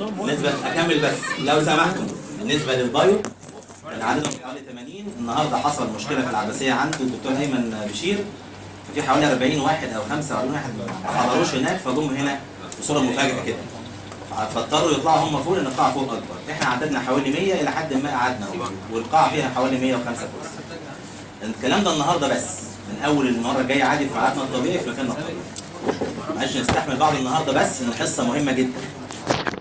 بالنسبة اكمل بس. لو سمحتم بالنسبة للبايو اللي عددهم حوالي 80 النهارده حصل مشكلة في العباسية عنده الدكتور ايمن بشير. ففي حوالي 40 واحد أو 45 واحد ما حضروش هناك فجم هنا بصورة مفاجئة كده. فاضطروا يطلعوا هم فوق لأن القاعة فوق أكبر. إحنا عددنا حوالي 100 إلى حد ما قعدنا والقاعة فيها حوالي 105 كرسي الكلام ده النهارده بس. من أول المرة الجاية عادي في ميعادنا الطبيعي في مكاننا الطبيعي. معلش نستحمل بعض النهارده بس ان الحصة مهمة جدا.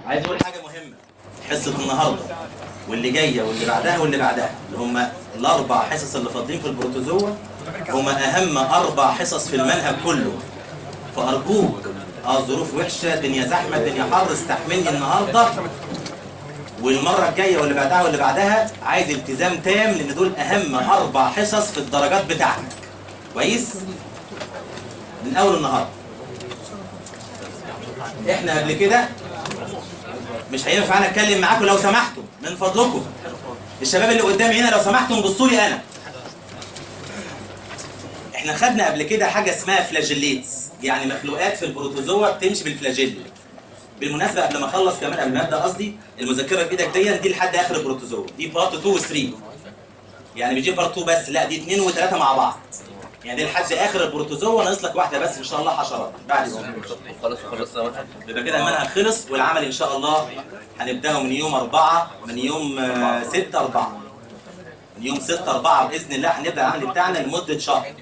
عايز أقول حاجة مهمة. حصة النهارده واللي جاية واللي بعدها واللي بعدها اللي هم الأربع حصص اللي فاضلين في البروتوزوا هم أهم أربع حصص في المنهج كله. فأرجوك آه ظروف وحشة الدنيا زحمة الدنيا حر استحملني النهارده. والمرة الجاية واللي بعدها واللي بعدها عايز التزام تام لأن دول أهم أربع حصص في الدرجات بتاعتك. كويس؟ من أول النهارده. إحنا قبل كده مش هينفع أنا اتكلم معاكم لو سمحتم من فضلكم. الشباب اللي قدامي هنا لو سمحتم بصوا لي أنا. إحنا خدنا قبل كده حاجة اسمها flagellates يعني مخلوقات في ال protozoa بتمشي بال flagella. بالمناسبة قبل ما أخلص كمان قبل ما أبدأ قصدي المذكرة في إيدك دي دي لحد آخر ال protozoa. دي part 2 و 3 يعني مش دي بارت 2 بس لا دي 2 و3 مع بعض. يعني لحد آخر البروتوزوا ناقص لك واحدة بس إن شاء الله حشرات. بعد خلاص خلصنا يبقى كده المنهج خلص والعمل إن شاء الله هنبدأه من يوم 4 من يوم 6 4 من يوم 6 4 بإذن الله هنبدأ العمل بتاعنا لمدة شهر.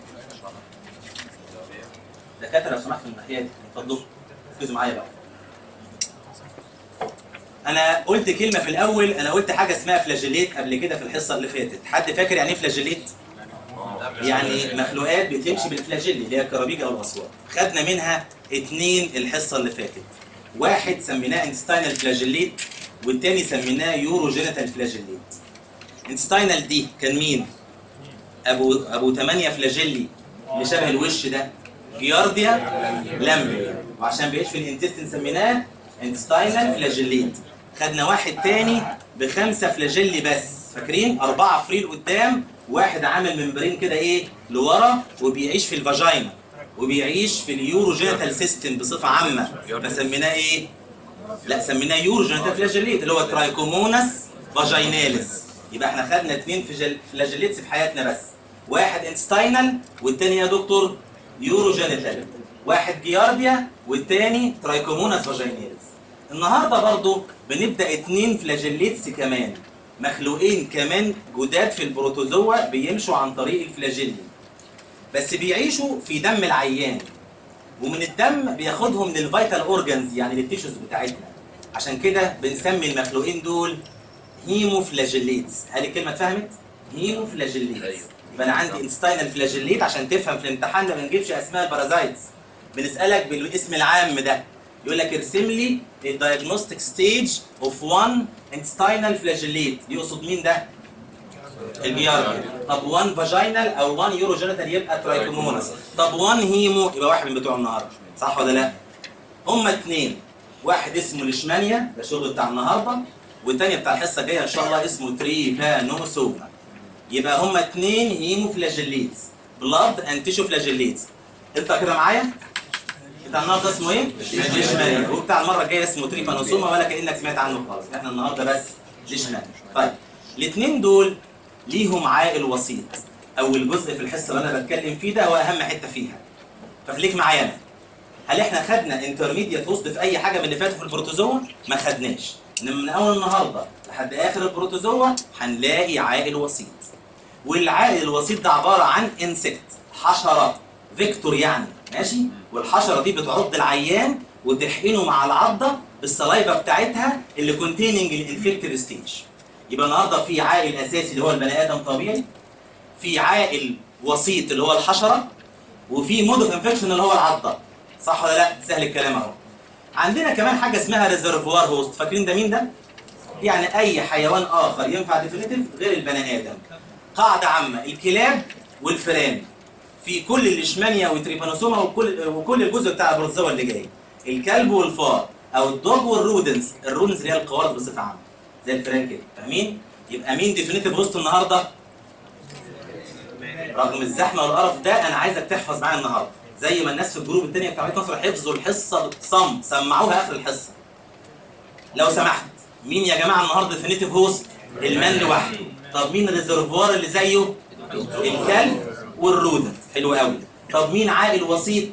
دكاترة لو سمحتوا من الناحية دي. فضلكم ركزوا معايا بقى. أنا قلت كلمة في الأول أنا قلت حاجة اسمها flagellate قبل كده في الحصة اللي فاتت. حد فاكر يعني إيه flagellate؟ يعني مخلوقات بتمشي بال flagella اللي هي الكرابيج أو الأسواط خدنا منها اتنين الحصة اللي فاتت. واحد سميناه intestinal flagellate والتاني سميناه urogenital flagellate. intestinal دي كان مين؟ أبو أبو 8 flagella اللي شبه الوش ده. جيارديا lamblia وعشان بيعيش في ال intestine سميناه intestinal flagellate. خدنا واحد تاني بخمسة flagella بس. فاكرين؟ أربعة free لقدام واحد عامل membrane كده إيه لورا وبيعيش في ال vagina وبيعيش في ال urogenital system بصفة عامة. فسميناه إيه؟ لا سميناه urogenital flagellate اللي هو Trichomonas vaginalis يبقى إحنا خدنا اثنين flagellates في حياتنا بس. واحد intestinal والتاني يا دكتور urogenital واحد جيارديا والتاني Trichomonas vaginalis النهارده برضو بنبدأ اثنين flagellates كمان. مخلوقين كمان جداد في ال protozoa بيمشوا عن طريق ال flagella بس بيعيشوا في دم العيان ومن الدم بياخدهم لل vital organs يعني لل tissues بتاعتنا. عشان كده بنسمي المخلوقين دول hemoflagellates. هل الكلمة اتفهمت؟ hemoflagellates. أيوه. يبقى أنا عندي intestinal flagellate عشان تفهم في الامتحان ما بنجيبش أسماء ال parasites. بنسألك بالاسم العام ده. يقول لك ارسم لي ال diagnostic stage of 1 intestinal flagellate يقصد مين ده؟ الجيارد طب 1 vaginal أو 1 urogenital يبقى Trichomonas طب 1 hemo يبقى واحد من بتوع النهارده صح ولا لا؟ هما اثنين واحد اسمه ليشمانيا ده الشغل بتاع النهارده. والتاني بتاع الحصة الجاية إن شاء الله اسمه Trypanosoma. يبقى هما اثنين hemoflagellates blood and tissue flagellates انت كده معايا؟ بتاع النهارده اسمه إيه؟ ليشمانيا وبتاع المره الجايه اسمه Trypanosoma ولا كانك سمعت عنه خالص. إحنا النهارده بس ليشمانيا طيب الاثنين دول ليهم عائل وسيط. أول جزء في الحصة اللي أنا بتكلم فيه ده هو أهم حتة فيها. فخليك معايا أنا. هل إحنا خدنا intermediate وسط في أي حاجة من اللي فاتوا في ال protozoa ما خدناش. من أول النهارده لحد آخر ال protozoa هنلاقي عائل وسيط. والعائل الوسيط ده عبارة عن insect حشرة vector يعني. ماشي؟ والحشرة دي بتعض العيان وتحقنه مع العضة بال saliva بتاعتها اللي containing ال infective stage يبقى النهارده في عائل أساسي اللي هو البني آدم طبيعي في عائل وسيط اللي هو الحشرة وفي mode of infection اللي هو العضة. صح ولا لا؟ سهل الكلام أهو. عندنا كمان حاجة اسمها reservoir host فاكرين ده مين ده؟ يعني أي حيوان آخر ينفع definitive غير البني آدم. قاعدة عامة الكلاب والفئران في كل ال leishmania وال trypanosoma وكل وكل الجزء بتاع ال protozoa اللي جاي. الكلب والفار أو ال dog وال rodents. ال rodents اللي هي القوارض بصفة عامة. زي الفئران كده. فاهمين؟ يبقى مين definitive host النهارده؟ رغم الزحمة والقرف ده أنا عايزك تحفظ معايا النهارده. زي ما الناس في ال group الثانية بتاعت مصر حفظوا الحصة بالصم سمعوها آخر الحصة. لو سمحت مين يا جماعة النهارده definitive host ال man لوحده. طب مين ال reservoir اللي زيه؟ الكلب. وال rodent حلو قوي. طب مين عائل وسيط؟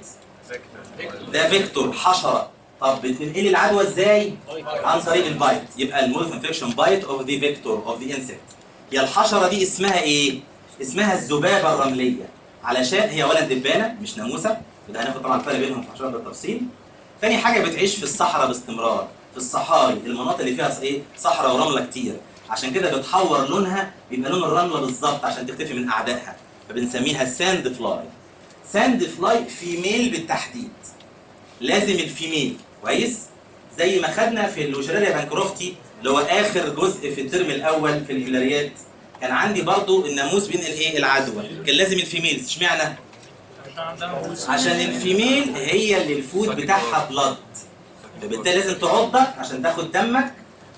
ده vector حشرة. طب بتنقلي العدوى إزاي؟ عن طريق ال bite. يبقى ال mode infection bite of the vector of the insect يا الحشرة دي اسمها إيه؟ اسمها الذبابة الرملية. علشان هي اولا دبانه مش ناموسة. وده هناخد طبعا الفرق بينهم في عشان بالتفصيل تاني حاجة بتعيش في الصحراء باستمرار. في الصحاري المناطق اللي فيها إيه؟ صحراء ورملة كتير. عشان كده بتحور لونها بيبقى لون الرملة بالظبط عشان تختفي من أعدائها. فبنسميها sand fly sand fly female بالتحديد. لازم ال female كويس؟ زي ما خدنا في ال Wuchereria bancrofti اللي هو آخر جزء في ال term الأول في الفيلاريات كان عندي برضو الناموس بينقل إيه العدوى. كان لازم ال female اشمعنى؟ عشان ال female هي اللي ال food بتاعها blood فبالتالي لازم تعضك عشان تاخد دمك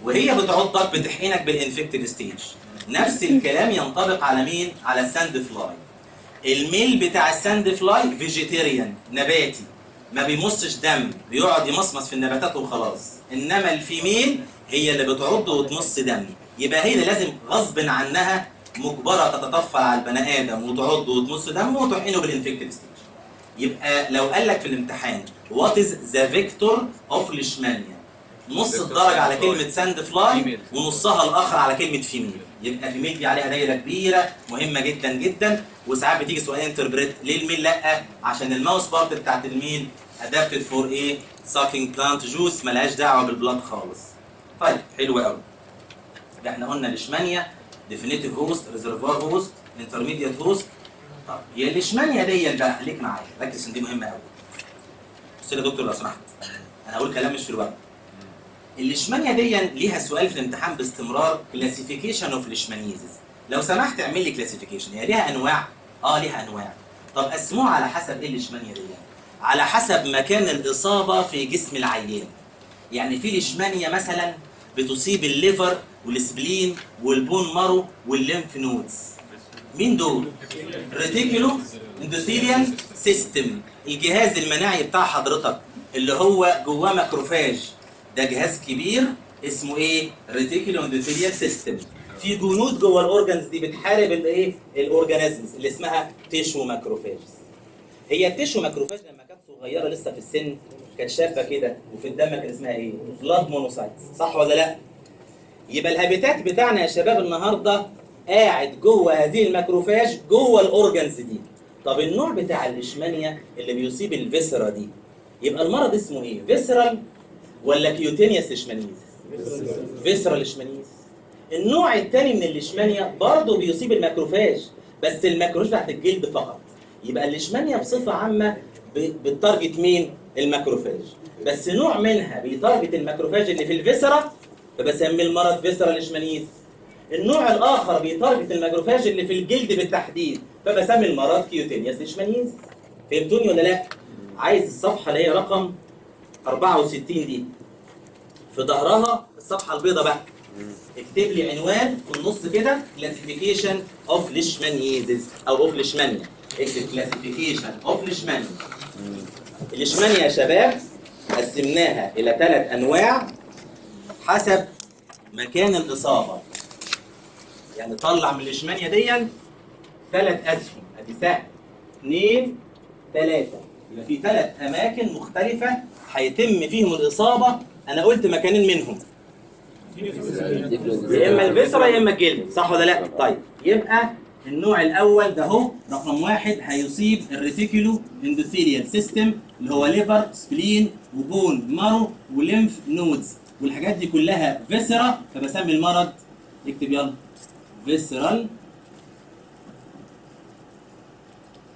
وهي بتعضك بتحقنك بال infective stage نفس الكلام ينطبق على مين؟ على ال sand fly. ال male بتاع ال sand fly vegetarian نباتي. ما بيمصش دم بيقعد يمصمص في النباتات وخلاص. إنما ال female هي اللي بتعض وتمص دم. يبقى هي اللي لازم غصب عنها مجبرة تتطفل على البني آدم وتعض وتمص دم وتحقنه بال infective stage يبقى لو قال لك في الامتحان what is the vector of leishmania نص الدرجة على كلمة sand fly ونصها الآخر على كلمة female. يبقى female دي عليها دايرة كبيرة مهمة جدا جدا. وساعات بتيجي سؤال interpret ليه ال male لأ عشان ال mouth part بتاعت ال male adapted for إيه sucking plant juice ملهاش دعوة بال blood خالص. طيب حلو قوي. يبقى إحنا قلنا leishmania definitive host reservoir host intermediate host طب هي الليشمانيا دي بقى خليك معايا. ركز عشان دي مهمة قوي. بص يا دكتور لو سمحت. أنا هقول كلام مش في الورق الليشمانيا دي ليها سؤال في الامتحان باستمرار classification of leishmaniasis لو سمحت اعمل لي classification هي ليها انواع. آه ليها انواع. طب قسموها على حسب إيه الليشمانيا دي؟ على حسب مكان الإصابة في جسم العيان. يعني في ليشمانيا مثلا بتصيب الليفر والسبلين والبون مارو والليمف نودز. مين دول؟ reticulo endothelial system الجهاز المناعي بتاع حضرتك اللي هو جواه macrophage ده جهاز كبير اسمه إيه؟ reticuloendothelial system في جنود جوه ال organs دي بتحارب الايه؟ ال organisms اللي اسمها tissue macrophage هي ال tissue macrophage لما كانت صغيرة لسه في السن كانت شابة كده وفي الدم كان اسمها إيه؟ blood monocytes صح ولا لا؟ يبقى ال habitat بتاعنا يا شباب النهارده قاعد جوه هذه ال macrophage جوه ال organs دي طب النوع بتاع الليشمانيا اللي بيصيب ال viscera دي يبقى المرض اسمه إيه visceral ولا cutaneous leishmaniasis visceral leishmaniasis النوع الثاني من الليشمانيا برضه بيصيب ال macrophage بس ال macrophage بتاعت الجلد فقط. يبقى الليشمانيا بصفة عامة ب target مين؟ ال macrophage. بس نوع منها بي target ال macrophage اللي في ال viscera فبسمي المرض visceral leishmaniasis النوع الآخر بي target ال macrophage اللي في الجلد بالتحديد فبسمي المرض cutaneous leishmaniasis فهمتوني ولا لا؟ عايز الصفحة اللي هي رقم 64 دي في ظهرها الصفحة البيضاء بقى. اكتب لي عنوان في النص كده classification of leishmaniasis أو of leishmania اكتب classification of leishmania ال leishmania يا شباب قسمناها إلى ثلاث أنواع حسب مكان الإصابة. يعني طلع من الليشمانيا دي ثلاث اسهم أدي سهم اثنين ثلاثة يبقى في ثلاث أماكن مختلفة هيتم فيهم الإصابة. أنا قلت مكانين منهم. يا إما ال viscera يا إما الجلد. صح ولا لا؟ طيب. يبقى النوع الأول ده أهو رقم واحد هيصيب ال reticuloendothelial system اللي هو liver spleen و bone marrow و lymph nodes والحاجات دي كلها viscera فبسمي المرض. اكتب يلا. visceral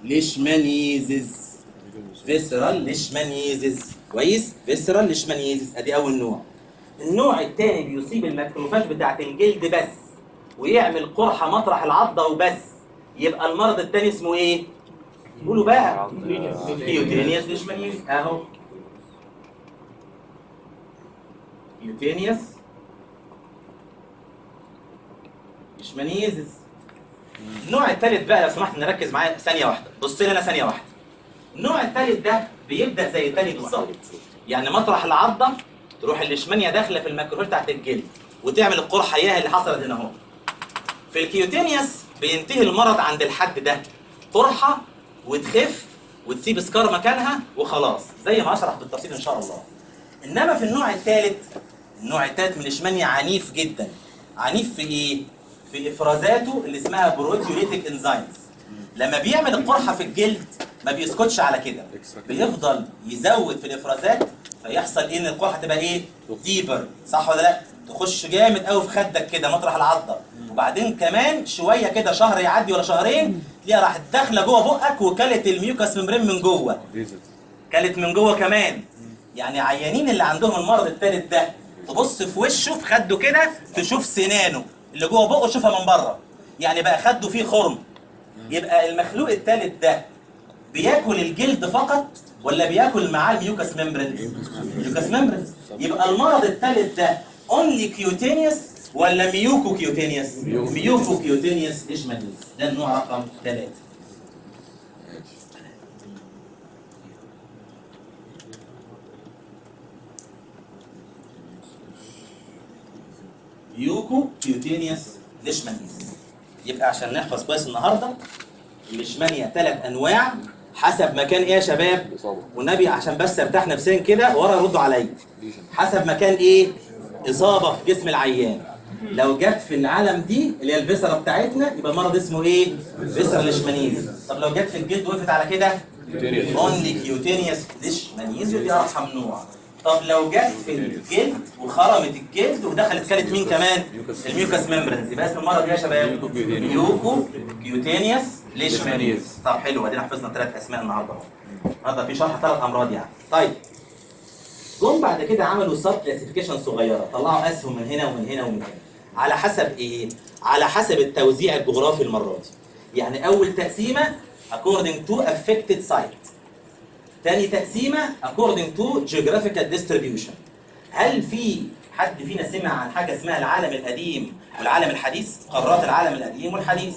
leishmaniasis visceral leishmaniasis كويس؟ visceral leishmaniasis أدي أول نوع. النوع الثاني بيصيب ال macrophage بتاعت الجلد بس ويعمل قرحه مطرح العضة وبس. يبقى المرض الثاني اسمه إيه؟ قولوا بقى. cutaneous leishmaniasis أهو. cutaneous leishmaniasis النوع الثالث بقى لو سمحت نركز معايا ثانية واحدة. بص لي أنا ثانية واحدة. النوع الثالث ده بيبدأ زي الثاني بالظبط. يعني مطرح العضة تروح الليشمانيا داخلة في ال macrophage بتاعت الجلد وتعمل القرحة إياها اللي حصلت هنا أهو. في ال cutaneous بينتهي المرض عند الحد ده. قرحة وتخف وتسيب scar مكانها وخلاص زي ما أشرح بالتفصيل إن شاء الله. إنما في النوع الثالث النوع الثالث من الليشمانيا عنيف جدا. عنيف في إيه؟ في إفرازاته اللي اسمها proteolytic enzymes. لما بيعمل القرحة في الجلد ما بيسكتش على كده. بيفضل يزود في الإفرازات فيحصل إيه؟ إن القرحه تبقى إيه؟ deeper. صح ولا لأ؟ تخش جامد قوي في خدك كده مطرح العضة. وبعدين كمان شوية كده شهر يعدي ولا شهرين تلاقيها راحت داخلة جوه بقك وكلت ال mucous membrane من جوه. كلت من جوه كمان. يعني عيانين اللي عندهم المرض الثالث ده تبص في وشه في خده كده تشوف سنانه. اللي جوه بقه تشوفها من بره. يعني بقى خده فيه خرم. يبقى المخلوق الثالث ده بياكل الجلد فقط ولا بياكل معاه ال mucous membranes mucous membranes يبقى المرض الثالث ده only cutaneous ولا mucocutaneous mucocutaneous اشمعنى ده النوع رقم ثلاثة mucocutaneous leishmaniasis يبقى عشان نحفظ كويس النهارده الليشمانيا ثلاث أنواع. حسب مكان إيه يا شباب؟ والنبي عشان بس ارتاح نفسيا كده ورا ردوا عليا. حسب مكان إيه؟ إصابة في جسم العيان. لو جت في الأعضاء دي اللي هي ال viscera بتاعتنا يبقى المرض اسمه إيه؟ visceral leishmaniasis. طب لو جت في الجلد وقفت على كده؟ only cutaneous leishmaniasis ودي أرحم نوع. طب لو جت في الجلد وخرمت الجلد ودخلت كلت مين كمان؟ ال mucous membranes يبقى اسم المرض إيه يا شباب؟ mucocutaneous leishmaniasis طب حلو ادينا حفظنا ثلاث أسماء النهارده أهو. النهارده في شرح ثلاث أمراض يعني. طيب. جم بعد كده عملوا sub classification صغيرة طلعوا أسهم من هنا ومن هنا ومن هنا. على حسب إيه؟ على حسب التوزيع الجغرافي المرة دي. يعني أول تقسيمة according to affected site. تاني تقسيمة according to geographical distribution. هل في حد فينا سمع عن حاجة اسمها العالم القديم والعالم الحديث؟ قارات العالم القديم والحديث.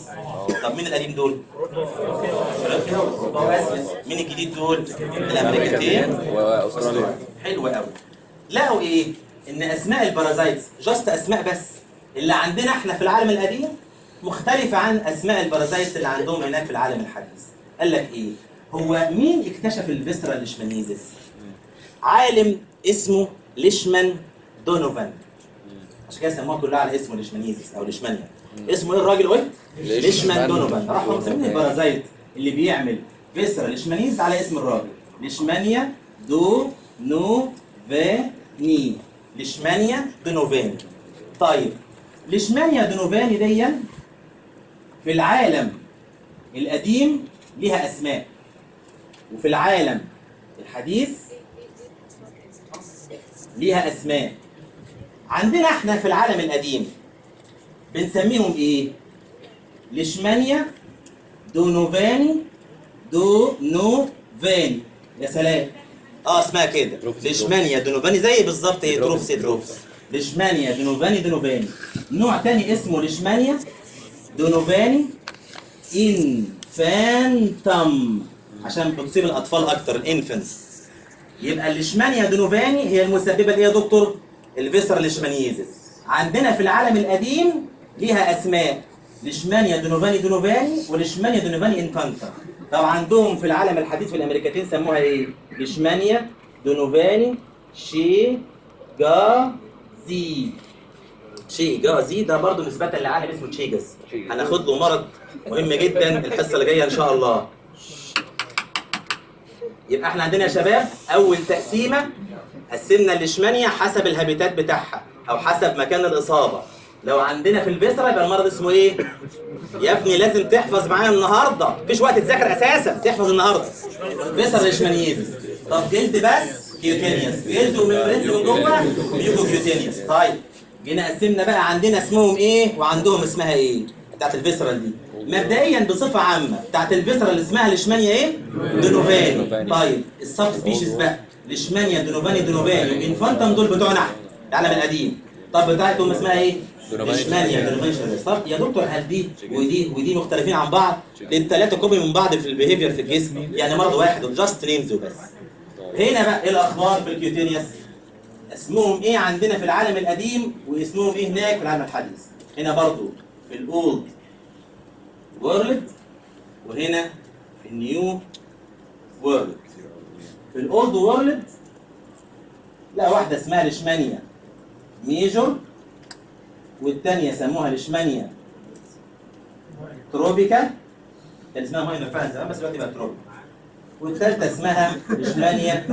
طب مين القديم دول؟ افريقيا واوروبا واسيا مين الجديد دول؟ الأمريكتين. وأستراليا. حلو قوي. لقوا إيه؟ إن أسماء ال parasites just أسماء بس اللي عندنا إحنا في العالم القديم مختلفة عن أسماء ال parasites اللي عندهم هناك في العالم الحديث. قال لك إيه؟ هو مين اكتشف ال visceral leishmaniasis عالم اسمه ليشمان دونوفان عشان كده سموها كلها على اسمه leishmaniasis أو ليشمانيا. اسمه إيه الراجل قلت ليشمان دونوفان دونوفان. راحوا مسمين ال parasite اللي بيعمل visceral leishmaniasis على اسم الراجل. Leishmania donovani Leishmania donovani طيب Leishmania donovani دي في العالم القديم ليها أسماء. وفي العالم الحديث ليها أسماء. عندنا إحنا في العالم القديم بنسميهم إيه؟ ليشمانيا دونوفاني دونوفاني. يا سلام. آه اسمها كده. ليشمانيا دونوفاني زي بالظبط إيه؟ تروفس تروفس. Leishmania donovani donovani. نوع تاني اسمه Leishmania donovani infantum. عشان بتصيب الأطفال أكتر ال infants يبقى ال Leishmania donovani هي المسببة لإيه يا دكتور؟ ال visceral leishmaniasis عندنا في العالم القديم ليها أسماء. Leishmania donovani donovani و Leishmania donovani infantum طب عندهم في العالم الحديث في الامريكتين سموها إيه؟ ليشمانيا دونوفاني شي جا زي. شي جازي ده برضه نسبة لعالم اسمه تشيجز. هناخد له مرض مهم جدا الحصة اللي جاية إن شاء الله. يبقى إحنا عندنا يا شباب أول تقسيمة قسمنا الليشمانيا حسب الهابيتات بتاعها أو حسب مكان الإصابة. لو عندنا في الفيسرا يبقى المرض اسمه إيه؟ يا ابني لازم تحفظ معايا النهارده. مفيش وقت تذاكر أساسا تحفظ النهارده. visceral leishmaniasis طب جلد بس cutaneous. جلد و membranes من جوه mucocutaneous طيب جينا قسمنا بقى عندنا اسمهم إيه وعندهم اسمها إيه؟ بتاعت ال visceral دي. مبدئيا بصفة عامة بتاعت ال visceral اللي اسمها ليشمانيا إيه؟ donovani. طيب ال sub species بقى Leishmania donovani donovani. و infantum دول بتوعنا إحنا العالم القديم. طب بتاعتهم اسمها إيه؟ Leishmania donovani. طب يا دكتور هل دي ودي ودي مختلفين عن بعض؟ الثلاثه copy من بعض في ال behavior في الجسم يعني مرض واحد just names وبس. هنا بقى إيه الأخبار في ال cutaneous؟ اسمهم إيه عندنا في العالم القديم واسمهم إيه هناك في العالم الحديث؟ هنا برضو في ال old world وهنا في ال new world في ال old world لا واحدة اسمها Leishmania major والثانيه سموها ليشمانيا tropica كان اسمها minor فعلا زمان بس دلوقتي بقت tropica والثالثه اسمها ليشمانيا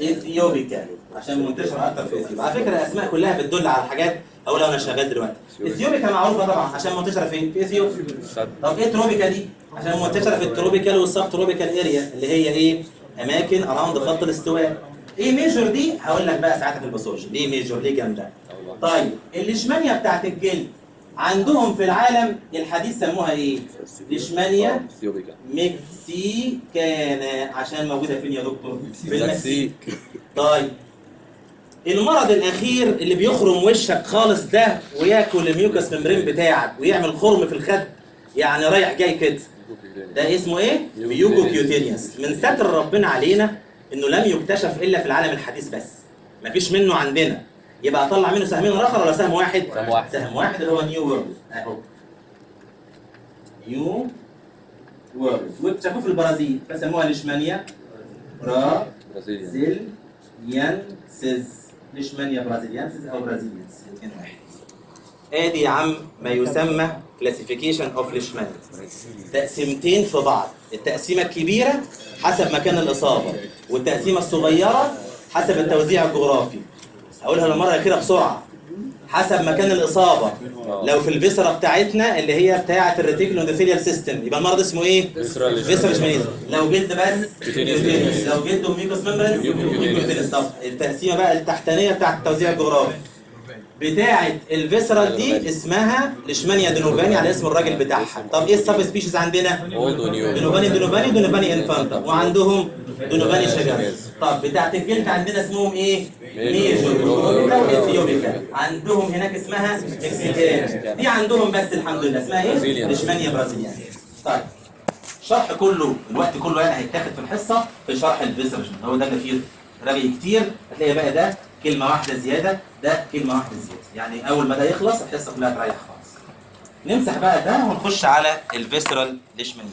aethiopica عشان منتشرة أكتر في اثيوبيا على فكرة الأسماء كلها بتدل على حاجات اقولها وأنا شغال دلوقتي. aethiopica معروفة طبعا. عشان منتشرة فين؟ في اثيوبيا طب إيه tropica دي؟ عشان منتشرة في ال tropical وال subtropical area اللي هي إيه؟ أماكن around خط الاستواء إيه major دي؟ هقول لك بقى ساعتها في ال pathology ليه major ليه جامده طيب الليشمانيا بتاعت الجلد عندهم في العالم الحديث سموها إيه؟ ليشمانيا. aethiopica mexicana عشان موجودة فين يا دكتور؟ في المكسيك. طيب المرض الأخير اللي بيخرم وشك خالص ده وياكل ال mucous membrane بتاعك ويعمل خرم في الخد يعني رايح جاي كده. ده اسمه إيه؟ بيوجو كيوتينيوس من ستر ربنا علينا إنه لم يكتشف إلا في العالم الحديث بس. مفيش منه عندنا. يبقى اطلع منه سهمين رخر ولا سهم واحد؟ سهم واحد. سهم واحد اللي هو new world أهو. نيو وورلد واكتشفوه في البرازيل. فسموها ليشمانيا. برا brazilia. ليشمانيا braziliensis أو braziliensis الاثنين واحد. آدي يا عم ما يسمى classification of Leishmania تقسيمتين في بعض. التقسيمة الكبيرة حسب مكان الإصابة والتقسيمة الصغيرة حسب التوزيع الجغرافي. هقولها المره الأخيرة بسرعة. حسب مكان الإصابة. لو في ال viscera بتاعتنا اللي هي بتاعة ال reticuloendothelial system يبقى المرض اسمه إيه؟ visceral leishmaniasis لو جلد بس. لو جلد و mucocutaneous. طب التقسيمة بقى التحتانية بتاعة التوزيع الجغرافي. بتاعة ال visceral دي اسمها ليشمانيا donovani على اسم الراجل بتاعها. طب إيه ال subspecies عندنا؟ donovani donovani donovani infantum. وعندهم donovani chagasi. طب بتاعه الجلد عندنا اسمهم إيه؟ major و aethiopica عندهم هناك اسمها mexicana. دي عندهم بس الحمد لله. اسمها إيه. ليشمانيا braziliensis طيب الشرح كله الوقت كله يعني هيتاخد في الحصة في شرح ال visceral هو ده كتير. رغي كتير. هتلاقي بقى ده كلمة واحدة زيادة. ده كلمة واحدة زيادة. يعني أول ما ده يخلص الحصة كلها تريح خالص. نمسح بقى ده ونخش على الفيسرال ليشمانيز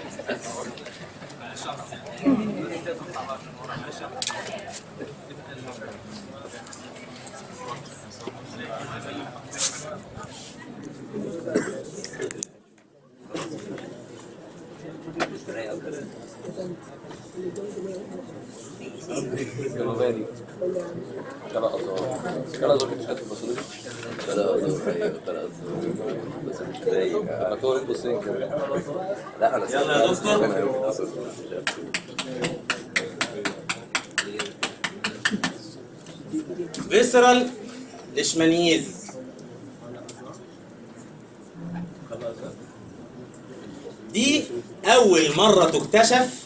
فيسرال ليشمانيز دي أول مرة تكتشف.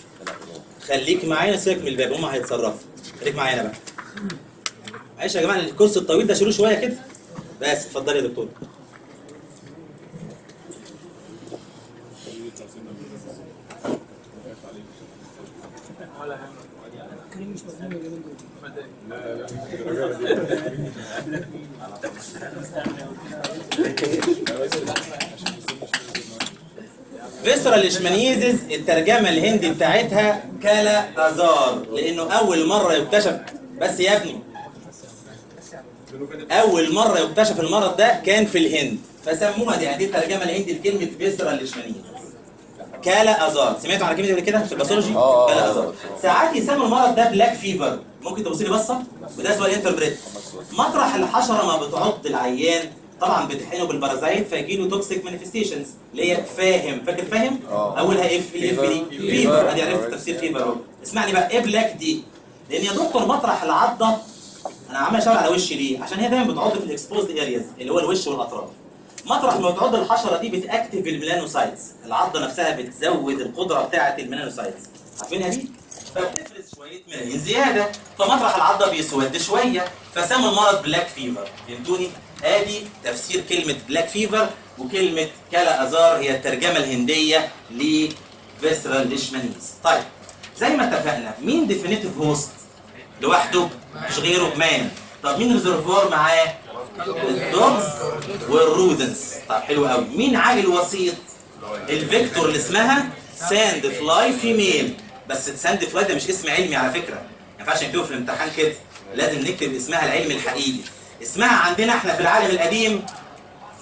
خليك معايا سيبك من الباب هم هيتصرفوا. خليك معايا بقى معلش يا جماعة الكرسي الطويل ده شيلوه شوية كده. بس اتفضل يا دكتور. visceral leishmaniasis الترجمة الهندي بتاعتها kala azar لأنه أول مرة يكتشف بس يا ابني. أول مرة يكتشف المرض ده كان في الهند. فسموها دي دي الترجمة الهندي لكلمة visceral leishmaniasis kala azar. سمعتوا على كلمه قبل كده؟ في ال pathology؟ آه، آه، kala آه. azar. ساعات يسموا المرض ده black fever ممكن تبص لي بصة؟ وده سؤال interpret مطرح الحشرة ما بتعض العيان. طبعا بتحقنه بال parasite فيجي له toxic manifestations اللي هي فاهم فاكر فاهم؟ آه. اولها F ال F دي. fever أدي. عرفت تفسير fever اهو اسمعني بقى إيه black دي؟ لأن يا دكتور مطرح العضة أنا عمال اشاور على وشي ليه؟ عشان هي دايما بتعض في ال exposed areas اللي هو الوش والأطراف مطرح ما بتعض الحشرة دي بت activate ال melanocytes العضة نفسها بتزود القدرة بتاعة ال melanocytes عارفينها دي فبتفرز شوية ميلانين زيادة. فمطرح العضة بيسود شوية فسموا المرض black fever فهمتوني؟ آدي تفسير كلمة black fever وكلمة kala azar هي الترجمة الهندية ل visceral leishmaniasis طيب زي ما اتفقنا مين definitive host لوحده؟ مش غيره man طب مين reservoir معاه؟ ال dogs وال rodents طب حلو قوي. مين عامل وسيط؟ ال vector اللي اسمها sand fly female بس sand fly ده مش اسم علمي على فكرة. ما ينفعش نكتبه في الامتحان كده. لازم نكتب اسمها العلمي الحقيقي. اسمها عندنا إحنا في العالم القديم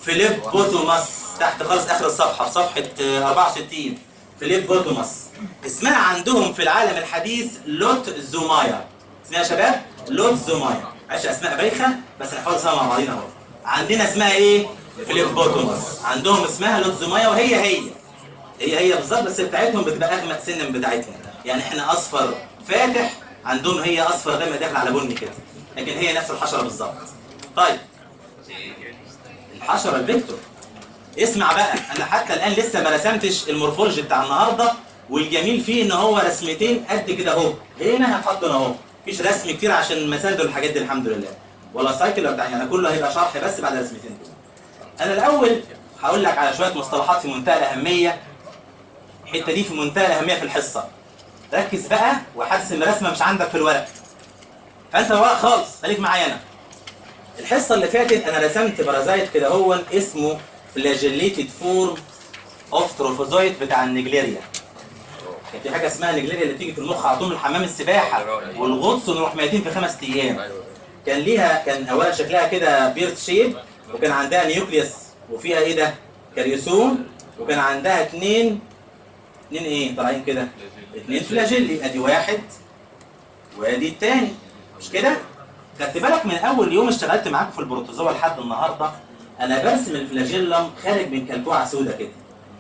Phlebotomus تحت خالص آخر الصفحة في صفحة آه، 64 Phlebotomus. اسمها عندهم في العالم الحديث Lutzomyia. اسمها يا شباب؟ Lutzomyia. معلش أسماء بايخة بس نحفظها مع بعضينا أهو. عندنا اسمها إيه؟ Phlebotomus. عندهم اسمها Lutzomyia وهي هي. هي هي بالظبط بس بتاعتهم بتبقى اغمق سنا من بتاعتنا يعني إحنا أصفر فاتح عندهم هي أصفر غامق داخل على بني كده. لكن هي نفس الحشرة بالظبط. طيب. الحشرة ال vector اسمع بقى أنا حتى الآن لسه ما رسمتش ال morphology بتاع النهارده والجميل فيه إن هو رسمتين قد كده أهو. هنا هنحط هنا أهو؟ مفيش رسم كتير عشان المسائل والحاجات دي الحمد لله. ولا cycle بتاع يعني كله هيبقى شرح بس بعد رسمتين دول. أنا الأول هقول لك على شوية مصطلحات في منتهى الأهمية. الحتة دي في منتهى الاهميه في الحصة. ركز بقى وحاسس إن الرسمة مش عندك في الورق. فأنت ورق خالص خليك معايا أنا. الحصة اللي فاتت أنا رسمت parasite كده هو اسمه flagellated form of trophozoite بتاع ال Naegleria كان في حاجة اسمها ال Naegleria اللي بتيجي في المخ على طول من حمام السباحة. والغطس ونروح ميتين في خمس أيام. كان ليها كان أولا شكلها كده pear shape وكان عندها nucleus وفيها إيه ده؟ karyosome وكان عندها اتنين اتنين إيه؟ طالعين كده. اتنين flagella ادي واحد وادي التاني. مش كده؟ خدت بالك من اول يوم اشتغلت معاكم في ال protozoa لحد النهارده؟ أنا برسم ال flagellum خارج من كلكوعه سودا كده.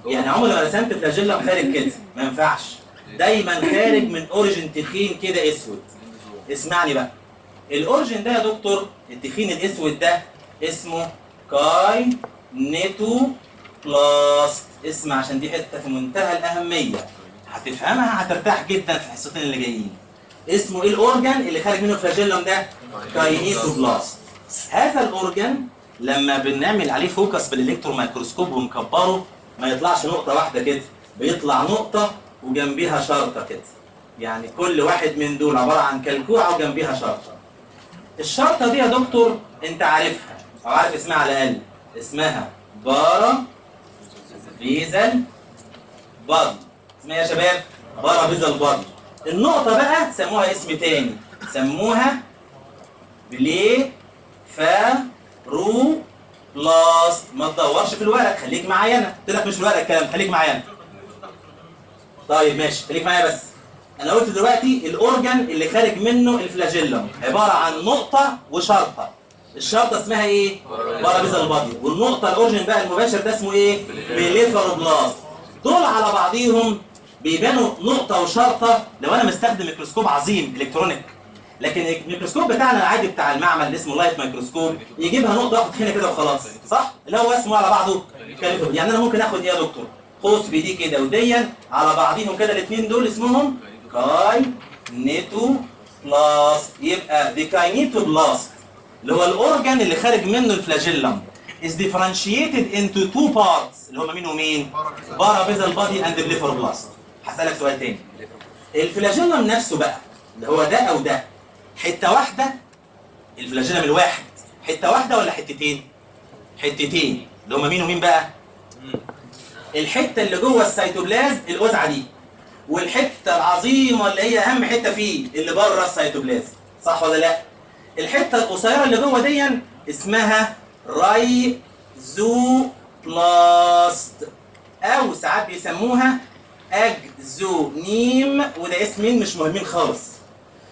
يعني عمري ما رسمت flagellum خارج كده. ما ينفعش. دايما خارج من origin تخين كده أسود. اسمعني بقى. ال origin ده يا دكتور التخين الأسود ده اسمه kinetoplast اسمع عشان دي حتة في منتهى الأهمية. هتفهمها هترتاح جدا في الحصتين اللي جايين. اسمه إيه ال origin اللي خارج منه ال flagellum ده؟ kinetoplast هذا ال origin لما بنعمل عليه focus بال electron microscope ونكبره ما يطلعش نقطة واحدة كده. بيطلع نقطة وجنبيها شرطة كده. يعني كل واحد من دول عبارة عن كلكوعة وجنبيها شرطة. الشرطة دي يا دكتور أنت عارفها أو عارف اسمها على الأقل. اسمها parabasal body اسمها يا شباب parabasal body النقطة بقى سموها اسم تاني. سموها blepharoplast ما تدورش في الورق خليك معايا أنا. قلت لك مش في الورق الكلام خليك معايا. أنا طيب ماشي خليك معايا بس. أنا قلت دلوقتي ال origin اللي خارج منه ال flagellum عبارة عن نقطة وشرطة. الشرطة اسمها إيه؟ parabasal body والنقطه ال origin بقى المباشر ده اسمه إيه؟ blepharoplast دول على بعضيهم بيبانوا نقطة وشرطة لو أنا مستخدم ميكروسكوب عظيم electronic. لكن الميكروسكوب بتاعنا العادي بتاع المعمل اللي اسمه light microscope يجيبها نقطة واحدة هنا كده وخلاص. صح؟ اللي هو اسمه على بعضه. يعني أنا ممكن آخد إيه يا دكتور قوس بدي كده وديا على بعضيهم كده الاثنين دول اسمهم kinetoplast. يبقى دي kinetoplast اللي هو ال origin اللي خارج منه ال flagellum. Is differentiated into two parts. اللي هم مين؟ ومين؟ parabasal body and blepharoplast هسألك سؤال تاني. ال flagellum نفسه بقى اللي هو ده أو ده حتة واحدة؟ ال flagellum الواحد. حتة واحدة ولا حتتين؟ حتتين. اللي هم مين ومين بقى؟ الحتة اللي جوه السيتوبلازم القزعه دي. والحتة العظيمة اللي هي أهم حتة فيه اللي بره السيتوبلازم. صح ولا لا؟ الحتة القصيرة اللي جوه دي اسمها rhizoplast. أو ساعات بيسموها axoneme وده اسمين مش مهمين خالص.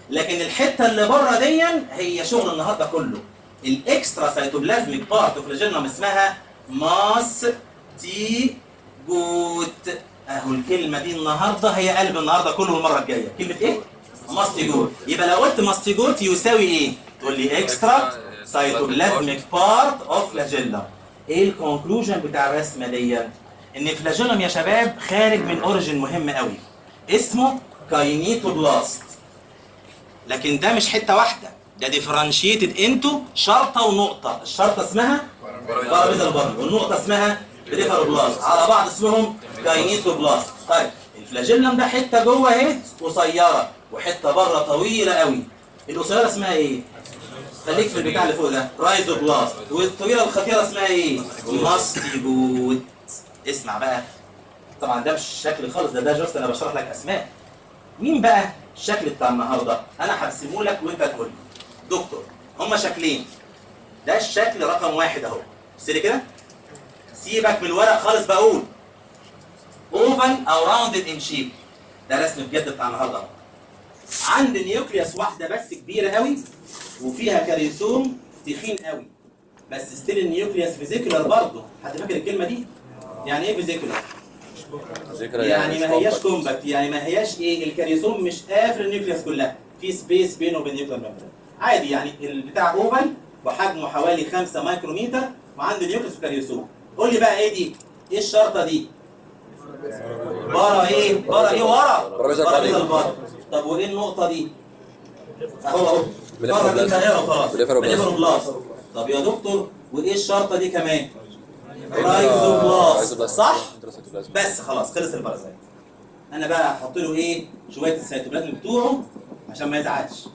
لكن الحتة اللي بره دي هي شغل النهارده كله. ال extra cytoplasmic part of flagellum اسمها mastigote. أهو الكلمة دي النهارده هي قلب النهارده كله المرة الجاية. كلمة إيه؟ mastigote يبقى لو قلت mastigote يساوي إيه؟ تقول لي extra cytoplasmic part of flagella إيه ال conclusion بتاع الرسمة دي؟ إن flagellum يا شباب خارج من origin مهم قوي. اسمه kinetoplast لكن ده مش حتة واحدة. ده differentiated into شرطة ونقطة. الشرطة اسمها parabasal body والنقطة اسمها blepharoplast على بعض اسمهم kinetoplast طيب ال flagellum ده حتة جوه اهي قصيره وحتة بره طويلة قوي. القصيره اسمها إيه؟ خليك في البتاع اللي فوق ده. rhizoplast والطويلة الخطيره اسمها إيه؟ mastigote اسمع بقى. طبعا ده مش الشكل خالص ده ده just أنا بشرح لك أسماء. مين بقى الشكل بتاع النهارده؟ أنا هرسمه لك وأنت تقول لي. دكتور هما شكلين. ده الشكل رقم واحد أهو. بص لي كده؟ سيبك من الورق خالص بقول oval أو rounded in shape ده رسم بجد بتاع النهارده. عنده nucleus واحدة بس كبيرة قوي وفيها karyosome تخين قوي. بس still ال nucleus vesicular برضه. حد فاكر الكلمة دي؟ يعني إيه vesicular ذكرى يعني ما هياش. compact يعني ما هياش إيه ال karyosome مش قافل ال nucleus كلها. في space بينه وبين ال nuclear membrane عادي يعني البتاع oval وحجمه حوالي 5 مايكروميتر وعنده nucleus و karyosome قول لي بقى إيه دي؟ إيه الشرطة دي؟ بره إيه؟ بره إيه ورا؟ بادي. البار طب وايه النقطة دي؟ اهو اهو بره دي بلاست. هنا خلاص. بليفرو بلاست. بليفرو بلاست طب يا دكتور وايه الشرطة دي كمان؟ رايزوبلاست. رايزوبلاست صح. بس خلاص خلص البارازايت أنا بقى هحط له إيه؟ شوية السيتوبلازم بتوعه عشان ما يزعلش.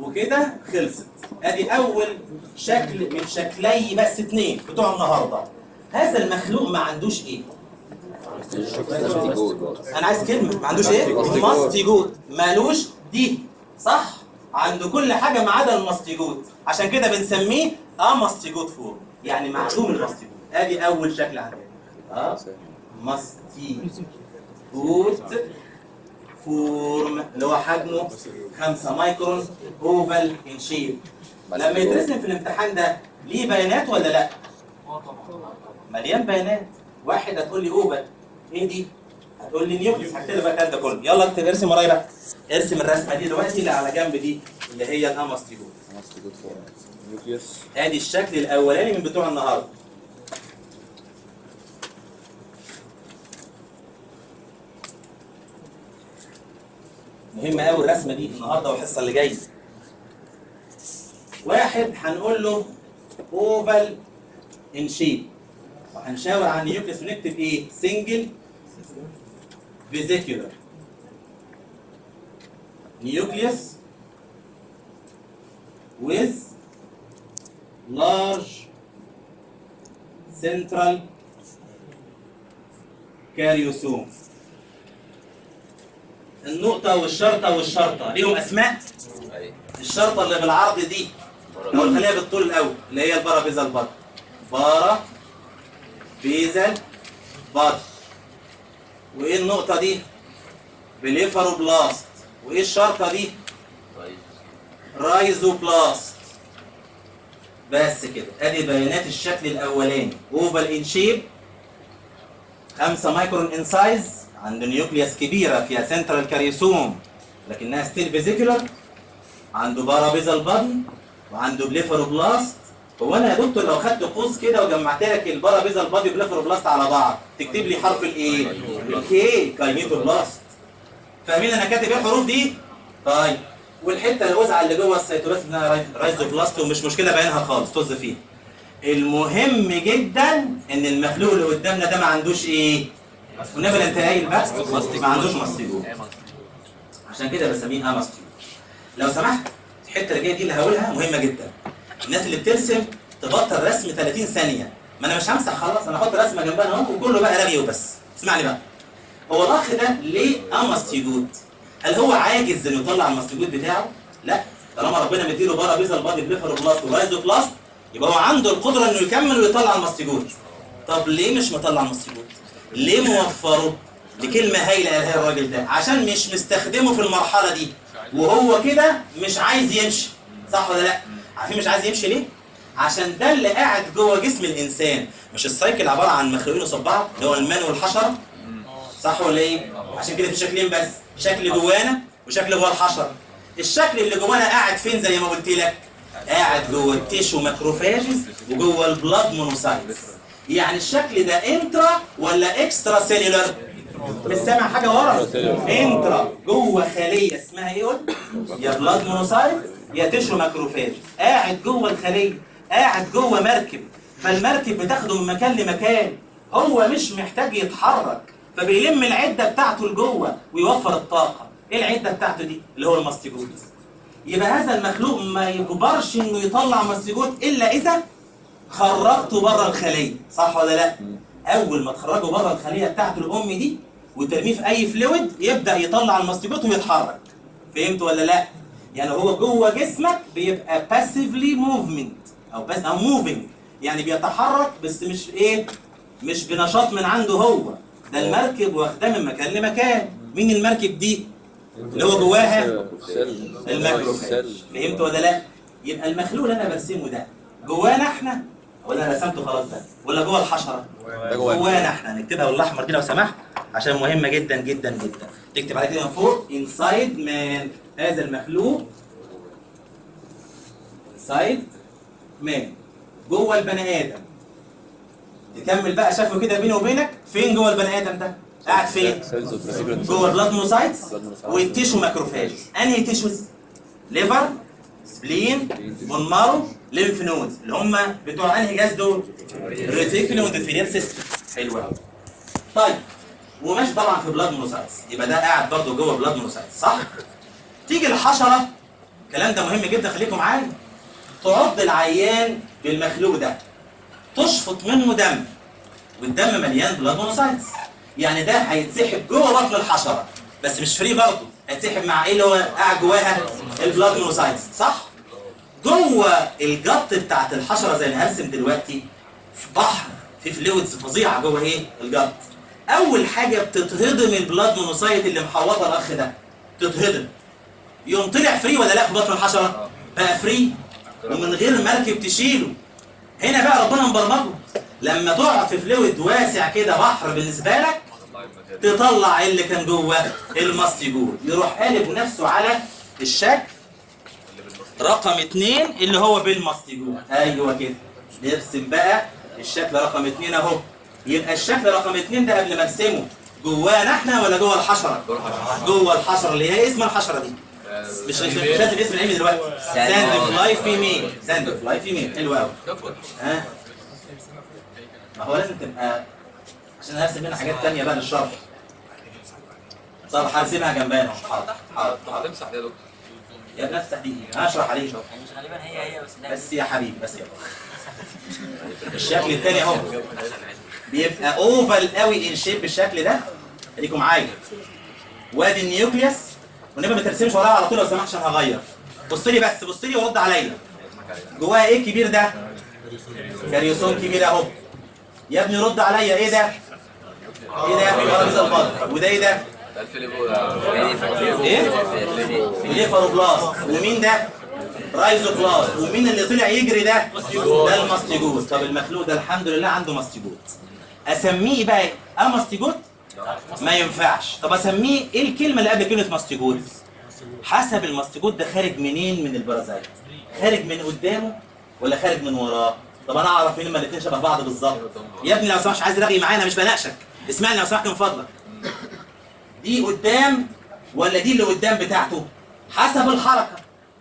وكده خلصت. أدي أول شكل من شكلي بس اتنين بتوع النهارده. هذا المخلوق ما عندوش إيه. أنا عايز كلمة. ما عندوش إيه؟ mastigote. mastigote مالوش دي. صح؟ عنده كل حاجة ما عدا ال mastigote عشان كده بنسميه amastigote form يعني معدوم ال mastigote آدي أول شكل عندنا. amastigote form اللي هو حجمه 5 micron oval in shape لما يترسم في الامتحان ده ليه بيانات ولا لأ؟ مليان بيانات. واحد هتقول لي oval. إيه دي؟ هتقول لي nucleus هكتب الكلام ده كله. يلا اكتب ارسم ورايا بقى. ارسم الرسمة دي دلوقتي اللي على جنب دي اللي هي form. nucleus ادي الشكل الاولاني من بتوع النهارده. مهم قوي الرسمة دي النهارده والحصة اللي جاية. واحد هنقول له oval in shape وهنشاور على ال nucleus ونكتب إيه؟ single vesicular nucleus with large central karyosome النقطة والشرطة والشرطة. ليهم أسماء؟ الشرطة اللي بالعرض دي. أو خليها بالطول الأول اللي هي ال parabasal body parabasal body وإيه النقطة دي؟ blepharoplast وإيه الشرطة دي؟ rhizoplast بس كده. أدي بيانات الشكل الأولاني. oval in shape 5 micron in size عنده nucleus كبيرة فيها central karyosome لكنها still vesicular عنده parabasal body وعنده blepharoplast هو أنا يا دكتور لو خدت قوس كده وجمعت لك ال parabasal body و blepharoplast على بعض تكتب لي حرف الإيه؟ ال K kinetoplast فاهمين أنا كاتب إيه الحروف دي؟ طيب والحتة الوزعه اللي جوه السيتوبلازم انها rhizoplast ومش مشكلة باينها خالص طز فيها. المهم جدا إن المخلوق اللي قدامنا ده ما عندوش إيه؟ والنبي انت قايل بس ما عندوش mastigote عشان كده بسميه amastigote. لو سمحت الحتة اللي جاية دي اللي هقولها مهمة جدا. الناس اللي بترسم تبطل رسم 30 ثانية ما أنا مش همسح خلاص أنا أحط رسمة جنبها اهو وكله بقى رغي وبس. اسمعني بقى. هو الاخ ده ليه amastigote؟ هل هو عاجز إنه يطلع ال mastigote بتاعه؟ لا طالما ربنا مديله parabasal body blepharoplast و rhizoplast يبقى هو عنده القدرة إنه يكمل ويطلع ال mastigote. طب ليه مش مطلع ال mastigote؟ ليه موفره؟ لكلمة هايلة قالها الراجل ده عشان مش مستخدمه في المرحلة دي وهو كده مش عايز يمشي صح ولا لا؟ عارفين مش عايز يمشي ليه؟ عشان ده اللي قاعد جوه جسم الإنسان. مش ال cycle عبارة عن مخلوقين قصاد بعض اللي هو ال man والحشرة؟ صح ولا إيه؟ عشان كده في شكلين بس شكل جوانا وشكل جوه الحشرة. الشكل اللي جوانا قاعد فين زي ما قلت لك؟ قاعد جوه ال tissue macrophages وجوه ال blood monocytes. يعني الشكل ده intra ولا extracellular مش سامع حاجة ورا؟ intra جوه خلية اسمها إيه قلت؟ يا blood monocyte. يا tissue macrophage. قاعد جوه الخلية قاعد جوه مركب. فالمركب بتاخده من مكان لمكان. هو مش محتاج يتحرك فبيلم العدة بتاعته لجوه ويوفر الطاقة. إيه العدة بتاعته دي؟ اللي هو ال mastigote يبقى هذا المخلوق ما يجبرش إنه يطلع mastigote إلا إذا خرجته بره الخلية. صح ولا لا؟ أول ما تخرجه بره الخلية بتاعته الأم دي وترميه في أي fluid يبدأ يطلع ال mastigote ويتحرك. فهمت ولا لا؟ يعني هو جوه جسمك بيبقى passively movement أو pass أو moving يعني بيتحرك بس مش إيه؟ مش بنشاط من عنده هو. ده المركب واخداه من مكان لمكان. مين المركب دي؟ اللي هو جواها؟ ال macrophage cell فهمت ولا لا؟ يبقى المخلوق اللي أنا برسمه ده جوانا إحنا ولا أنا رسمته خلاص ده ولا جوه الحشرة؟ جوانا. إحنا. نكتبها بالاحمر دي لو سمحت عشان مهمه جدا جدا جدا. تكتب على كده من فوق inside man هذا المخلوق inside man جوه البني آدم. تكمل بقى شافه كده بيني وبينك. فين جوه البني آدم ده؟ قاعد فين؟ جوه monocytes. وال tissue macrophage أنهي tissues liver spleen bone marrow lymph nodes اللي هم بتوع أنهي جهاز دول؟ reticuloendothelial system حلو قوي طيب وماشي طبعا في blood monocytes يبقى ده قاعد برضه جوه blood monocytes صح؟ تيجي الحشرة؟ الكلام ده مهم جدا خليكم معايا. تعض العيان بالمخلوق ده. تشفط منه دم والدم مليان blood monocytes يعني ده هيتسحب جوه بطن الحشرة. بس مش free برضه هيتسحب مع إيه اللي هو قاعد جواها؟ ال blood monocytes صح؟ جوه ال gut بتاعت الحشرة زي ما هرسم دلوقتي في بحر في fluids فظيعة جوه إيه؟ ال gut. أول حاجة بتتهضم ال blood monocyte اللي محوطة الأخ ده. تتهضم يقوم طلع free ولا لا؟ في بطن الحشره بقى free. ومن غير مركب تشيله. هنا بقى ربنا مبرمجه. لما تقع في fluid واسع كده بحر بالنسبة لك تطلع اللي كان جوه ال mastigote يروح قالب نفسه على الشكل. رقم اتنين اللي هو بال mastigote أيوه كده. نرسم بقى الشكل رقم اتنين أهو. يبقى الشكل رقم اتنين ده قبل ما ارسمه جوانا إحنا ولا جوه الحشرة؟ جوه الحشرة اللي هي اسم الحشرة دي. مش مش مش لازم اسم العلمي دلوقتي. sand fly female sand fly female حلو قوي ها؟ ما هو لازم تبقى عشان هرسم منها حاجات تانية بقى للشرح. طب هرسمها جنبنا. حاضر حاضر هتمسح ده يا دكتور. يا ابني افتح دي هشرح عليه مش غالبا هي هي بس بس يا حبيبي بس يلا. الشكل التاني أهو. بيبقى oval قوي in shape بالشكل ده. خليكم معايا. وادي ال nucleus ونبقى ما ترسمش وراها على طول لو سمحت عشان هغير. بص لي بس بص لي ورد عليا. جواها إيه الكبير ده؟ karyosome كبير اهو. يا ابني رد عليا. إيه ده؟ إيه ده ال parabasal body وده إيه ده؟ ده ال blepharo إيه ومين ده؟ rhizoplast ومين اللي طلع يجري ده؟ ده ال mastigote. طب المخلوق ده الحمد لله عنده mastigote. أسميه بقى إيه؟ أه mastigote؟ ما ينفعش. طب أسميه إيه الكلمة اللي قبل كلمة mastigote حسب ال mastigote ده خارج منين من ال parasite خارج من قدامه ولا خارج من وراه؟ طب أنا أعرف هما الاثنين شبه بعض بالظبط. يا ابني لو سمحت عايز رغي معايا أنا مش بناقشك. اسمعني لو سمحت من فضلك. دي قدام ولا دي اللي قدام بتاعته؟ حسب الحركة.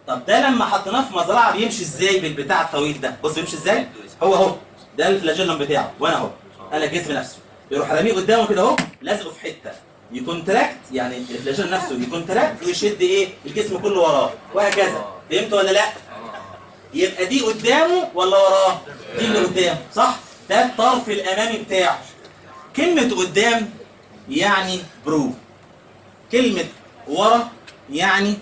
طب ده لما حطيناه في مزرعة بيمشي إزاي بالبتاع الطويل ده؟ بص بيمشي إزاي؟ هو أهو. ده ال flagellum بتاعه وأنا أهو. أنا الجسم نفسه. يروح راميه قدامه كده اهو لازقه في حتة. ي contract يعني ال flagellum نفسه ي contract ويشد إيه الجسم كله وراه. وهكذا. فهمت ولا لأ؟ يبقى دي قدامه ولا وراه؟ دي اللي قدامه صح؟ ده الطرف الأمامي بتاعه. كلمة قدام يعني pro. كلمة ورا يعني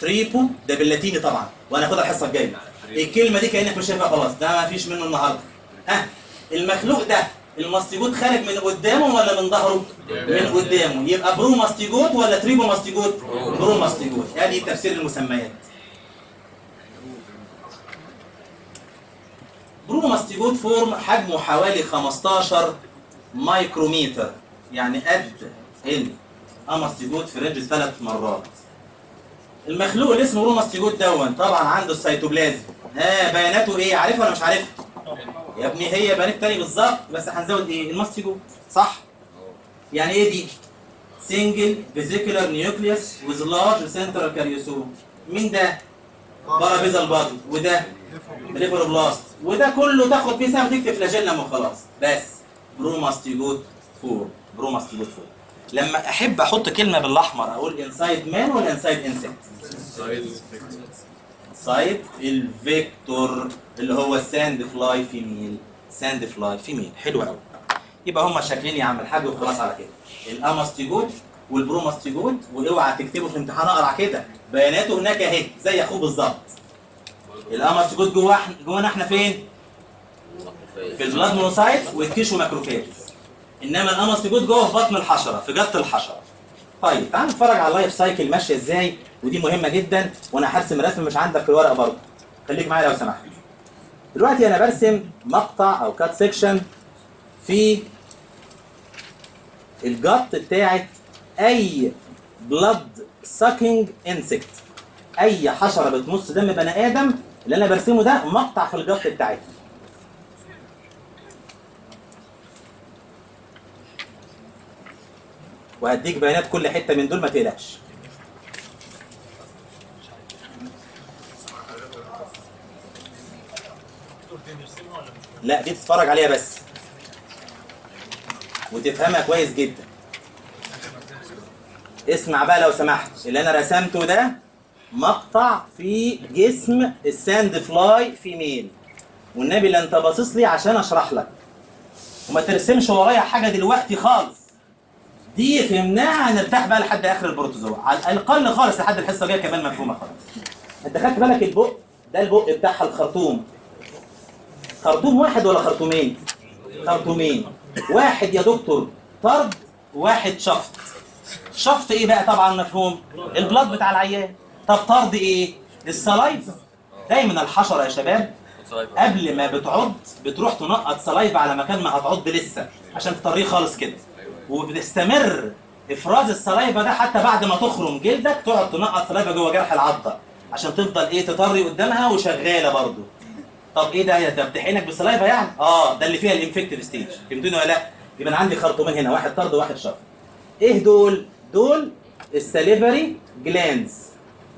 trypo ده باللاتيني طبعا. وأنا هاخدها الحصة الجاية. الكلمة دي كأنك مش شايفها خلاص. ده ما فيش منه النهاردة. ها المخلوق ده ال mastigote خارج من قدامه ولا من ظهره؟ من قدامه يبقى promastigote ولا trypomastigote؟ pro. mastigote ادي تفسير المسميات. promastigote form حجمه حوالي 15 مايكروميتر يعني قد ال amastigote في range ثلاث مرات. المخلوق اللي اسمه promastigote دون طبعا عنده السيتوبلازم. ها بياناته إيه؟ عارفها ولا مش عارفها؟ يا ابني هي بيانات تاني بالظبط بس هنزود إيه؟ ال mastigote صح؟ يعني إيه دي؟ single vesicular nucleus with large central karyosome مين ده؟ parabasal body وده؟ blepharoplast وده كله تاخد بيه سهم تكتب flagellum وخلاص. بس. promastigote form promastigote form لما أحب أحط كلمة بالأحمر أقول inside man ولا inside insect inside ال vector اللي هو ال sand fly female sand fly female حلو قوي يبقى هما شكلين يا عم الحاج وخلاص على كده. ال amastigote وال promastigote وأوعى تكتبه في الامتحان اقرا كده. بياناته هناك أهي زي أخوه بالظبط. ال amastigote جوه جوانا إحنا فين؟ في ال blood monocyte وال tissue macrophage إنما ال amastigote جوه في بطن الحشرة في gut الحشرة. طيب تعال نتفرج على ال life cycle ماشية إزاي؟ ودي مهمة جدا وأنا هرسم رسم مش عندك في الورقة برضه. خليك معايا لو سمحت. دلوقتي أنا برسم مقطع أو cut section في ال gut بتاعت أي blood sucking insect أي حشرة بتمص دم بني آدم اللي أنا برسمه ده مقطع في ال gut بتاعتها وهديك بيانات كل حتة من دول ما تقلقش. لا دي تتفرج عليها بس. وتفهمها كويس جدا. اسمع بقى لو سمحت. اللي أنا رسمته ده مقطع في جسم ال sand fly female والنبي لا انت باصص لي عشان أشرح لك. وما ترسمش ورايا حاجة دلوقتي خالص. دي فهمناها هنرتاح بقى لحد آخر البروتوزوا على الأقل خالص لحد الحصة الجاية كمان مفهومة خالص. أنت خدت بالك البق؟ ده البق بتاعها الخرطوم. خرطوم واحد ولا خرطومين؟ خرطومين. واحد يا دكتور. طرد واحد شفط. شفط إيه بقى طبعا مفهوم؟ البلاد بتاع العيان. طب طرد إيه؟ السلايف. دايما الحشرة يا شباب قبل ما بتعض بتروح تنقط saliva على مكان ما هتعض لسه عشان تطريه خالص كده. وبتستمر إفراز ال saliva ده حتى بعد ما تخرم جلدك تقعد تنقط saliva جوه جرح العضة عشان تفضل إيه تطري قدامها وشغالة برضو طب إيه ده؟ يا ده بتحقنك بال saliva يعني؟ آه ده اللي فيها ال infective stage. فهمتوني ولا لأ؟ يبقى أنا عندي خرطومين هنا واحد طرد وواحد شفط إيه دول؟ دول ال salivary glands.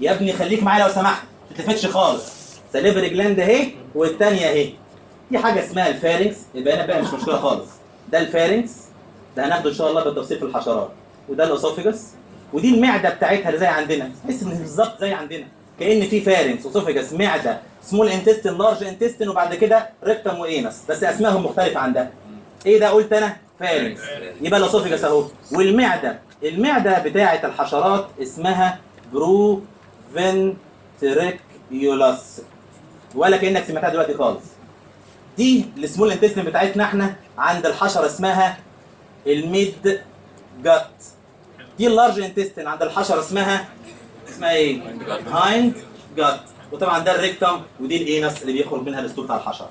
يا ابني خليك معايا لو سمحت ما تلفتش خالص. salivary gland اهي والثانيه اهي. في حاجة اسمها ال pharynx يبقى أنا بقى مش مشكلة خالص. ده ال pharynx ده هناخده إن شاء الله بالتفصيل في الحشرات. وده ال esophagus ودي المعدة بتاعتها زي عندنا. تحس إن بالظبط زي عندنا. كأن في pharynx esophagus معدة. small intestine large intestine وبعد كده rectum و anus بس أسمائهم مختلفة عن ده. إيه ده قلت أنا؟ pharynx يبقى ال esophagus أهو. والمعدة. المعدة بتاعة الحشرات اسمها proventriculus ولا كأنك سمعتها دلوقتي خالص. دي ال small intestine بتاعتنا إحنا عند الحشرة اسمها ال mid gut. دي ال large intestine عند الحشرة اسمها اسمها إيه؟ hind gut. وطبعا ده ال rectum ودي ال anus اللي بيخرج منها ال stool بتاع الحشرة.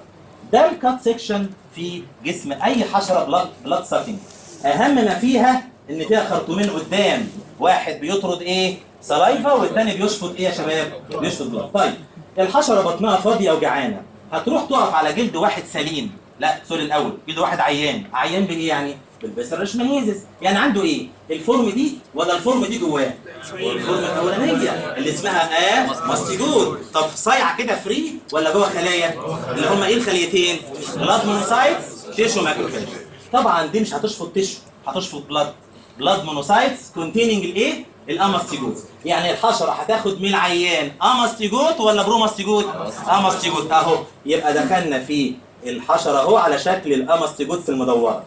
ده ال cut section في جسم أي حشرة blood blood sucking أهم ما فيها إن فيها خرطومين قدام. واحد بيطرد إيه؟ saliva والتاني بيشفط إيه يا شباب؟ بيشفط blood. طيب الحشرة بطنها فاضية وجعانة. هتروح تقف على جلد واحد سليم. لا sorry الأول. جلد واحد عيان. عيان بإيه يعني؟ بال leishmaniasis يعني عنده إيه؟ ال form دي ولا ال form دي جواه؟ ال form الأولانية اللي اسمها amastigote طب صايعه كده free ولا جوه خلايا؟ اللي هم إيه الخليتين؟ blood monocytes tissue macrophage طبعا دي مش هتشفط tissue هتشفط blood. blood monocytes containing الإيه؟ ال amastigote. يعني الحشرة هتاخد من العيان amastigote ولا promastigote؟ amastigote أهو. يبقى دخلنا في الحشرة أهو على شكل ال amastigote في المدورة.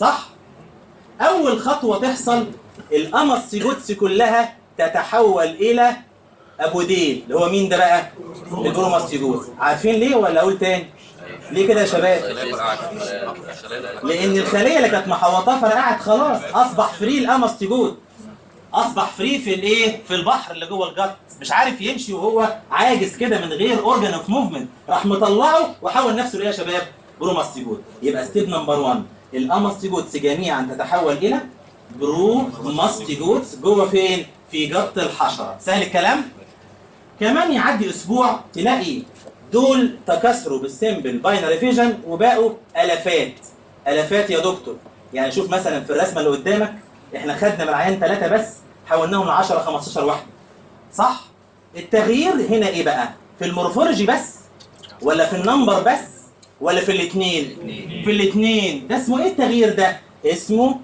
صح؟ أول خطوة تحصل ال amastigotes كلها تتحول إلى ابوديل اللي هو مين ده بقى؟ ال promastigote عارفين ليه ولا أقول تاني؟ ليه كده يا شباب؟ لأن الخلية اللي كانت محوطاه فرقعت خلاص. أصبح free ال amastigote أصبح free في الإيه؟ في البحر اللي جوه ال gut مش عارف يمشي وهو عاجز كده من غير organ of movement راح مطلعه وحول نفسه لايه يا شباب؟ promastigote يبقى step number 1 ال amastigotes جميعا تتحول إلى promastigotes جوه فين؟ في gut الحشرة. سهل الكلام؟ كمان يعدي أسبوع تلاقي دول تكاثروا بال simple binary fission وبقوا ألافات. ألافات يا دكتور. يعني شوف مثلا في الرسمة اللي قدامك إحنا خدنا من العيان ثلاثة بس حولناهم ل 10 15 واحدة. صح؟ التغيير هنا إيه بقى؟ في ال morphology بس ولا في ال number بس؟ ولا في الاثنين؟ في الاثنين. ده اسمه إيه التغيير ده؟ اسمه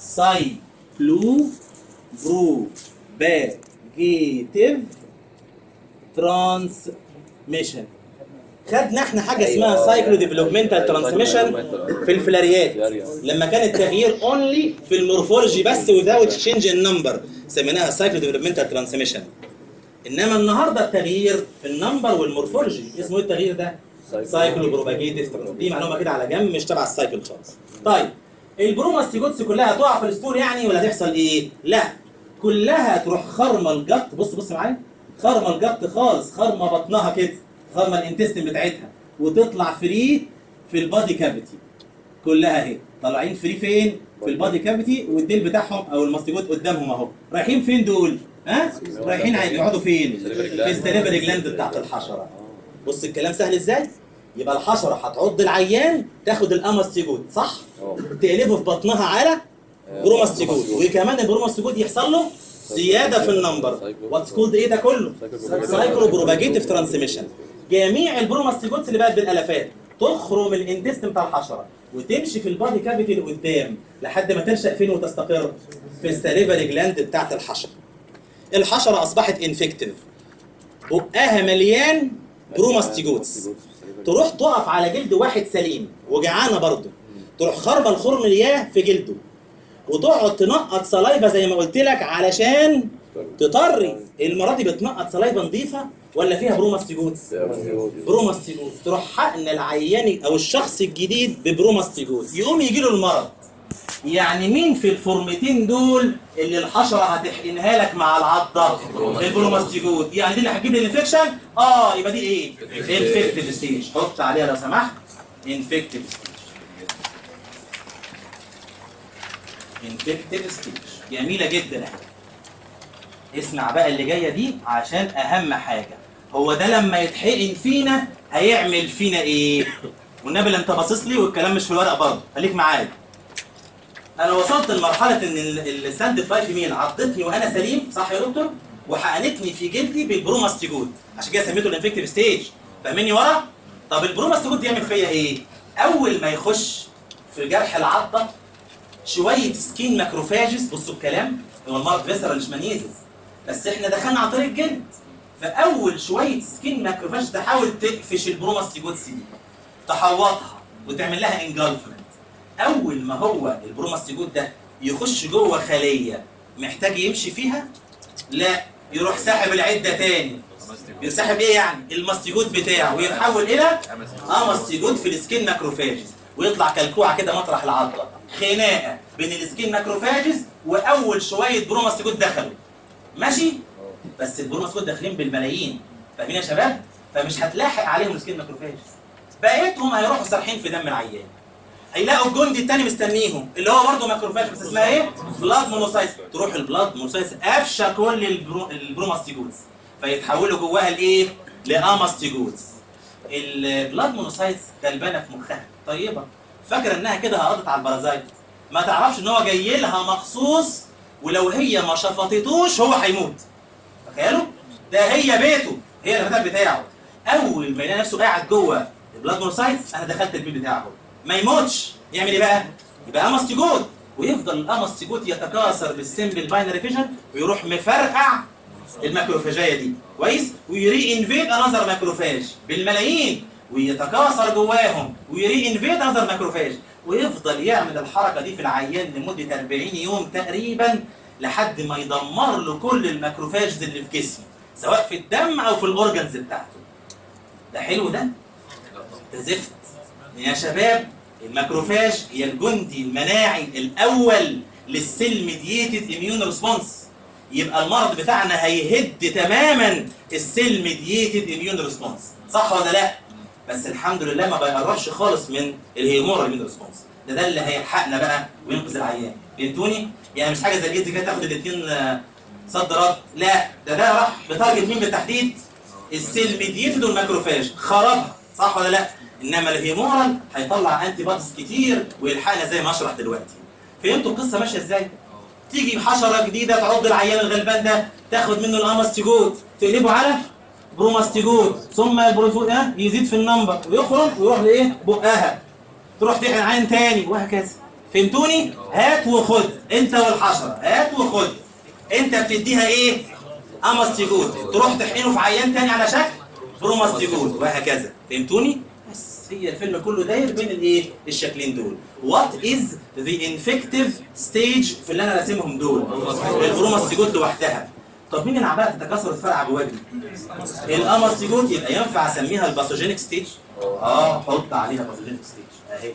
cyclo-propagative transmission خدنا إحنا حاجة اسمها cyclo-developmental transmission في الفيلاريات. لما كان التغيير only في ال morphology بس change in number. سميناها cyclo-developmental transmission إنما النهارده التغيير في ال number وال morphology اسمه إيه التغيير ده؟ cyclo-propagative دي معلومة كده على جنب مش تبع ال cycle خالص. طيب ال promastigotes كلها تقع في الستور يعني ولا تحصل إيه؟ لا. كلها تروح خرمة ال gut. بص بص معايا. خرمة ال gut خالص. خرمة بطنها كده. خرمة ال intestine بتاعتها. وتطلع free في ال body cavity. كلها اهي. طالعين free فين؟ في ال body cavity. والديل بتاعهم أو ال mastigote قدامهم أهو. رايحين فين دول؟ ها؟ رايحين يقعدوا فين؟ في ال salivary gland بتاعت الحشرة. بص الكلام سهل إزاي؟ يبقى الحشرة هتعض العيان تاخد ال amastigote صح؟ تقلبه في بطنها على promastigote وكمان ال promastigote يحصل له زيادة في ال number. what's called إيه ده كله؟ cyclo-propagative transmission جميع ال promastigotes اللي بقت بالالافات تخرم ال intestine بتاع الحشرة وتمشي في ال body cavity لقدام لحد ما تنشا فين وتستقر؟ في ال salivary gland بتاعت الحشرة. الحشرة أصبحت infective بقها مليان promastigotes تروح تقف على جلد واحد سليم وجعانة برضه. تروح خارمة الخرم إياه في جلده. وتقعد تنقط saliva زي ما قلت لك علشان تطري. المرة دي بتنقط saliva نظيفة ولا فيها promastigotes promastigote تروح حقن العيان أو الشخص الجديد ب promastigote يقوم يجي له المرض. يعني مين في الفورمتين دول اللي الحشرة هتحقنها لك مع العضه ال promastigote يعني دي اللي هتجيب لي ال infection؟ آه يبقى دي إيه؟ infective stage حط عليها لو سمحت. infective stage infective stage جميلة جدا اسمع بقى اللي جاية دي عشان أهم حاجة. هو ده لما يتحقن فينا هيعمل فينا إيه؟ والنبي اللي انت باصص لي والكلام مش في الورق برضه. خليك معايا. أنا وصلت لمرحلة إن ال- ال sandfly مين عضتني وأنا سليم صح يا دكتور؟ وحقنتني في جلدي بال promastigote. عشان كده سميته ال infective stage فاهمني ورا؟ طب ال promastigote يعمل فيا إيه؟ أول ما يخش في جرح العضة شوية skin macrophages بصوا الكلام هو المرض visceral leishmaniasis بس إحنا دخلنا عن طريق الجلد. فأول شوية skin macrophage تحاول تقفش ال promastigotes دي. تحوطها وتعمل لها engulfment أول ما هو ال promastigote ده يخش جوه خلية محتاج يمشي فيها؟ لا يروح ساحب العدة تاني. يسحب إيه يعني؟ ال mastigote بتاعه ويتحول إلى amastigote في ال skin macrophages ويطلع كلكوعة كده مطرح العضة خناقة بين ال skin macrophages وأول شوية promastigote دخلوا ماشي؟ بس ال promastigote داخلين بالملايين. فاهمين يا شباب؟ فمش هتلاحق عليهم ال skin macrophages بقيتهم هيروحوا سارحين في دم العيان. هيلاقوا الجندي التاني مستنيهم اللي هو برضه macrophage بس اسمها إيه؟ blood monocytes تروح ال blood monocytes قافشه كل ال pro... ال promastigotes فيتحولوا جواها لإيه؟ ل amastigotes ال blood monocytes غلبانة في مخها. طيبة. فاكره إنها كده قضت على ال parasite ما تعرفش إن هو جاي لها مخصوص ولو هي ما شفطتوش هو هيموت. تخيلوا؟ ده هي بيته هي الفتاة بتاعه. أول ما يلاقي نفسه قاعد جوه ال blood monocytes أنا دخلت البيت بتاعه. ما يموتش. يعمل إيه بقى؟ يبقى amastigote ويفضل ال amastigote يتكاثر بال simple binary fission ويروح مفرقع ال macrophage دي. كويس؟ و re-invade another macrophage بالملايين. ويتكاثر جواهم. و re-invade another macrophage ويفضل يعمل الحركة دي في العيان لمدة 40 يوم تقريبا لحد ما يدمر له كل ال macrophages اللي في جسمه سواء في الدم أو في ال organs بتاعته. ده حلو ده؟ ده زفت. يا شباب ال macrophage هي الجندي المناعي الأول لل cell mediated immune response يبقى المرض بتاعنا هيهد تماما ال cell mediated immune response صح ولا لا؟ بس الحمد لله ما بيقربش خالص من ال humoral immune response ده ده اللي هيلحقنا بقى وينقذ العيان. فهمتوني؟ يعني مش حاجة زي كده تاخد الاثنين صد رد. لا ده ده راح ب target مين بالتحديد؟ ال cell mediated وال macrophage خربها. صح ولا لا؟ إنما ال humoral هيطلع antibodies كتير ويلحقنا زي ما أشرح دلوقتي. فهمتوا القصة ماشية إزاي؟ تيجي حشرة جديدة تعض العيان الغلبان ده تاخد منه ال amastigote تقلبه على promastigote ثم ال promastigote يزيد في ال number ويخرج ويروح لإيه؟ بقها. تروح تحقن عيان تاني وهكذا. فهمتوني؟ هات وخد. أنت والحشرة هات وخد. أنت بتديها إيه؟ amastigote. تروح تحقنه في عيان تاني على شكل promastigote وهكذا. فهمتوني؟ هي الفيلم كله داير بين الايه؟ الشكلين دول. What is the infective stage في اللي أنا راسمهم دول؟ ال promastigote لوحدها. طب مين اللي عمالة تتكاثر وتفرقع جواها دي؟ ال amastigote يبقى ينفع أسميها ال pathogenic stage آه حط عليها pathogenic stage أهي.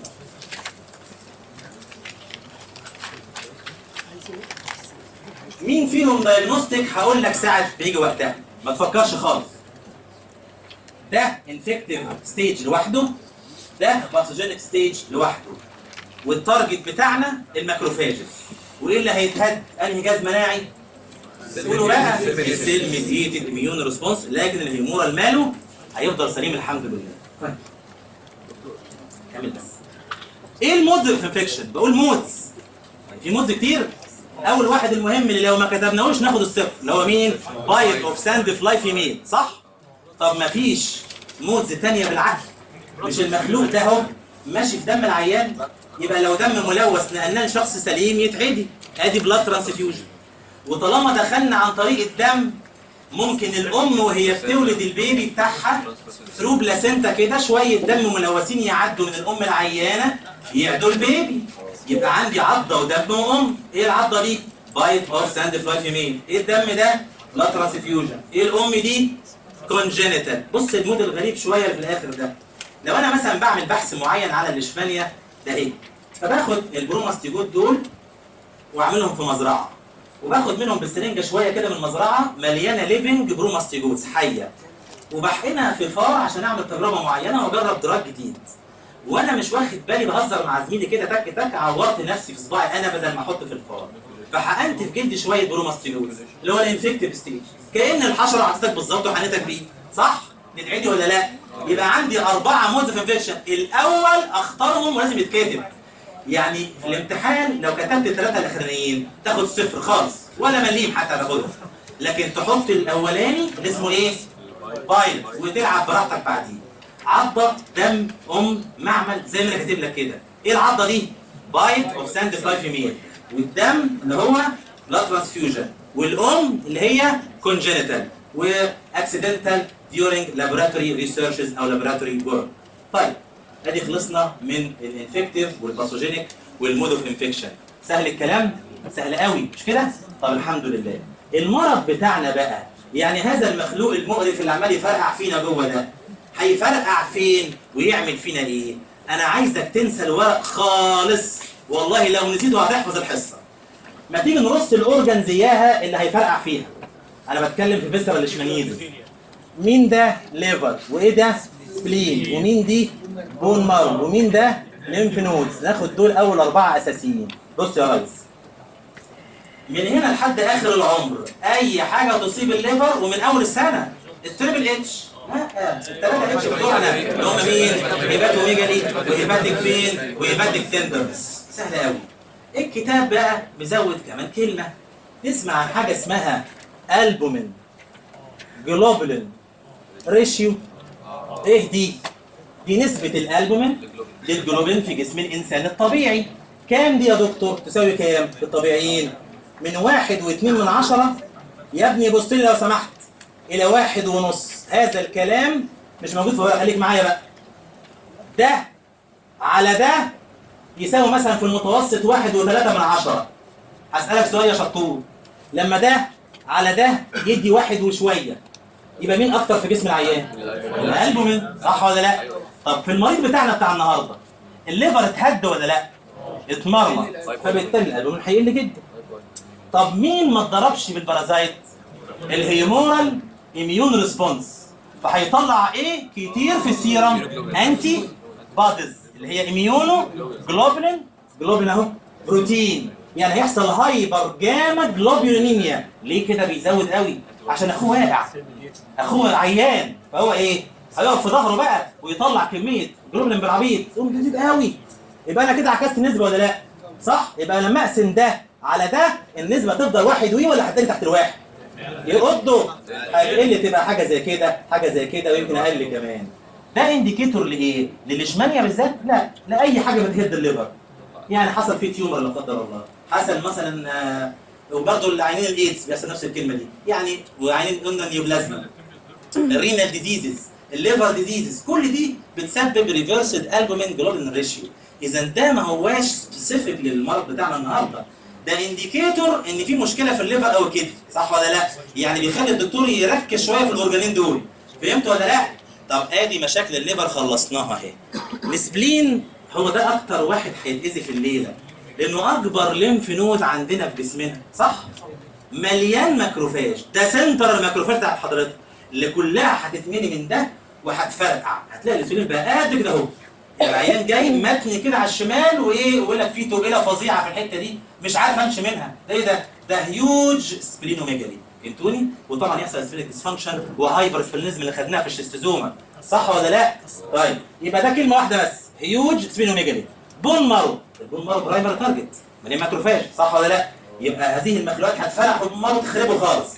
مين فيهم diagnostic هقول لك ساعة بيجي وقتها. ما تفكرش خالص. ده infective stage لوحده ده pathogenic stage لوحده. وال target بتاعنا ال macrophages وإيه اللي هيتهد؟ أنهي جهاز مناعي؟ قولوا بقى ال cell mediated immune response لكن ال humoral ماله هيفضل سليم الحمد لله. طيب. كمل بس. إيه ال modes of infection بقول modes في modes كتير. أول واحد المهم اللي لو ما كتبناهوش ناخد الصفر. اللي هو مين؟ Bite of sand fly female صح؟ طب ما فيش modes تانية بالعقل مش المخلوق ده اهو ماشي في دم العيان. يبقى لو دم ملوث نقلناه لشخص سليم يتعدي. أدي blood transfusion وطالما دخلنا عن طريق الدم ممكن الأم وهي بتولد ال baby بتاعها through placenta كده شوية دم ملوثين يعدوا من الأم العيانة يعدوا ال baby. يبقى عندي عضة ودم وأم. إيه العضة دي؟ Bite of sand fly female إيه الدم ده؟ blood transfusion إيه الأم دي؟ congenital بص ال mode الغريب شوية اللي في الآخر ده. لو أنا مثلا بعمل بحث معين على الليشمانيا ده إيه؟ فباخد ال promastigote دول وأعملهم في مزرعة. وباخد منهم بالسرنجه شوية كده من المزرعه مليانة living promastigotes حية. وبحقنها في فار عشان أعمل تجربة معينة وأجرب drug جديد. وأنا مش واخد بالي بهزر مع زميلي كده تك تك عورت نفسي في صباعي أنا بدل ما أحط في الفار. فحقنت في جلدي شوية promastigotes اللي هو ال infective stage كأن الحشرة عضتك بالظبط وحقنتك بيه. صح؟ نعدي ولا لا؟ يبقى عندي أربعة modes of infection الأول أختارهم ولازم يتكتب يعني في الامتحان لو كتبت الثلاثه الأخرانيين تاخد صفر خالص ولا مليم حتى تاخدهم. لكن تحط الأولاني اللي اسمه إيه؟ bite وتلعب براحتك بعديه عضة دم أم معمل زي ما أنا كاتب لك كده. إيه العضة دي؟ Bite of sand fly female والدم اللي هو blood transfusion والأم اللي هي congenital و accidental during laboratory researches أو laboratory work. طيب أدي خلصنا من ال infective وال pathogenic وال mode of infection سهل الكلام؟ سهل قوي مش كده؟ طب الحمد لله. المرض بتاعنا بقى يعني هذا المخلوق المقرف اللي عمال يفرقع فينا جوه ده هيفرقع فين ويعمل فينا إيه؟ أنا عايزك تنسى الورق خالص. والله لو نسيته هتحفظ الحصة. ما تيجي نرص ال organs اياها اللي هيفرقع فيها. أنا بتكلم في visceral leishmaniasis مين ده liver؟ وإيه ده spleen؟ ومين دي bone marrow ومين ده lymph nodes؟ ناخد دول أول أربعة أساسيين. بص يا ريس. من هنا لحد آخر العمر أي حاجة تصيب ال liver ومن أول السنة. ال triple H. لا الثلاثه H بتوعنا. اللي هم مين؟ hepatomegaly و hepatic pain و hepatic tenderness سهل قوي الكتاب بقى مزود كمان كلمة. نسمع عن حاجة اسمها albumin globulin ratio. إيه دي؟ دي نسبة ال albumin لل globulin في جسم الإنسان الطبيعي. كام دي يا دكتور؟ تساوي كام؟ الطبيعيين. من واحد واتنين من عشرة؟ يا ابني بص لي لو سمحت. إلى واحد ونص. هذا الكلام مش موجود في ورقة. خليك معايا بقى. ده على ده يساوي مثلا في المتوسط واحد وثلاثة من عشرة. هسألك سؤال يا شطور. لما ده على ده يدي واحد وشوية يبقى مين أكتر في جسم العيان؟ الالبومين صح ولا لا؟ طب في المريض بتاعنا بتاع النهارده ال liver اتهد ولا لا؟ اتمرمط. فبالتالي الالبومين هيقل جدا. طب مين ما اتضربش بال parasite ال humoral immune response فهيطلع إيه كتير في ال serum؟ antibodies اللي هي immunoglobulin globulin أهو بروتين. يعني هيحصل hypergammaglobulinemia ليه كده بيزود قوي؟ عشان أخوه واقع. أخوه عيان. فهو إيه؟ هيقف في ظهره بقى ويطلع كمية جلوبولين بالعبيط. تقوم تزيد قوي. يبقى أنا كده عكست النسبة ولا لا؟ صح؟ يبقى لما أقسم ده على ده النسبة تفضل واحد وي ولا هتلاقي تحت الواحد؟ يقضوا. هتقل تبقى حاجة زي كده؟ حاجة زي كده ويمكن أقل كمان. ده indicator لإيه؟ لليشمانيا بالذات؟ لا لأي حاجة بتهد ال liver. يعني حصل فيه tumor لا قدر الله. حصل مثلا آه، وبرضه العيانين الإيدز بيحصل نفس الكلمة دي. يعني وعيانين قلنا neoplasma ال renal diseases ال liver diseases كل دي بتسبب reversed albumin globulin ratio إذا ده ما هواش specific للمرض بتاعنا النهارده. ده indicator إن في مشكلة في ال liver أو ال kidney صح ولا لا؟ يعني بيخلي الدكتور يركز شوية في ال organ ين دول. فهمت ولا لا؟ طب آدي مشاكل ال liver خلصناها اهي. ال spleen هو ده أكتر واحد هيتأذي في الليلة لأنه أكبر lymph node عندنا في جسمنا صح؟ مليان macrophage. ده center ال macrophage بتاعت حضرتك. اللي كلها هتتملي من ده وهتفرقع. هتلاقي ال spleen بقى قد كده اهو. العيان جاي متني كده على الشمال وإيه ويقول لك في تقيله فظيعة في الحتة دي مش عارف أمشي منها. ده إيه ده؟ ده huge splenomegaly فهمتوني وطبعا يحصل splenic dysfunction و hypersplenism اللي خدناها في ال Schistosoma. صح ولا لا؟ طيب يبقى ده كلمة واحدة بس. huge splenomegaly bone marrow ال bone marrow primary target من ال macrophage صح ولا لا؟ يبقى هذه المخلوقات هتفرح ال bone marrow تخربه خالص.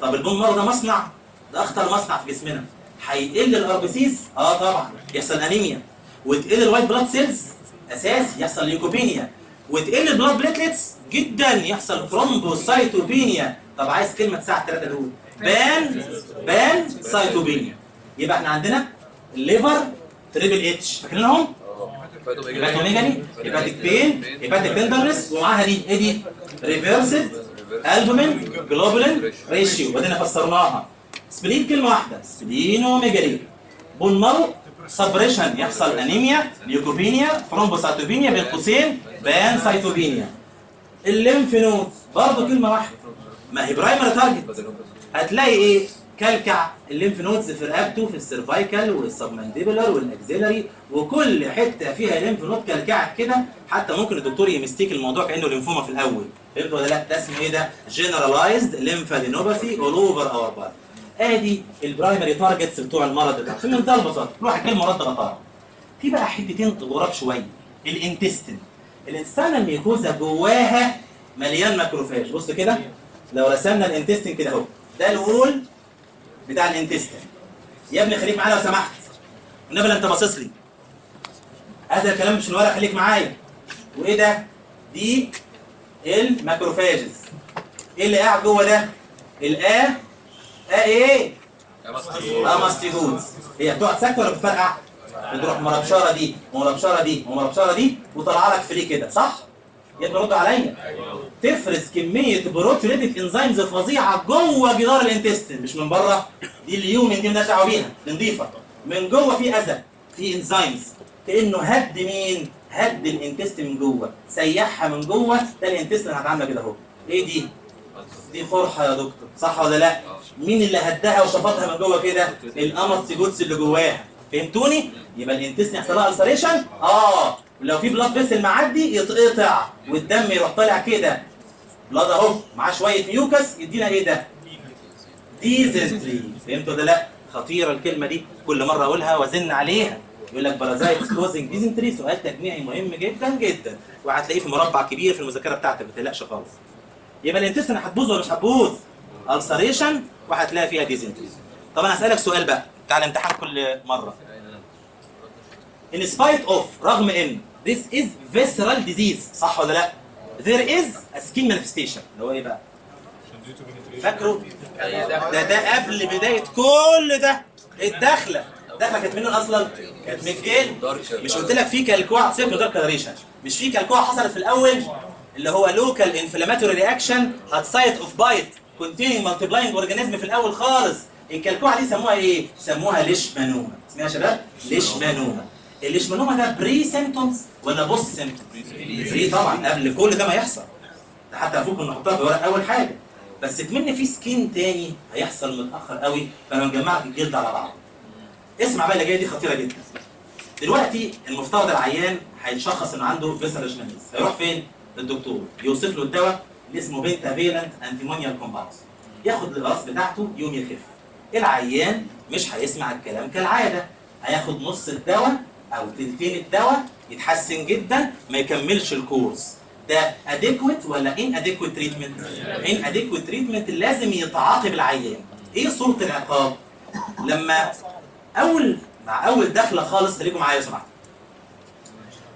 طب ال bone marrow ده مصنع؟ ده أخطر مصنع في جسمنا. هيقل ال RBCs؟ آه طبعا. يحصل انيميا وتقل ال white blood cells اساسي يحصل leucopenia وتقل ال blood platelets جدا. يحصل thrombocytopenia طب عايز كلمة ساعه الثلاثه دول. pan pancytopenia. يبقى إحنا عندنا ال liver triple H فاكرينهم؟ hepatomegaly hepatic pain hepatic tenderness ومعاها دي. إيه دي؟ reversed albumin globulin ratio وبعدين فسرناها. spleen كلمة واحدة. splenomegaly. bone marrow suppression يحصل انيميا leucopenia thrombocytopenia بين قوسين pancytopenia. ال lymph node برضه كلمة واحدة. ما هي primary target هتلاقي إيه؟ كلكع ال lymph nodes في رقبته في ال cervical وال submandibular وال axillary وكل حتة فيها lymph node كلكعت كده. حتى ممكن الدكتور ي mistake الموضوع كأنه ليمفوما في الأول. فهمت ولا لأ؟ ده اسمه إيه ده؟ generalized lymphadenopathy all over our body آدي ال primary targets بتوع المرض ده. في منتهى البساطة. روح كلمه مرض غطاء في بقى حتتين غراب شوية. ال intestine ال intestine ال mucosa جواها مليان macrophage بص كده. لو رسمنا ال intestine كده اهو. ده ال wall بتاع ال intestine. يا ابني خليك معايا لو سمحت. والنبي انت باصص لي. هذا الكلام مش ورا خليك معايا. وإيه ده؟ دي ال macrophages إيه اللي قاعد جوه ده؟ الآ آ إيه؟ amastigotes هي بتقعد ساكتة ولا بتفرقع؟ بتروح مربشره دي ومربشره دي ومربشره دي وطلع لك free كده صح؟ ابني رد عليا. تفرز كمية proteolytic enzymes فظيعة جوه جدار ال intestine. مش من بره دي ال lumen دي مالناش دعوه بيها. نضيفة. من جوه في أذى في enzymes كأنه هد مين؟ هد ال intestine من جوه. سيحها من جوه ده ال intestine هتعمل كده اهو إيه دي؟ دي قرحة يا دكتور. صح ولا لا؟ مين اللي هدها وشفطها من جوه كده؟ ال amastigotes اللي جواها. فهمتوني؟ يبقى ال intestine يحصل لها آه. ولو في blood vessel معدي يتقطع والدم يروح طالع كده. blood اهو معاه شوية mucus يدينا إيه ده؟ dysentery فهمتوا ولا لا؟ خطيرة الكلمة دي كل مرة أقولها وأزن عليها. يقول لك parasite causing dysentery سؤال تجميعي مهم جدا جدا. وهتلاقيه في مربع كبير في المذاكرة بتاعتك ما تقلقش خالص. يبقى ال intestine هتبوظ ولا مش هتبوظ؟ ulceration وهتلاقي فيها dysentery طب أنا هسألك سؤال بقى بتاع الامتحان كل مرة. In spite of رغم إن this is visceral disease. صح ولا لا؟ There is a skin manifestation. اللي هو إيه بقى؟ فاكره؟ ده ده قبل بداية كل ده. الدخلة. الدخلة كانت منين أصلا؟ كانت من الجلد مش قلت لك في كالكوع سيبك من دارك كلاريشن مش في كالكوع حصلت في الأول اللي هو local inflammatory reaction at site of bite containing multiplying organism في الأول خالص. الكالكوعه دي سموها إيه؟ سموها leishmanoma اسمها يا شباب؟ leishmanoma ال leishmanoma ده pre symptoms ولا post symptoms pre طبعا قبل كل ده ما يحصل. ده حتى فوق نحطها في ورق أول حاجة. بس كمان في skin تاني هيحصل متأخر قوي فأنا مجمعك الجلد على بعض اسمع بقى اللي جاية دي خطيرة جدا. دلوقتي المفترض العيان هيتشخص ان عنده visceral leishmaniasis هيروح فين؟ الدكتور يوصف له الدواء اللي اسمه pentavalent antimonial compound ياخد الأقراص بتاعته يوم يخف. العيان مش هيسمع الكلام كالعادة. هياخد نص الدواء أو تلتين الدواء يتحسن جدا ما يكملش ال course. ده adequate ولا inadequate treatment inadequate treatment لازم يتعاقب العيان. إيه صورة العقاب؟ لما أول مع أول دخلة خالص خليكم معايا لو سمحتوا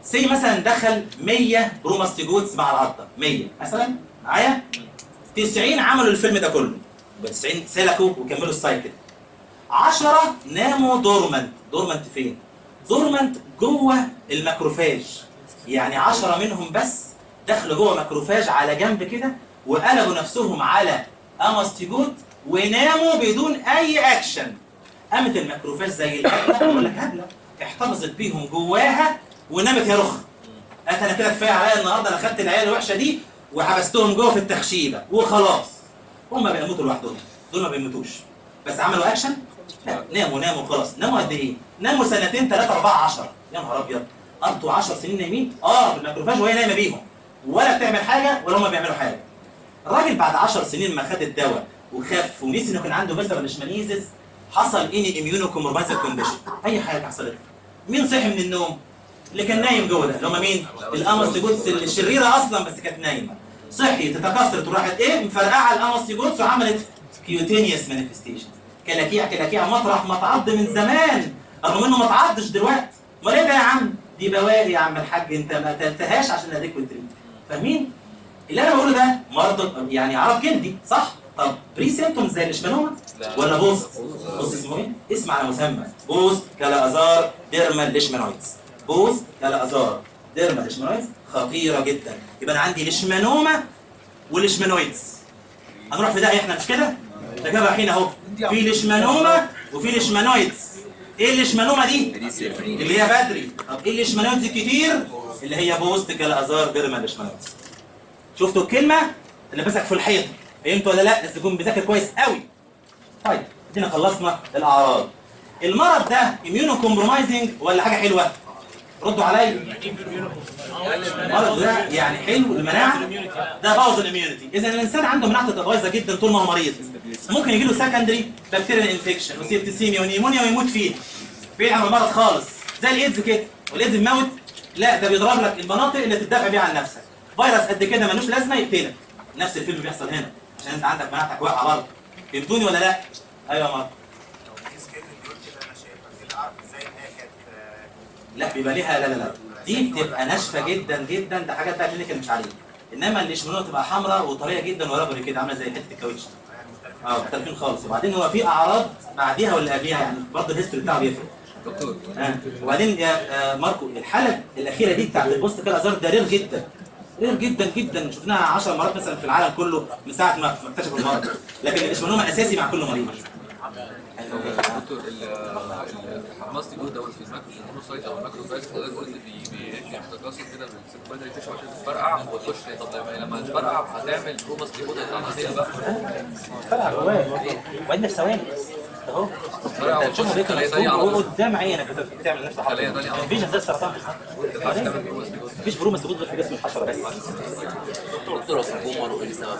say مثلا دخل 100 promastigotes مع العضة. 100 مثلا معايا؟ 90 عملوا الفيلم ده كله. يبقى 90 سلكوا وكملوا ال cycle. 10 ناموا dormant. dormant فين؟ dormant جوه ال macrophage يعني 10 منهم بس دخلوا جوه macrophage على جنب كده وقلبوا نفسهم على amastigote وناموا بدون أي اكشن قامت ال macrophage زي بقول لك هبلة احتفظت بيهم جواها ونامت يا رخ. قالت أنا كده كفاية عليا النهارده أنا خدت العيال الوحشة دي وحبستهم جوه في التخشيبة وخلاص. هم بيموتوا لوحدهم دول ما بيموتوش. بس عملوا اكشن ناموا ناموا خلاص. ناموا قد إيه؟ ناموا سنتين ثلاثة أربعة 10 يا نهار أبيض. قضوا 10 سنين نايمين. آه في ال macrophage وهي نايمة بيهم. ولا بتعمل حاجة ولا هم بيعملوا حاجة. الراجل بعد 10 سنين ما خد الدواء وخف ونسي إنه كان عنده visceral leishmaniasis حصل اني immunocompromised condition أي حاجة حصلت. مين صحي من النوم؟ اللي كان نايم جوه ده. اللي هم مين؟ ال amastigotes الشريره أصلا بس كانت نايمة. صحيت اتكسرت وراحت إيه؟ مفرقعة ال amastigotes وعملت cutaneous manifestation كلاكيع كلاكيع مطرح ما تعض من زمان رغم إنه ما تعضش دلوقتي أمال إيه ده يا عم؟ دي بواري يا عم الحاج أنت ما تنتهاش عشان أديك وتريد فاهمين؟ اللي أنا بقوله ده مرض يعني عرض جلدي صح؟ طب pre symptoms زي ال leishmanoma ولا post؟ post اسمه إيه؟ اسم على مسمى post kala-azar dermal leishmanoids post kala-azar dermal leishmanoids خطيرة جدا يبقى أنا عندي leishmanoma وال leishmanoids هنروح في ده إحنا مش كده؟ ده كده رايحين أهو في leishmanoma وفي leishmanoids إيه ال leishmanoma دي؟ اللي هي بدري طب إيه ال leishmanoids الكتير؟ اللي هي post kala-azar dermal leishmanoids شفتوا الكلمة اللي مسك في الحيط فهمتوا ولا لا؟ لازم تكون بذاكر كويس قوي طيب إدينا خلصنا الأعراض المرض ده immunocompromising ولا حاجة حلوة؟ ردوا عليا. المرض ده يعني حلو المناعه ده بوظ ال immunity إذا الإنسان عنده مناعته بايظه جدا طول ما هو مريض. ممكن يجي له secondary bacterial infection و septicemia و pneumonia ويموت فيها بعيد عن المرض خالص. زي الإيدز كده. والإيدز بيموت لا ده بيضرب لك المناطق اللي تدافع بيها عن نفسك. فيروس قد كده ملوش لازمة يقتلك. نفس الفيلم بيحصل هنا. عشان أنت عندك مناعتك واقعة برضه. فهمتوني ولا لا؟ أيوه يا مرض. لا بيبقى ليها لا لا لا. دي بتبقى ناشفة جدا جدا. ده حاجات بقى clinical مش عليه إنما ال leishmanoma تبقى حمراء وطرية جدا و rubbery كده عاملة زي حتة الكاوتش. آه مختلفين خالص. وبعدين هو في أعراض بعديها ولا قبليها يعني برضه ال history بتاعه بيفرق. دكتور. آه. وبعدين يا آه ماركو الحالة الأخيرة دي بتاعت ال post kala-azar ده rare جدا. rare جدا جدا. شفناها 10 مرات مثلا في العالم كله من ساعة ما اكتشفوا المرض. لكن ال leishmanoma أساسي مع كل مريض. دكتور الحماس تقول دوت في الماكرو المونوسايت أو الماكروسايت حضرتك قلت بي بي يعني بتتكسر كده بالسيكوندري تيشو عشان تفرقع وتخش طب لما لما تفرقع هتعمل بروماس تيبوت هيطلع فيها بقى فرع جواه وبعدين في ثواني اهو طول قدام عينك بتعمل نفس الحركه. مفيش بروماس تيبوت مفيش برومس تقول غير في جسم الحشره بس دكتور في البومر وايه السبب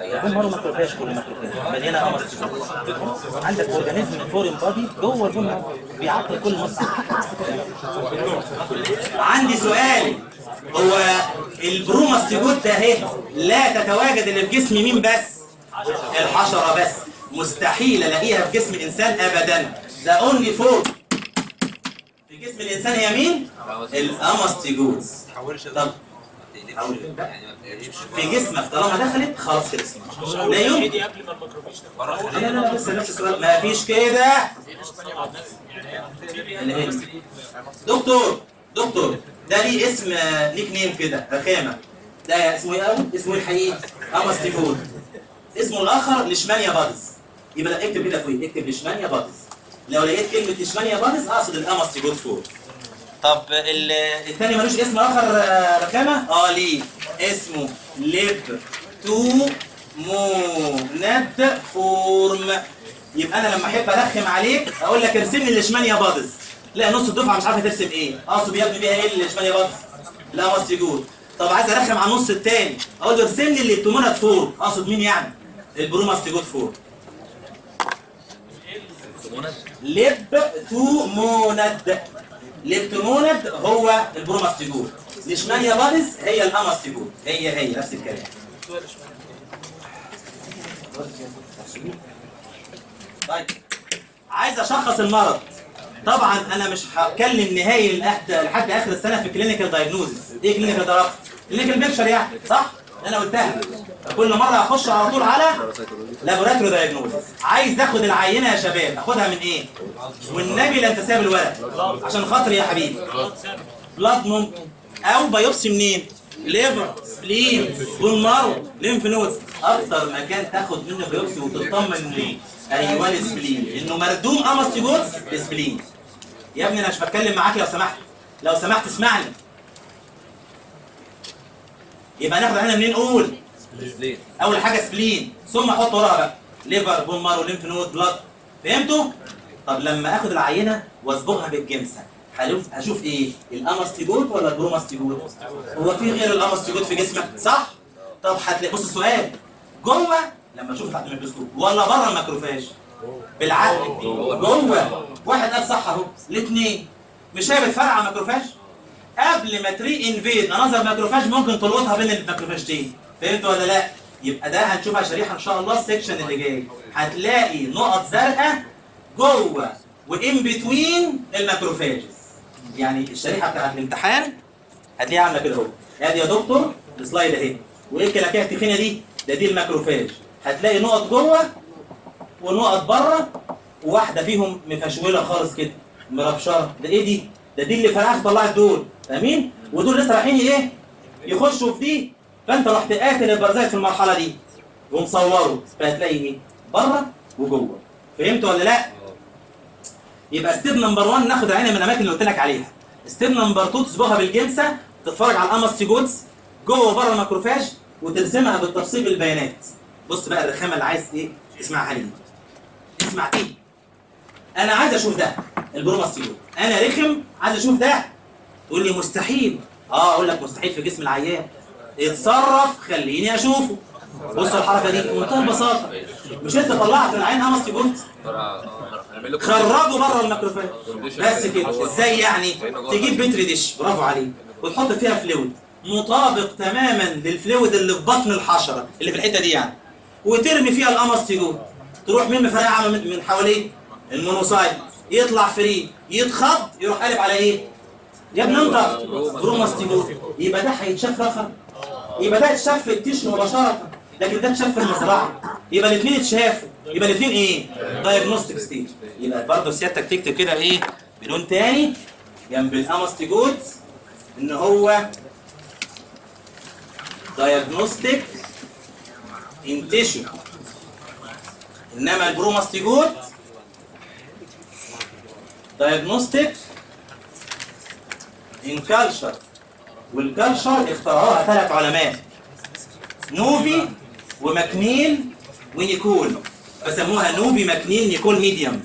البون مارو ماكروفاج كل ماكروفاج مليانه قمر عندك organism foreign body جوه marrow بيعطل كل مصر. عندي سؤال. هو ال promastigote ده اهي لا تتواجد إلا في جسم مين بس؟ الحشرة بس. مستحيل ألاقيها في جسم الإنسان ابدا. the only form في جسم الإنسان هي مين؟ ال amastigotes طب بقى؟ في جسمك طالما دخلت خلاص خلصنا لا يمكن. لا لا لا لسه نفس السؤال. ما فيش كده. اللي هي دكتور دكتور ده ليه اسم nickname كده رخامة. ده اسمه إيه قوي؟ اسمه إيه الحقيقي؟ amastigote اسمه الآخر Leishmania bodies. يبقى اكتب كده فوق اكتب Leishmania bodies. لو لقيت كلمة Leishmania bodies أقصد ال amastigote فوق. طب ال- التاني ملوش اسم آخر آه، رخامة؟ آه ليه؟ اسمه leptomonad form. يبقى أنا لما أحب أرخم عليك أقول لك ارسم لي ال Leishmania bodies لا نص الدفعة مش عارفة ترسم إيه. أقصد يا ابني بيها إيه ال Leishmania bodies ال amastigote طب عايز أرخم على النص التاني. أقول له ارسم لي ال leptomonad form أقصد مين يعني؟ ال promastigote form. leptomonad leptomonad هو ال promastigote Leishmania bodies هي ال amastigote هي هي نفس الكلام. طيب. عايز أشخص المرض. طبعا أنا مش هتكلم نهائي لحد آخر السنة في clinical diagnosis إيه clinical diagnosis clinical picture يعني صح؟ أنا قلتها. كل مرة أخش على طول على laboratory diagnosis عايز آخد العينة يا شباب. آخدها من إيه؟ والنبي لا تساب الورق عشان خاطري يا حبيبي. blood ممكن أو biopsy منين؟ liver spleen bone marrow lymph nodes أكتر مكان تاخد منه biopsy وتطمن منين أيوه ال spleen. إنه مردوم amastigotes spleen يا ابني أنا مش بتكلم معاك لو سمحت. لو سمحت اسمعني. يبقى ناخد هنا منين؟ قول؟ أول حاجة spleen. ثم أحط وراها بقى. liver bone marrow lymph node blood. فهمتوا؟ طب لما آخد العينة وأصبغها بال Giemsa هشوف إيه؟ ال amastigote ولا ال promastigote؟ هو في غير ال amastigote في جسمك صح؟ طب هتلاقي بص السؤال. جوه لما أشوف تحت الميكروسكوب ولا بره ال macrophage بالعقل. جوه. واحد قال صح أهو. الاثنين مش هي على ال macrophage قبل ما ت re-invade another macrophage ممكن تلقطها بين الماكروفاجتين فهمت ولا لا؟ يبقى ده هنشوفها شريحة إن شاء الله ال section اللي جاي. هتلاقي نقط زرقاء جوه و in between ال macrophages يعني الشريحة بتاعت الامتحان هتلاقيها عاملة كده أهو. ادي يا دكتور ال slide أهي. وإيه الكلكيعة التخينة دي؟ ده دي ال macrophage هتلاقي نقط جوه ونقط بره وواحدة فيهم مفشوخة خالص كده. مربشرة. ده إيه دي؟ ده دي اللي فرقعت طلعت دول. فاهمين ودول لسه رايحين إيه؟ يخشوا في دي. فأنت رحت قاتل ال parasite في المرحلة دي. ومصوره فهتلاقي إيه؟ بره وجوه. فهمت ولا لأ؟ يبقى step number 1 ناخد عينه من الأماكن اللي قلت لك عليها. step number 2 تصبغها بال Giemsa تتفرج على ال amastigotes جوه وبره ال macrophage وترسمها بالتفصيل بالبيانات. بص بقى الرخامة اللي عايز إيه؟ تسمعها لي. اسمع إيه أنا عايز أشوف ده. ال promastigote أنا رخم عايز أشوف ده. تقول لي مستحيل. آه أقول لك مستحيل في جسم العيان. اتصرف خليني أشوفه. بص الحركة دي بمنتهى البساطة. مش أنت طلعت العينة هنعمل لكم خرجوا بره ال macrophage. بس كده. إزاي يعني؟ تجيب petri dish برافو عليك. وتحط فيها fluid. مطابق تماما لل fluid اللي في بطن الحشرة اللي في الحتة دي يعني. وترمي فيها ال amastigote تروح مين مفرقعه من حواليه. ال monocyte يطلع free يتخض يروح قالب على إيه؟ يا ابني انت promastigote يبقى ده هيتشاف رخم يبقى ده اتشاف في ال tissue مباشرة. لكن ده اتشاف في المزرعه يبقى الاثنين اتشافوا. يبقى الاثنين إيه؟ diagnostic stage يبقى برضه سيادتك تكتب كده إيه؟ بلون تاني. جنب ال amastigote إن هو diagnostic in tissue إنما ال promastigote diagnostic in culture وال culture اخترعوها ثلاث علماء. نوفي وماكنيل ونيكول. فسموها نوفي ماكنيل نيكول medium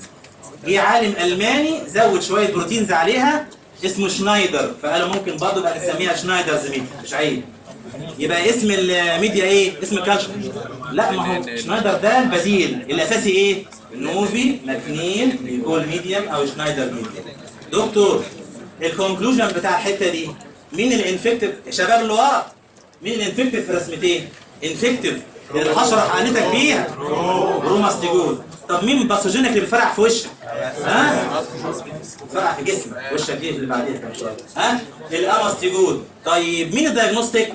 جه عالم ألماني زود شوية proteins عليها اسمه شنايدر. فقالوا ممكن برضه بقى نسميها Schneider's media مش عيب. يبقى اسم الميديا إيه؟ اسم ال culture لا ما هو شنايدر ده البديل الأساسي إيه؟ نوفي ماكنيل نيكول medium أو شنايدر medium دكتور ال conclusion بتاع الحتة دي مين ال infective شباب اللي ورا مين ال infective في رسمتين؟ infective الحشره حقنتك بيها promastigote طب مين pathogenic اللي بيفرقع في وشك؟ ها؟ فرقع في جسمك وشك دي اللي بعديها كام شوية. ها؟ ال amastigote طيب مين ال diagnostic؟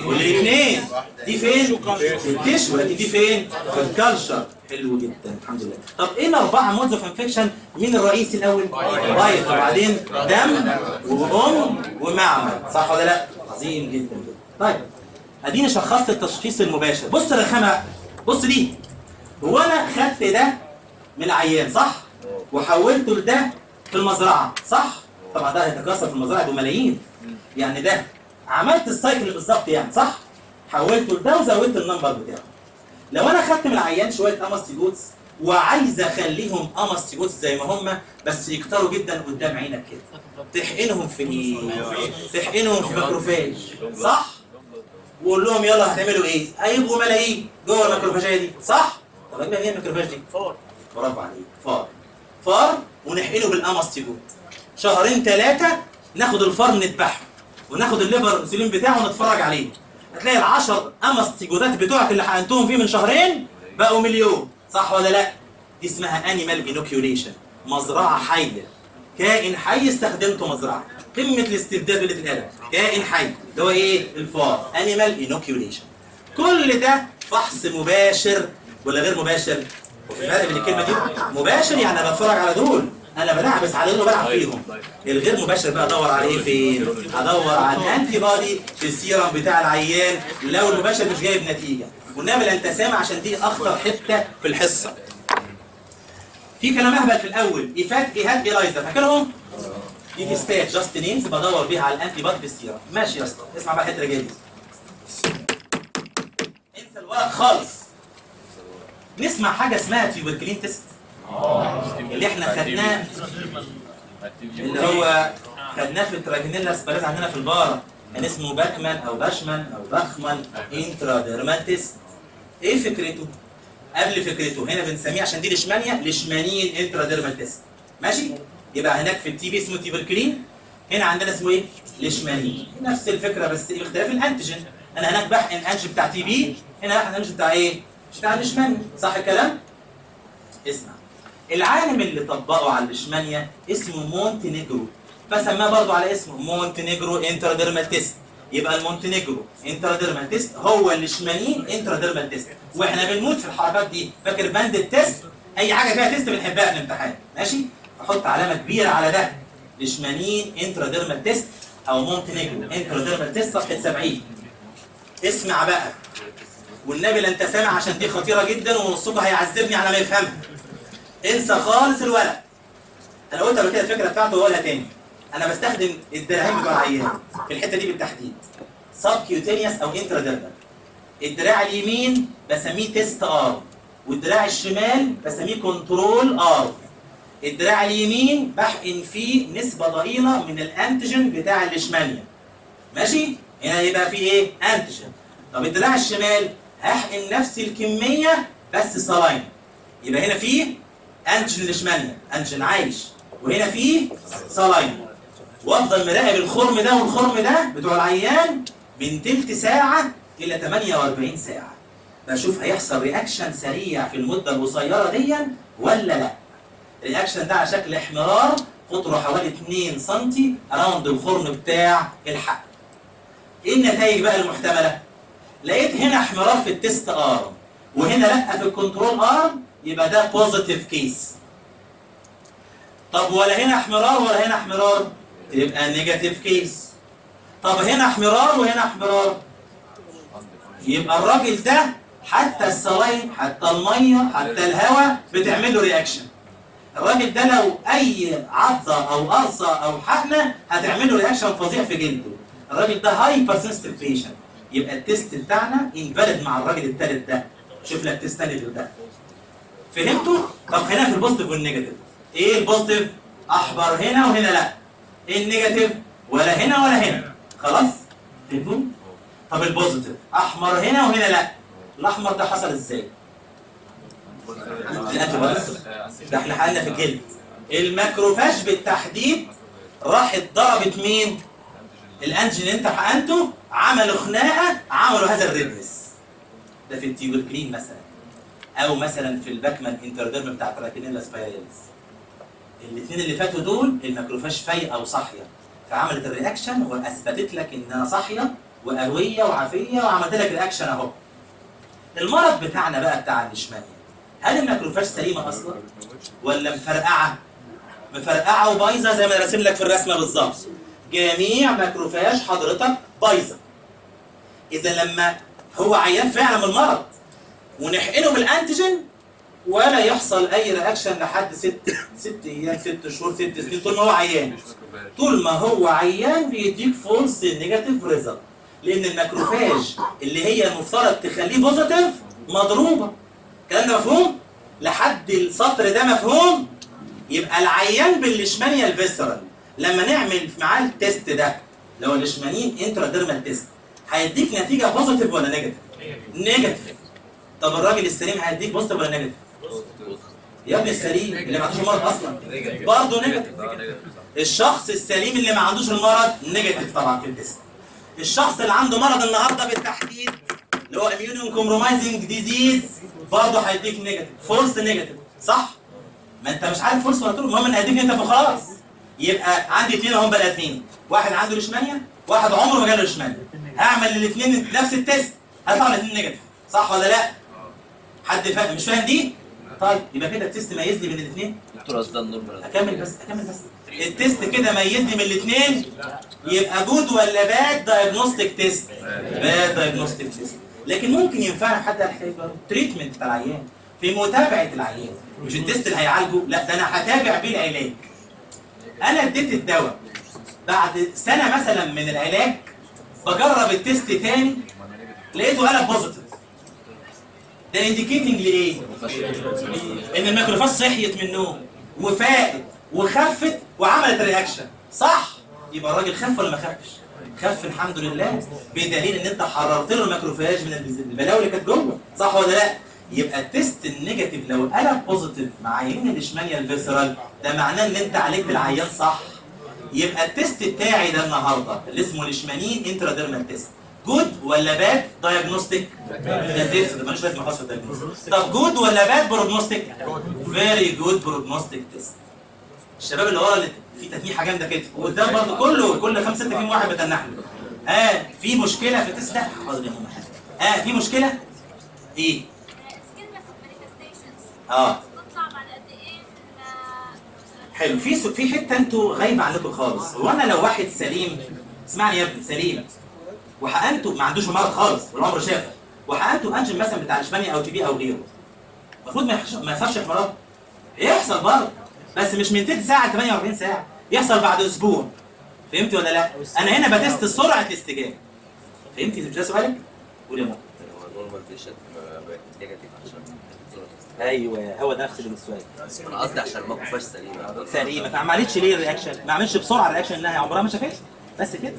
الاثنين. دي فين؟ في ال tissue لكن دي فين؟ في ال culture حلو جدا الحمد لله. طب إيه الاربعه modes of infection مين الرئيسي الأول؟ bite وبعدين دم وأم ومعمل. صح ولا لا؟ عظيم جدا. طيب اديني شخصت التشخيص المباشر. بص الرخامه بص دي هو أنا خدت ده من العيان صح؟ وحولته لده في المزرعة صح؟ طبعا ده هيتكاثر في المزرعة بملايين يعني ده عملت ال cycle بالظبط يعني صح؟ حولته لده وزودت ال number بتاعه. لو أنا خدت من العيان شوية amastigotes وعايز أخليهم amastigotes زي ما هم بس يكتروا جدا قدام عينك كده تحقنهم في إيه؟ تحقنهم في macrophage صح؟ وقول لهم يلا هتعملوا إيه؟ هيبقوا ملايين جوه الماكروفاجاية دي صح؟ طب إيه هي ال macrophage دي؟ فار برافو عليك فار فار ونحقنه بال amastigote شهرين ثلاثة ناخد الفار نذبحه وناخد ال liver وال spleen بتاعه ونتفرج عليه هتلاقي العشر اماستيجوتات بتوعك اللي حقنتهم فيه من شهرين بقوا مليون. صح ولا لا؟ دي اسمها animal inoculation مزرعة حية. كائن حي استخدمته مزرعة. قمة الاستبداد اللي اتقال كائن حي اللي هو إيه؟ الفار. animal inoculation كل ده فحص مباشر ولا غير مباشر؟ وفي فرق بين الكلمة دي؟ مباشر يعني أنا بتفرج على دول. أنا بلعبس على دول وبلعب فيهم. الغير مباشر بقى ادور على إيه فين؟ ادور على ال antibody في السيرم بتاع العيان. لو المباشر مش جايب نتيجة. ونعمل ابتسامه عشان دي اخطر حتة في الحصة. في كلام اهبل في الأول. IFAT IHAT ELISA فاكرهم؟ دي في ستات just names بدور بيها على ال antibody في السيرم. ماشي يا اسطى اسمع بقى الحته دي انسى الورق خالص. نسمع حاجة اسمها tuberculin test اللي إحنا خدناه اللي هو خدناه في ال Trichinella spiralis عندنا في البار كان اسمه باكمان أو باشمان أو بخمان intradermal test إيه فكرته؟ قبل فكرته هنا بنسميه عشان دي Leishmania intradermal test ماشي؟ يبقى هناك في ال TB اسمه tuberculin هنا عندنا اسمه إيه؟ Leishmanin نفس الفكرة بس باختلاف ال antigen أنا هناك بحقن antigen بتاع TB هنا بحقن انج بتاع إيه؟ بتاع ليشمانيا صح الكلام؟ اسمع العالم اللي طبقه على الليشمانيا اسمه مونتينيجرو فسماه برضه على اسمه مونتينيجرو intradermal test. يبقى ال Montenegro intradermal test هو ال Leishmanin intradermal test. وإحنا بنموت في الحركات دي. فاكر band ال test؟ أي حاجة فيها test بنحبها في الامتحان. ماشي؟ أحط علامة كبيرة على ده. Leishmanin intradermal test أو Montenegro intradermal test صفحة 70 اسمع بقى. والنبي لا انت سامع عشان دي خطيرة جدا ونصكم هيعذبني على ما يفهمها. انسى خالص الورق. أنا قلت قبل كده الفكرة بتاعته وأقولها تاني. أنا بستخدم الدراعين بتوع العيان في الحتة دي بالتحديد. subcutaneous أو intradermal الدراع اليمين بسميه test arm والدراع الشمال بسميه control arm الدراع اليمين بحقن فيه نسبة ضئيلة من ال antigen بتاع الليشمانيا ماشي؟ هنا يبقى فيه إيه؟ antigen طب الدراع الشمال هحقن نفس الكمية بس saline يبقى هنا فيه antigen ليشمانيا antigen عايش. وهنا فيه saline. وأفضل مراقب الخرم ده والخرم ده بتوع العيان من تلت ساعة إلى 48 ساعة. بشوف هيحصل reaction سريع في المدة القصيرة دي ولا لا؟ ال reaction ده على شكل احمرار قطره حوالي 2 سم around الخرم بتاع الحقن. إيه النتائج بقى المحتملة؟ لقيت هنا احمرار في ال test arm وهنا لأ في ال control arm يبقى ده positive case طب ولا هنا احمرار ولا هنا احمرار؟ تبقى negative case طب هنا احمرار وهنا احمرار؟ يبقى الراجل ده حتى ال saline حتى المية حتى الهواء بتعمل له reaction الراجل ده لو أي عضة أو قرصه أو حقنة هتعمل له reaction فظيع في جلده. الراجل ده hypersensitive patient يبقى ال test بتاعنا invalid مع الراجل التالت ده. شوف لك test ده. فهمتوا؟ طب خلينا في ال positive وال negative إيه ال positive؟ احمر هنا وهنا لا إيه ال negative؟ ولا هنا ولا هنا خلاص؟ فهمتوا؟ طب ال positive أحمر هنا وهنا لا الأحمر ده حصل إزاي؟ ده إحنا حقنا في الجلد ال macrophage بالتحديد راحت ضربت مين؟ ال antigen اللي أنت حقنته عملوا خناقة عملوا هذا ال redness ده في ال tuberculin مثلا أو مثلا في ال Bachman intradermal بتاع Trichinella spiralis الاثنين اللي فاتوا دول ال macrophage فايقه وصاحيه فعملت ال reaction وأثبتت لك ان أنا صاحيه وقوية وعافية وعملت لك reaction أهو. المرض بتاعنا بقى بتاع الليشمانيا هل ال macrophage سليمة أصلا ولا مفرقعة؟ مفرقعة وبايظة زي ما راسم لك في الرسمة بالظبط. جميع macrophage حضرتك بايظة. إذا لما هو عيان فعلا من المرض. ونحقنه بال antigen ولا يحصل أي reaction لحد ست ست أيام ست شهور ست سنين. طول ما هو عيان. طول ما هو عيان بيديك false negative result لأن ال macrophage اللي هي المفترض تخليه positive مضروبة. الكلام ده مفهوم؟ لحد السطر ده مفهوم؟ يبقى العيان بالليشمانيا ال visceral لما نعمل معاه ال test ده اللي هو ال Leishmanin intradermal test هيديك نتيجة positive ولا negative negative طب الراجل السليم هيديك positive ولا negative؟ يا ابني السليم اللي ما عندوش المرض أصلا. برضه negative. الشخص السليم اللي ما عندوش المرض negative طبعا في الجسم. الشخص اللي عنده مرض النهارده بالتحديد اللي هو immune compromising disease برضه هيديك negative. false negative. صح؟ ما انت مش عارف false ولا true المهم إن هيديك negative فخلاص يبقى عندي اثنين اهم بني آدمين. واحد عنده ليشمانيا واحد عمره ما جاله ليشمانيا هعمل الاثنين نفس ال test هيطلع الاثنين negative. صح ولا لا؟ حد فاهم مش فاهم دي؟ طيب يبقى كده ال test ميز لي بين الاثنين دكتور قصدي ال normal أكمل بس أكمل بس. ال test كده ميز لي من الاثنين يبقى good ولا bad diagnostic test bad diagnostic test لكن ممكن ينفعنا حتى الحكاية treatment بتاع العيان في متابعة العيان. مش ال test اللي هيعالجه لا ده أنا هتابع بيه العلاج. أنا اديت الدواء. بعد سنة مثلا من العلاج بجرب ال test تاني لقيته قلب positive ده indicating لايه؟ إن ال macrophage صحيت من النوم وفاقت وخفت وعملت reaction صح؟ يبقى الراجل خف ولا ما خفش؟ خف الحمد لله بدليل إن أنت حررت له ال macrophage من البلاوي اللي كانت جوه. صح ولا لا؟ يبقى ال test ال negative لو قلب positive مع عيانين الليشمانيا ال visceral ده معناه إن أنت عالجت العيان صح. يبقى ال test بتاعي ده النهارده اللي اسمه ال Leishmanin intradermal test good ولا bad diagnostic زفت ده ال diagnostic. طب good ولا bad prognostic very good prognostic test الشباب اللي ورا في تتنيحه جامدة كده. وقدام برضه كله كل خمسة ستة فيهم واحد بتنح له آه في مشكلة في ال test ده؟ حاضر يا ماما. آه في مشكلة؟ إيه؟ آه. حلو. في في حتة أنتوا غايبة عنكم خالص. هو أنا لو واحد سليم اسمعني يا ابني سليم. وحقنته ما عندوش مرض خالص والعمر شافه. وحقنته antigen مثلا بتاع الليشمانيا أو TB أو غيره. المفروض ما يحصلش ما يحصلش احمرار يحصل برضه بس مش من تلت ساعة ل 48 ساعة. يحصل بعد أسبوع. فهمت ولا لا؟ أنا هنا ب test سرعة الاستجابة. فهمتي؟ مش ده سؤالك؟ قول يا عشان أيوه هو ده نفس السؤال. أنا قصدي عشان ما كفاش سليم سليمة. فما عملتش ليه ال reaction؟ ما عملش بسرعة ال reaction إنها عمرها ما شافتش بس كده.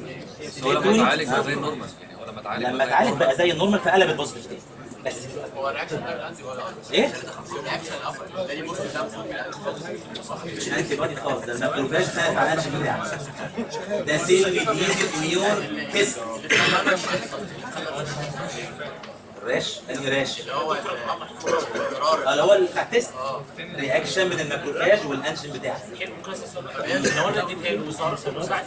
بس هو لما؟ اتعالج بقى زي. ال normal. يعني هو لما اتعالج لما اتعالج بقى زي ال normal فقلبت positive تاني. بس كده. هو الرياكشن ده الانتي بودي إيه؟ الرياكشن الأول ده بوست مش انتي بادي خالص ده الماكروفاج خايف على الانتي بتاعك ده سيل ميديتد اميون تيست الراش انهي راش؟ اللي هو اللي هو اللي تيست رياكشن من الماكروفاج والأنشن بتاعك أنا اديتها له وصارت بعد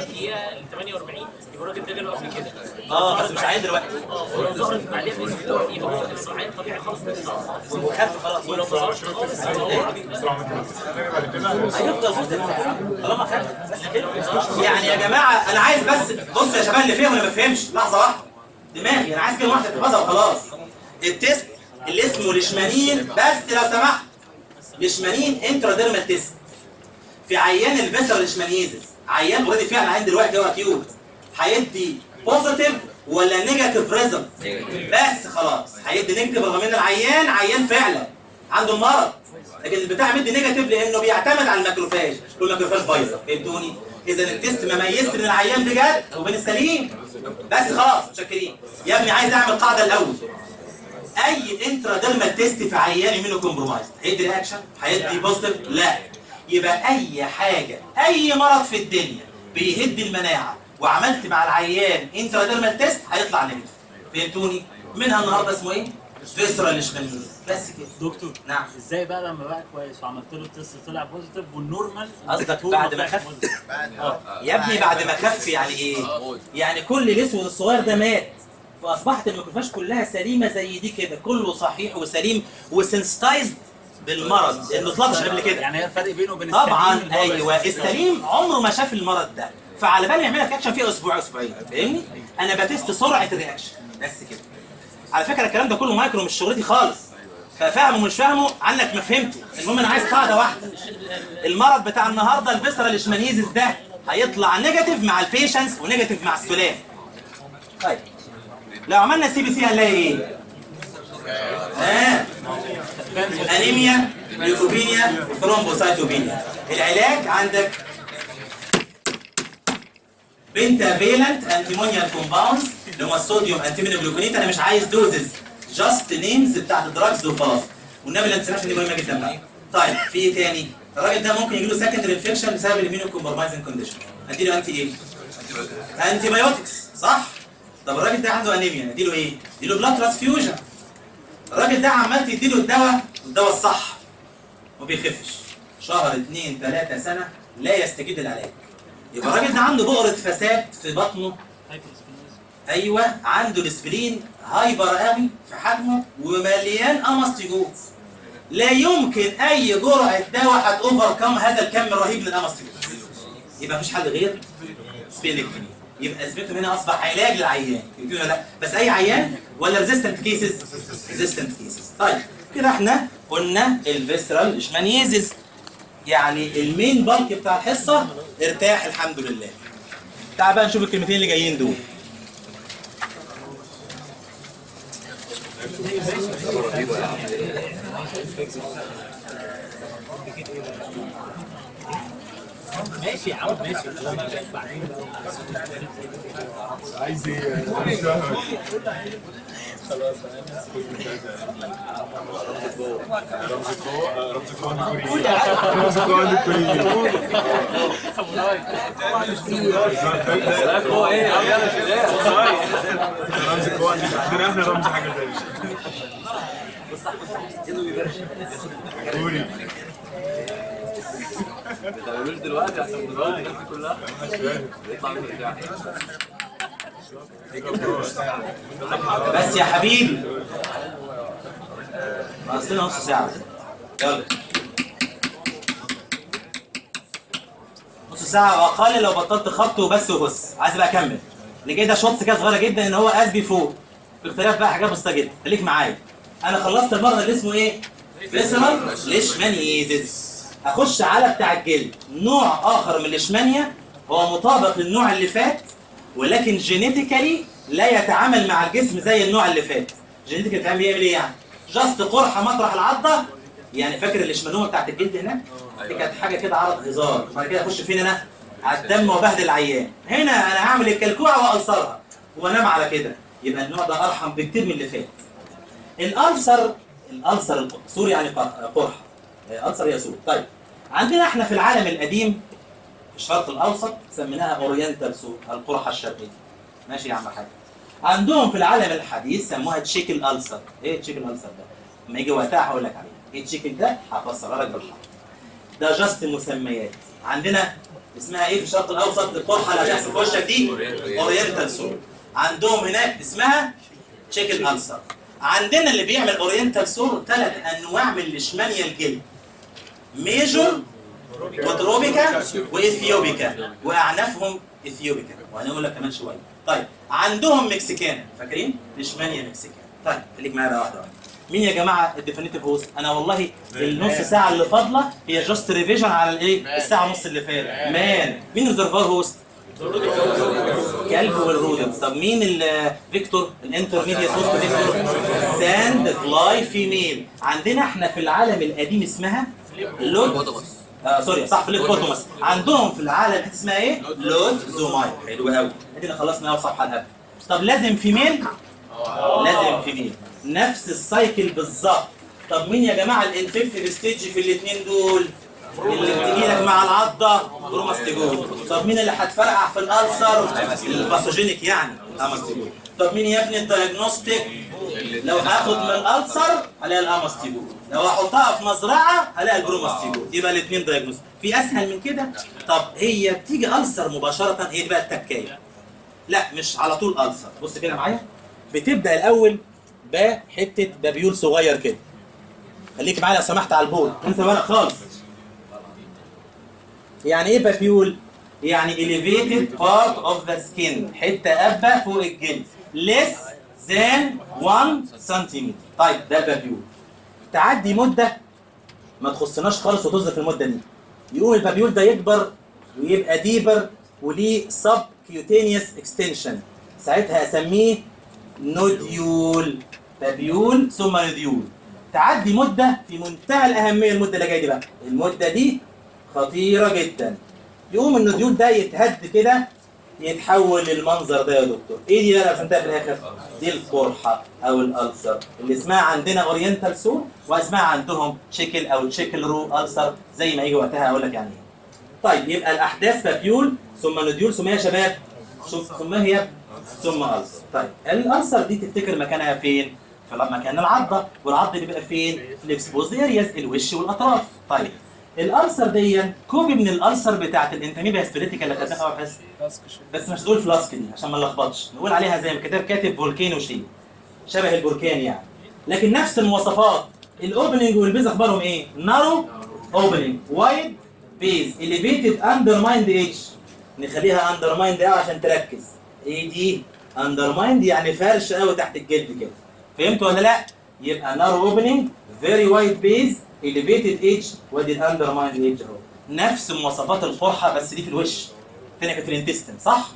الدقيقه ال 48 يبقى الراجل ده جاله قبل كده. آه بس مش عايز دلوقتي. آه ولو ظهرت بعديها باسبوع يبقى هو الصراعين طبيعي خالص. خف خلاص. ولو ما ظهرش خالص هيفضل positive طالما خف بس كده. يعني يا جماعة أنا عايز بس بص يا شباب اللي فهم واللي ما فهمش. لحظة واحدة. دماغي أنا عايز كلمة واحدة تحفظها وخلاص ال test اللي اسمه leishmanin بس لو سمحت. leishmanin intradermal test في عيان ال visceral leishmaniasis عيان already فعلا عيان دلوقتي هو acute هيدي positive ولا negative result بس خلاص. هيدي negative رغم إن العيان عيان فعلا. عنده المرض لكن البتاع مدي negative لأنه بيعتمد على ال macrophage وال macrophage بايظة. فهمتوني؟ إذا ال test ما ميزش بين العيان بجد وبين السليم بس خلاص متشكرين. يا ابني عايز أعمل قاعدة الأول. أي intradermal test في عيان immunocompromised هيدي reaction هيدي positive لا. يبقى أي حاجة أي مرض في الدنيا بيهد المناعة وعملت مع العيان intradermal test هيطلع negative فهمتوني؟ منها النهارده اسمه إيه؟ visceral leishmaniasis بس كده دكتور نعم. إزاي بقى لما بقى كويس وعملت له التست طلع positive وال normal قصدك بعد ما خف؟ آه. يا ابني بعد ما خف يعني إيه؟ يعني كل الاسود الصغير ده مات. فأصبحت ال macrophage كلها سليمة زي دي كده. كله صحيح وسليم و sensitized بالمرض. لأنه اتلطش قبل كده. يعني هي الفرق بينه وبين طبعا. اللي أيوه. السليم عمره ما شاف المرض ده. فعلى بال يعمل لك اكشن فيه أسبوع أسبوعين. فاهمني؟ أنا ب test سرعة ال reaction بس كده. على فكرة الكلام ده كله مايكرو مش شغلتي خالص. ففاهمه ومش فاهمه عنك ما فهمته. المهم أنا عايز قاعدة واحدة. المرض بتاع النهارده ال visceral leishmaniasis ده هيطلع negative مع ال patients و negative مع السليم. طيب. لو عملنا CBC هنلاقي إيه؟ ها؟ أنيميا leukopenia thrombocytopenia العلاج عندك pentavalent antimonial compounds اللي هم ال sodium antimonial gluconate أنا مش عايز doses just names بتاعت ال drugs وخلاص والنبي الانتسبشن دي مهمة جدا بقى طيب في إيه تاني؟ الراجل ده ممكن يجي له secondary infection بسبب ال immunocompromising condition أديله anti إيه؟ antibiotics صح؟ طب الراجل ده عنده انيميا أديله إيه؟ أديله blood transfusion الراجل ده عمال تديله الدواء الدواء الصح ما بيخفش شهر اثنين ثلاثة سنة لا يستجيب للعلاج يبقى الراجل ده عنده بؤرة فساد في بطنه أيوه عنده ال spleen hyper قوي في حجمه ومليان amastigotes لا يمكن أي جرعه دواء هتوفر كم هذا الكم الرهيب من ال amastigotes يبقى مفيش حل غير splenectomy يبقى splenectomy هنا أصبح علاج للعيان. لأ؟ بس أي عيان ولا resistant cases resistant cases طيب كده إحنا قلنا ال visceral leishmaniasis يعني ال main bulk بتاع الحصة ارتاح الحمد لله. تعال بقى نشوف الكلمتين اللي جايين دول. ماشي يا عم ماشي بعدين عايز يشهر رمز القوة رمز الكورية رمز القوة الكورية هو إيه يلا رمز القوة عندنا إحنا رمز حاجة تانية كوري ما تعملوش دلوقتي عشان دلوقتي الناس كلها يطلع من البتاع بس يا حبيبي. اصلنا نص ساعة. يلا. نص ساعة وأقل لو بطلت خبط وبس وبص. عايز بقى أكمل. اللي جاي ده شوتس كده صغيرة جدا إن هو قلبي فوق باختلاف بقى حاجات بسيطة جدا. خليك معايا. أنا خلصت المرض اللي اسمه إيه؟ visceral leishmaniasis هخش على بتاع الجلد. نوع آخر من الليشمانيا هو مطابق للنوع اللي فات. ولكن genetically لا يتعامل مع الجسم زي النوع اللي فات. genetically بيتعمل بيعمل إيه يعني؟ just قرحه مطرح العضة. يعني فاكر ال leishmanioma بتاعت الجلد هناك دي كانت حاجة كده على هزار. بعد كده أخش فين أنا؟ على الدم وبهدل العيان. هنا أنا هعمل الكلكوعة وأ ulcer ها. وأنام على كده. يبقى النوع ده أرحم بكتير من اللي فات. ال ulcer ال ulcer sore يعني قر- قرحة. ulcer هي sore طيب. عندنا إحنا في العالم القديم الشرق الأوسط سميناها oriental sore القرحة الشرقية. ماشي يا عم حاج. عندهم في العالم الحديث سموها chiclero ulcer. إيه chiclero ulcer ده؟ لما يجي وقتها هقول لك عليه إيه chiclero ده؟ هفسرها لك بالحرف ده just مسميات. عندنا اسمها إيه في الشرق الأوسط؟ القرحة اللي هتحصل في وشك دي؟ oriental sore عندهم هناك اسمها chicle ulcer. عندنا اللي بيعمل oriental sore ثلاث أنواع من الاشمانيا الجلد major و tropica و aethiopica. وأعنفهم aethiopica. وهنقول لك كمان شوية طيب عندهم mexicana. فاكرين؟ Leishmania mexicana. طيب خليك معايا بقى واحدة واحدة. مين يا جماعة ال definitive host؟ أنا والله النص ساعة اللي فاضلة هي just revision على الإيه؟ الساعة ونص اللي فات مان مين ال reservoir host؟ كلب وال rodent طب مين ال vector ال intermediate host vector؟ sand fly female. عندنا إحنا في العالم القديم اسمها Lutz آه sorry صح Phlebotomus عندهم في العالم اسمها إيه؟ Lutzomyia حلو قوي ادينا خلصنا اول صفحة الهبل طب لازم female؟ لازم female نفس ال cycle بالظبط. طب مين يا جماعة ال infective stage في الاثنين دول؟ اللي بتجي لك مع العضة promastigote طب مين اللي هتفرقع في ال ulcer؟ ال pathogenic يعني amastigote طب مين يا ابني ال diagnostic؟ لو هاخد من ال ulcer هلاقي ال amastigote لو هحطها في مزرعة هلاقي ال promastigote يبقى الاثنين diagnostic في أسهل من كده؟ طب هي بتيجي ulcer مباشرة هي بقى التكاية. لا مش على طول ألسر. بص كده معايا. بتبدأ الأول بحتة بابيول صغير كده. خليك معايا لو سمحت على البول. انسى ورق خالص. يعني إيه بابيول؟ يعني elevated part of the skin. حتة قبه فوق الجلد. Less than 1 سنتيمتر طيب ده البابيول تعدي مدة ما تخصناش خالص وتظهر في المدة دي. يقوم ال papule ده يكبر ويبقى deeper وليه subcutaneous extension ساعتها أسميه nodule papule ثم nodule تعدي مدة في منتهى الأهمية المدة اللي جاية دي بقى. المدة دي خطيرة جدا. يقوم ال nodule ده يتهد كده يتحول للمنظر ده يا دكتور. إيه دي بقى رسمتها في الآخر؟ دي القرحة أو ال ulcer. اللي اسمها عندنا اورينتال سور واسمها عندهم chicle أو chiclero ulcer زي ما يجي وقتها. أقول لك يعني إيه. طيب يبقى الأحداث papule ثم nodule ثم يا شباب ثم هي ثم ulcer. طيب ال ulcer دي تفتكر مكانها فين؟ في مكان العضة. والعضة بيبقى فين؟ في ال exposed areas الوش والأطراف. طيب ال ulcer دي copy من ال ulcer بتاعت ال Entamoeba histolytica اللي خدناها في بس مش تقول flask دي عشان ما نلخبطش. نقول عليها زي ما كتاب كاتب volcano shape. شبه البركان يعني. لكن نفس المواصفات. ال opening وال base أخبارهم إيه؟ narrow opening wide base elevated undermined edge نخليها undermined قوي عشان تركز. إيه دي undermined يعني فرش قوي تحت الجلد كده. فهمت ولا لأ؟ يبقى narrow opening very wide base elevated edge وادي ال undermined edge اهو. نفس مواصفات القرحة بس دي في الوش. الثانية كانت في ال intestine صح؟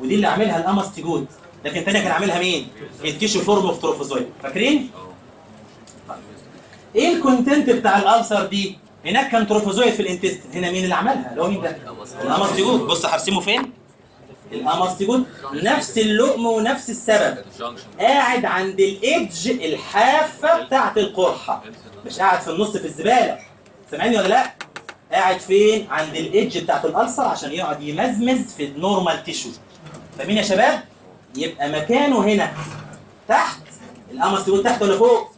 ودي اللي عاملها ال amastigote لكن الثانية كان عاملها مين؟ ال tissue form of trophozoite فاكرين؟ طيب. إيه ال content بتاع ال ulcer دي؟ هناك كان trophozoite في ال intestine هنا مين اللي عملها؟ اللي هو مين ده؟ ال amastigote بص هرسمه فين؟ ال amastigote نفس اللقم ونفس السبب. قاعد عند ال edge الحافة بتاعت القرحة. مش قاعد في النص في الزبالة. سامعني ولا لا؟ قاعد فين؟ عند ال edge بتاعت ال ulcer عشان يقعد يمزمز في ال normal tissue. فاهمين يا شباب؟ يبقى مكانه هنا. تحت. ال amastigote تحت ولا فوق؟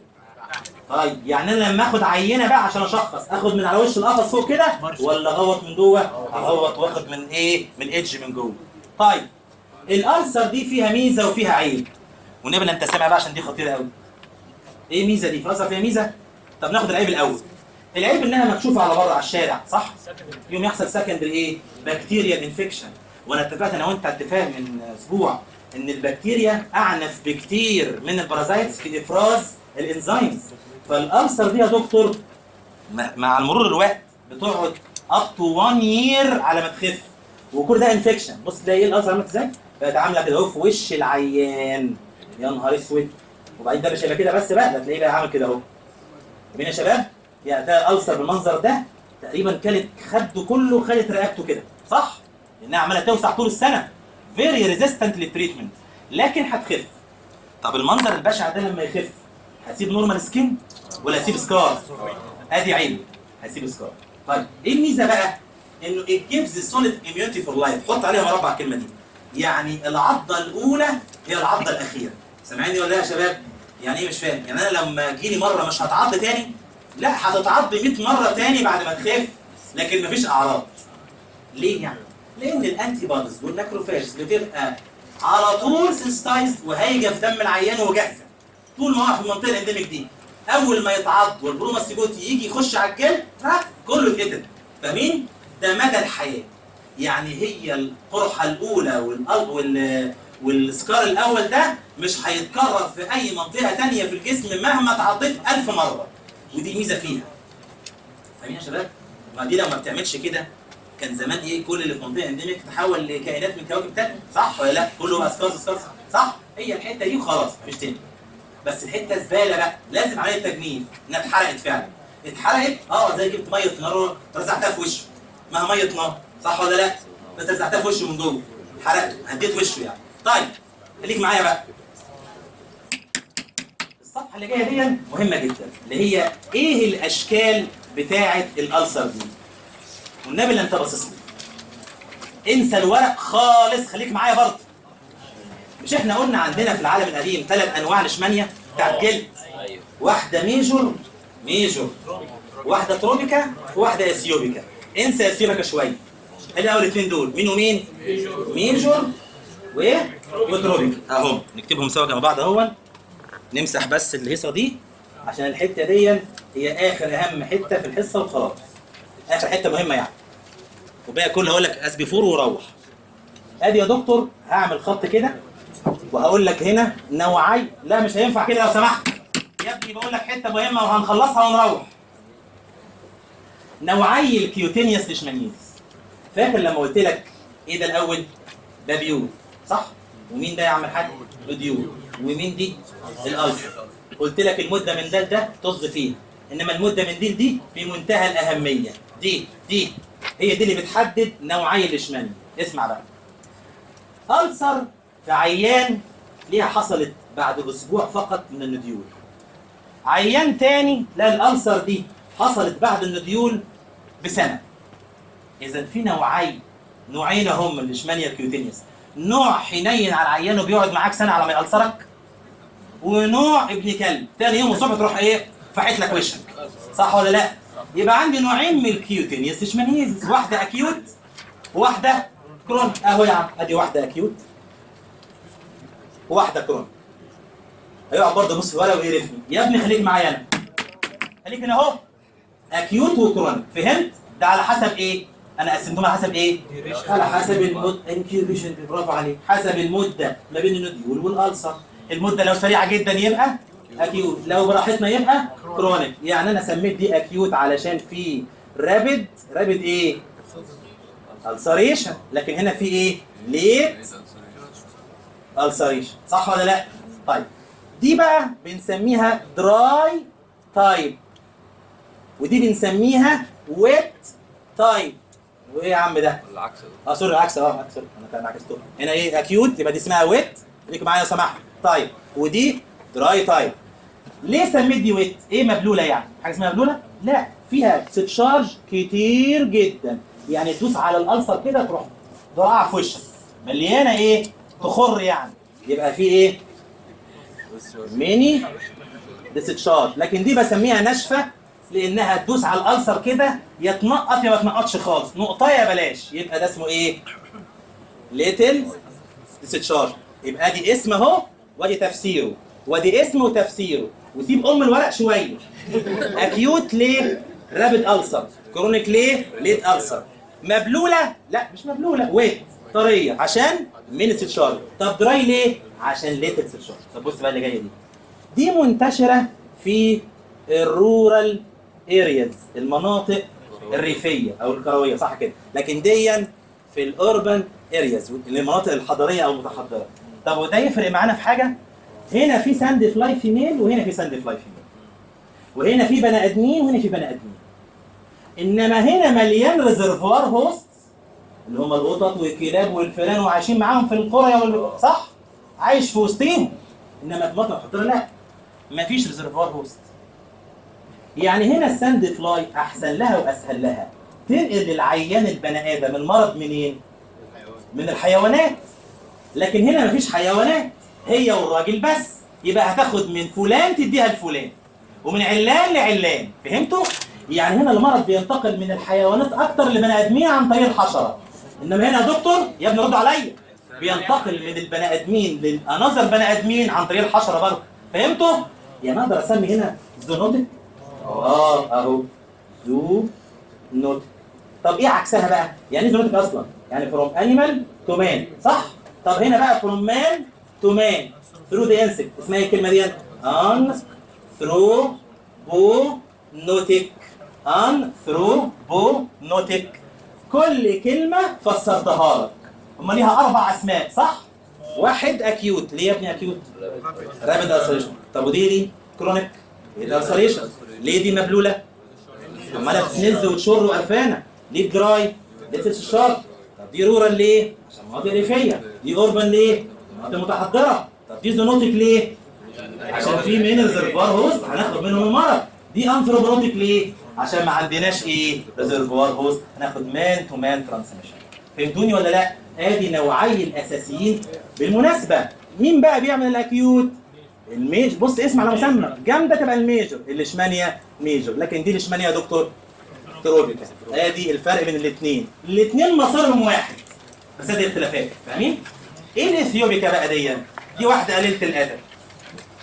طيب يعني أنا لما آخد عينة بقى عشان أشخص آخد من على وش القفص فوق كده ولا أغوط من جوه؟ أغوط واخد من إيه؟ من ال edge من جوه. طيب ال ulcer دي فيها ميزة وفيها عيب. ونبقى أنت سامع بقى عشان دي خطيرة قوي إيه ميزة دي؟ في ال ulcer فيها ميزة؟ طب ناخد العيب الأول. العيب إنها مكشوفة على بره على الشارع صح؟ يقوم يحصل secondary إيه؟ bacterial infection وأنا اتفقت أنا وأنت اتفاق من أسبوع إن البكتيريا أعنف بكتير من ال parasites في إفراز ال enzymes. فال ulcer دي يا دكتور مع- مع مرور الوقت بتقعد up to 1 year على ما تخف. وكل ده infection بص تلاقي إيه ال ulcer عملت إزاي؟ بقت عاملة كده أهو في وش العيان يا نهار أسود وبعدين ده مش هيبقى كده بس بقى ده تلاقيه بقى عامل كده أهو فاهمين يا شباب؟ يعني ده ال ulcer بالمنظر ده تقريبا كانت خده كله خدت رقبته كده صح؟ لأنها عمالة توسع طول السنة very resistant لل treatment لكن هتخف طب المنظر البشع ده لما يخف هسيب normal skin ولا هسيب scar؟ أدي عيب هسيب scar طيب إيه الميزة بقى؟ إنه it gives solid immunity for life حط عليها مربع الكلمة دي يعني العضة الأولى هي العضة الأخيرة سامعيني ولا لا يا شباب؟ يعني إيه مش فاهم؟ يعني أنا لما تجيلي مرة مش هتعض تاني؟ لا هتتعض 100 مرة تاني بعد ما تخف لكن مفيش أعراض ليه يعني؟ لأن ال antibodies وال macrophages بتبقى على طول sensitized وهايجه في دم العيان وجاهزة طول ما هو في المنطقة ال endemic دي أول ما يتعض وال promastigote يجي يخش على الجلد كله اتقتل فاهمين؟ ده مدى الحياة. يعني هي القرحة الأولى والأل... وال... وال scar الأول ده مش هيتكرر في أي منطقة تانية في الجسم مهما اتعضيت ألف مرة. ودي ميزة فيها. فاهمين يا شباب؟ ما دي لو ما بتعملش كده كان زمان إيه كل اللي في منطقة endemic تحول لكائنات من كواكب تانية. صح ولا لأ؟ كله بقى scars scars صح؟ هي الحتة دي وخلاص مفيش تاني. بس الحتة زباله بقى لازم عليها تجميل إنها اتحرقت فعلا. اتحرقت؟ آه زي جبت مية نار رزعتها في وشه ما هي ميه نار صح ولا لا؟ بس رزعتها في وشه من جوه. حرقته. هديت وشه يعني. طيب خليك معايا بقى. الصفحة اللي جاية دي مهمة جدا اللي هي إيه الأشكال بتاعة الألسر دي؟ والنبي اللي انت باصص انسى الورق خالص. خليك معايا برضه. مش إحنا قلنا عندنا في العالم القديم ثلاث أنواع لشمانيا؟ بتاعت جلد. واحدة ميجور major. واحدة tropica وواحده aethiopica. انسى aethiopica شوية خلي أول الاثنين دول. مين؟ ومين major وايه و tropica اهم نكتبهم سوا جنب بعض أهو. نمسح بس الهيصة دي عشان الحتة دي هي آخر أهم حتة في الحصة وخلاص. آخر حتة مهمة يعني. وباقي كله هقول لك as before وروح. أدي يا دكتور هعمل خط كده وهقول لك هنا نوعي. لا مش هينفع كده لو سمحت. يا ابني بقول لك حتة مهمة وهنخلصها ونروح. نوعي ال cutaneous leishmaniasis فاكر لما قلت لك إيه ده الأول؟ papule صح؟ ومين ده يا عم الحاج؟ nodule ومين دي؟ الألسر قلت لك المدة من ده لده طز فيها. إنما المدة من دي لدي في منتهى الأهمية. دي دي. هي دي اللي بتحدد نوعي الاشماني اسمع بقى. ulcer في عيان ليها حصلت بعد أسبوع فقط من ال nodule. عيان تاني لا ال ulcer دي حصلت بعد ال nodule بسنة. إذا في نوعين نوعين هم من ال leishmania ال cutaneous نوع حنين على العيان وبيقعد معاك سنة على ما ي ulcer ك ونوع ابن كلب. تاني يوم الصبح تروح إيه؟ فاحت لك وشك. صح ولا لا؟ يبقى عندي نوعين من ال cutaneous. leishmaniasis واحدة acute وواحده chronic. اهو يا عم. أدي واحدة acute. وواحده chronic. هيقعد برضه بص ولا ويقرفني يا ابني خليك معايا أنا. خليك هنا أهو. acute و chronic فهمت؟ ده على حسب إيه؟ أنا قسمتهم على حسب إيه؟ على حسب المده incubation برافو عليك. حسب المدة ما بين ال nodule وال ulcer. المدة لو سريعة جدا يبقى acute. لو براحتنا يبقى chronic. يعني أنا سميت دي acute علشان في rapid rapid إيه؟ ulceration. لكن هنا في إيه؟ late ulceration. صح ولا لا؟ طيب. دي بقى بنسميها dry type ودي بنسميها wet type وإيه يا عم ده؟ العكس. آه sorry العكس آه عكس sorry أنا كان عكسته هنا إيه؟ acute يبقى دي اسمها wet خليكم معايا لو سمحت. طيب. ودي dry type ليه سميت دي wet إيه مبلولة يعني؟ حاجة اسمها مبلولة؟ لا فيها discharge كتير جدا. يعني تدوس على ال ulcer كده تروح ضرعها في وشك. مليانة إيه؟ تخر يعني. يبقى في إيه؟ many discharge لكن دي بسميها ناشفه لأنها تدوس على ال ulcer كده يا تنقط يا ما تنقطش خالص. نقطة بلاش. يبقى ده اسمه إيه؟ little discharge يبقى دي اسم أهو وادي تفسيره. وادي اسمه وتفسيره. وسيب أم الورق شوية. acute ليه rapid ulcer chronic ليه late ulcer مبلولة؟ لا مش مبلولة. wet طرية. عشان many discharge طب dry ليه عشان little discharge طب بص بقى اللي جاية دي. دي منتشرة في ال rural areas المناطق الريفية أو الكروية صح كده. لكن ديا في ال urban areas المناطق الحضرية أو المتحضرة. طب وده يفرق معانا في حاجة؟ هنا في sand fly female وهنا في sand fly female وهنا في بني آدمين وهنا في بني آدمين. إنما هنا مليان reservoir host اللي هم القطط والكلاب والفئران وعايشين معاهم في القرى وال... صح؟ عايش في وسطهم إنما في الحضره لا. مفيش reservoir host يعني هنا ال sand fly أحسن لها وأسهل لها. تنقل للعيان البني آدم المرض منين؟ من الحيوانات. لكن هنا مفيش حيوانات هي والراجل بس. يبقى هتاخد من فلان تديها لفلان ومن علان لعلان. فهمتوا؟ يعني هنا المرض بينتقل من الحيوانات أكتر لبني آدمين عن طريق الحشرة. إنما هنا يا دكتور يا ابني رد عليا. بينتقل من البني آدمين للانظر بني آدمين عن طريق الحشرة برضه. فهمتوا؟ يعني أقدر أسمي هنا zoonotic آه أهو. zoonotic. طب إيه عكسها بقى؟ يعني إيه zoonotic أصلا؟ يعني from animal to man صح؟ طب هنا بقى from man to man through the insect اسمها إيه الكلمة دي؟ ان ثرو بو نوتيك ان ثرو بو نوتيك كل كلمة فسرتها لك. اما ليها أربع أسماء صح؟ واحد acute ليه يا ابني acute؟ rapid ulceration طب ودي دي chronic late ulceration ليه دي مبلولة؟ عماله تنز وتشر وقرفانة ليه dry؟ ليه تتشر؟ طب دي rural ليه؟ عشان مناطق ريفيه دي urban ليه؟ مناطق متحضره طب دي zoonotic ليه؟ عشان في من reservoir host هناخد منهم المرض دي anthroponotic ليه؟ عشان ما عندناش إيه؟ reservoir host هناخد man to man transmission فهمتوني ولا لأ؟ آدي نوعي الأساسيين بالمناسبة مين بقى بيعمل ال acute؟ ال maj بص اسم على مسمى جامدة تبقى ال major ال leishmania major لكن دي الاشمانيا يا دكتور. tropica ادي الفرق بين الاثنين الاثنين مصيرهم واحد. بس ادي اختلافات. فاهمين؟ إيه ال aethiopica بقى دي؟ دي واحدة قليلة الأدب.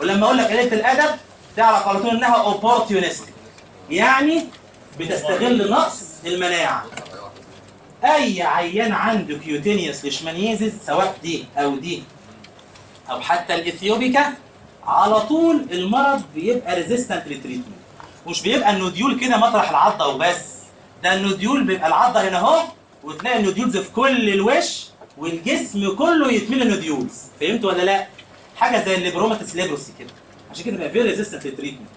ولما أقول لك قليلة الأدب تعرف على طول إنها opportunistic يعني بتستغل نقص المناعة. أي عيان عنده cutaneous leishmaniasis سواء دي أو دي أو حتى ال aethiopica على طول المرض بيبقى resistant لل treatment مش بيبقى ال nodule كده مطرح العضة وبس. ده ال nodule بيبقى العضة هنا اهو وتلاقي ال nodules في كل الوش والجسم كله يتملى nodules فهمت ولا لا؟ حاجة زي ال lepromatous leprosy كده. عشان كده بيبقى very resistant لل treatment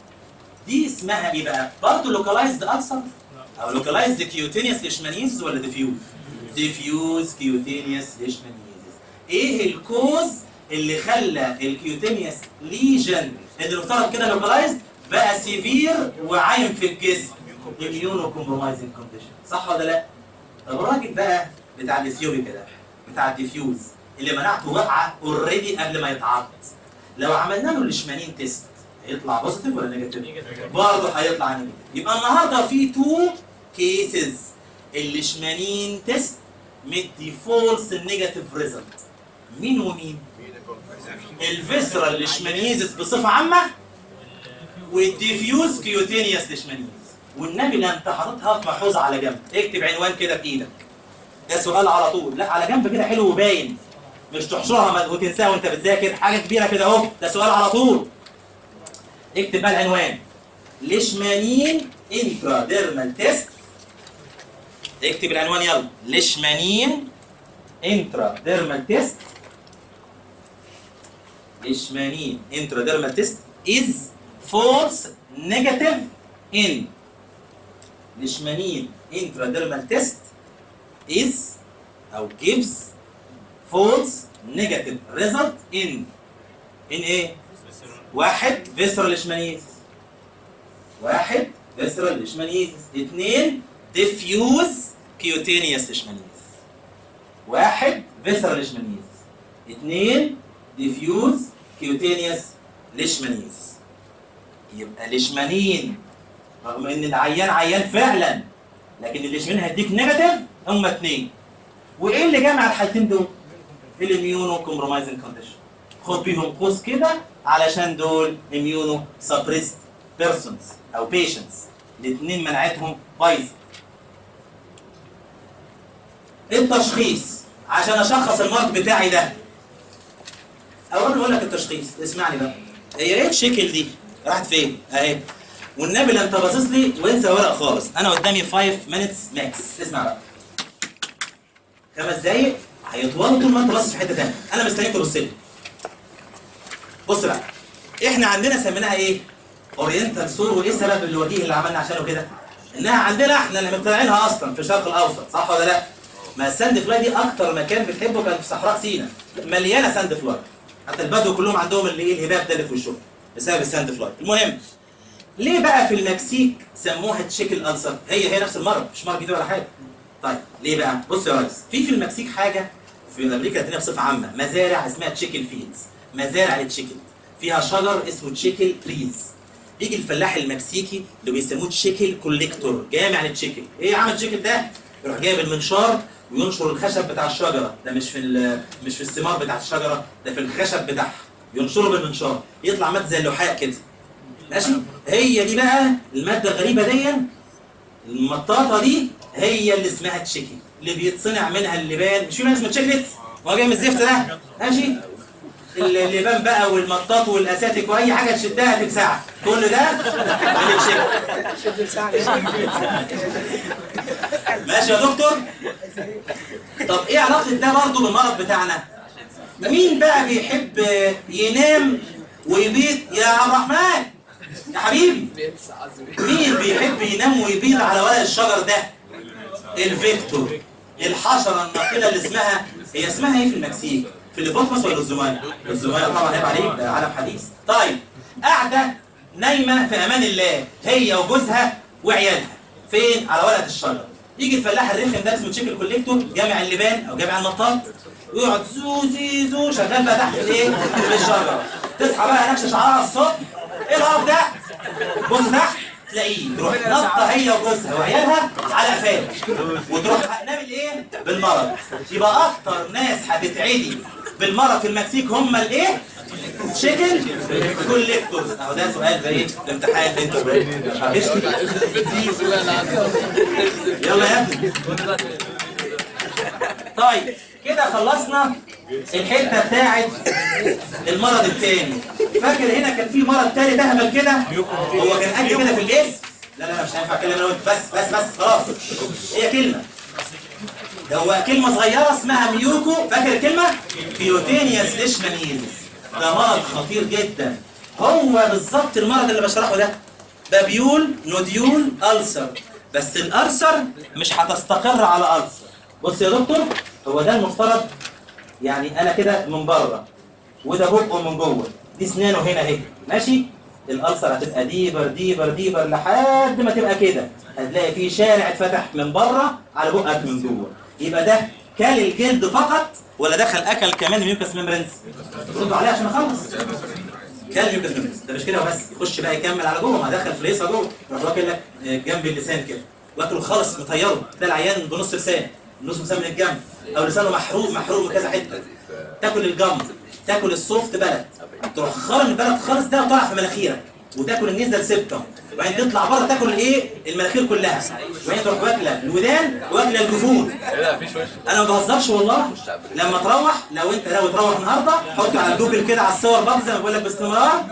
دي اسمها إيه بقى؟ برضه localized ulcer أو localized cutaneous leishmaniasis ولا diffuse diffuse cutaneous leishmaniasis إيه ال cause اللي خلى ال cutaneous lesion اللي المفترض كده localized بقى severe وعايم في الجسم. immunocompromising condition صح ولا لا؟ طب الراجل بقى بتاع ال diffuse بقى كده بتاع ال diffuse اللي مناعته واقعة already قبل ما يتعض لو عملنا له ال leishmanin test هيطلع positive ولا negative؟ برضه هيطلع negative يبقى النهارده في two cases ال leishmanin test مدي false negative result مين ومين؟ ال visceral leishmaniasis بصفة عامة وال diffuse cutaneous leishmaniasis والنبي اللي انت حاططها محفوظه على جنب. اكتب عنوان كده بايدك ده سؤال على طول. لا على جنب كده حلو وباين. مش تحشرها وتنساها وانت بتذاكر. حاجة كبيرة كده اهو. ده سؤال على طول. اكتب بقى العنوان. leishmanin intradermal test اكتب العنوان يلا. leishmanin intradermal test intradermal test is false negative in. intradermal test is أو gives false negative result in. in إيه؟ واحد visceral leishmaniasis واحد visceral leishmaniasis اثنين diffuse cutaneous leishmaniasis واحد visceral leishmaniasis اثنين diffuse cutaneous leishmaniasis يبقى leishmanin رغم إن العيان عيان فعلا لكن ال leishmanin هيديك negative هم اثنين وإيه اللي جمع الحالتين دول؟ ال immunocompromising condition خد بيهم قوس كده علشان دول immunosuppressed persons أو patients الاثنين مناعتهم بايظة. التشخيص؟ عشان أشخص المرض بتاعي ده. اول أقول لك التشخيص. اسمعني بقى. هي إيه الشكل دي. راحت فين؟ أهي. والنبي لا انت باصص لي وانسى ورق خالص. أنا قدامي 5 minutes max اسمع بقى. خمس دقايق. هيطولوا طول ما أنت باصص في حتة ثانية أنا مستنيك تبص لي. بص بقى. إحنا عندنا سميناها إيه؟ oriental sore وإيه سبب الوجيه اللي عملنا عشانه كده؟ إنها عندنا إحنا اللي مخترعينها أصلا في الشرق الأوسط. صح ولا لا؟ ما ال sand fly دي أكتر مكان بتحبه كان في صحراء سيناء مليانة sand fly. حتى البدو كلهم عندهم اللي إيه الهباب ده اللي في وشهم. بسبب ال sand fly. المهم ليه بقى في المكسيك سموها chicle ulcer هي هي نفس المرض مش مرض جديد ولا حاجة. طيب ليه بقى؟ بص يا ريس في في المكسيك حاجة في أمريكا اللاتينيه بصفة عامة. مزارع اسمها chicle fields مزارع لل chicle فيها شجر اسمه chicle trees. يجي الفلاح المكسيكي اللي بيسموه chicle collector جامع لل chicle إيه عمل chicle ده؟ يروح جايب المنشار وينشر الخشب بتاع الشجرة. ده مش في ال- مش في الثمار بتاع الشجرة ده في الخشب بتاعها. ينشره بالمنشار. يطلع مادة زي اللحاء كده. ماشي؟ هي دي بقى المادة الغريبة دي. المطاطة دي هي اللي اسمها chicle اللي بيتصنع منها اللبان. مش في ناس اسمها Chiclets هو جاي من الزفت ده. ماشي؟ اللبان بقى والمطاط والاساتك وأي حاجة تشدها تلسعك كل ده من التشيكل ماشي يا دكتور؟ طب إيه علاقة ده برضه بالمرض بتاعنا؟ مين بقى بيحب ينام ويبيض؟ يا عبد الرحمن! يا حبيبي! مين بيحب ينام ويبيض على ورق الشجر ده؟ الفيكتور. الحشرة الناقله اللي اسمها هي اسمها إيه في المكسيك؟ في الليبوتموس ولا الزمانة الزمانة طبعا عيب عليك ده عالم حديث. طيب قاعدة نايمة في أمان الله هي وجوزها وعيالها. فين؟ على ورقه الشجر. يجي الفلاح الرخم ده اسمه تشيكل كوليكتور جامع اللبان أو جامع المطاط ويقعد زو زي زو شغال بقى تحت الإيه؟ في الشجرة. تصحى بقى نكشه شعرها الصبح. إيه القرف ده؟ بص تحت تلاقيه تروح نطة هي وجوزها وعيالها على قفاك وتروح نعمل إيه؟ بالمرض. يبقى أكتر ناس هتتعدي بالمرض في المكسيك هم الإيه؟ chicle collectors أهو ده سؤال زي الامتحان انت يلا يا ابني. طيب كده خلصنا الحتة بتاعت المرض التاني. فاكر هنا كان في مرض تاني تهبل كده؟ هو كان قد كده في الاسم لا لا مش هينفع أتكلم أنا بس بس بس خلاص. هي كلمة. ده هو كلمة صغيرة اسمها muco. فاكر الكلمة؟ cutaneous leishmaniasis ده مرض خطير جدا. هو بالظبط المرض اللي بشرحه ده. papule nodule ulcer. بس ال ulcer مش هتستقر على ulcer. بص يا دكتور هو ده المفترض. يعني أنا كده من بره. وده بقه من جوه. دي اسنانه هنا أهي. ماشي؟ ال ulcer هتبقى deeper deeper deeper لحد ما تبقى كده. هتلاقي في شارع اتفتح من بره على بقك من جوه. يبقى ده كل الجلد فقط ولا دخل أكل كمان mucous membranes ردوا عليه عشان أخلص. كل mucous membranes ده مش كده وبس. يخش بقى يكمل على جوه. ما دخل فليسه جوه. يروح واكل لك جنب اللسان كده. واكله خالص مطيره. ده العيان بنص لسان. نص لسان من الجنب. أو لسانه محروق محروق كذا حتة. تاكل ال gum تاكل ال soft palate تروح خارم ال palate خالص ده وطالع في مناخيرك. وتاكل ال nasal septum وبعدين تطلع بره تاكل الايه؟ المناخير كلها. وبعدين تروح واكلة الودان واكله الجفون. أنا ما بهزرش والله. لما تروح لو انت لو تروح النهارده حط على جوجل كده على الصور برضه زي ما بقول لك باستمرار.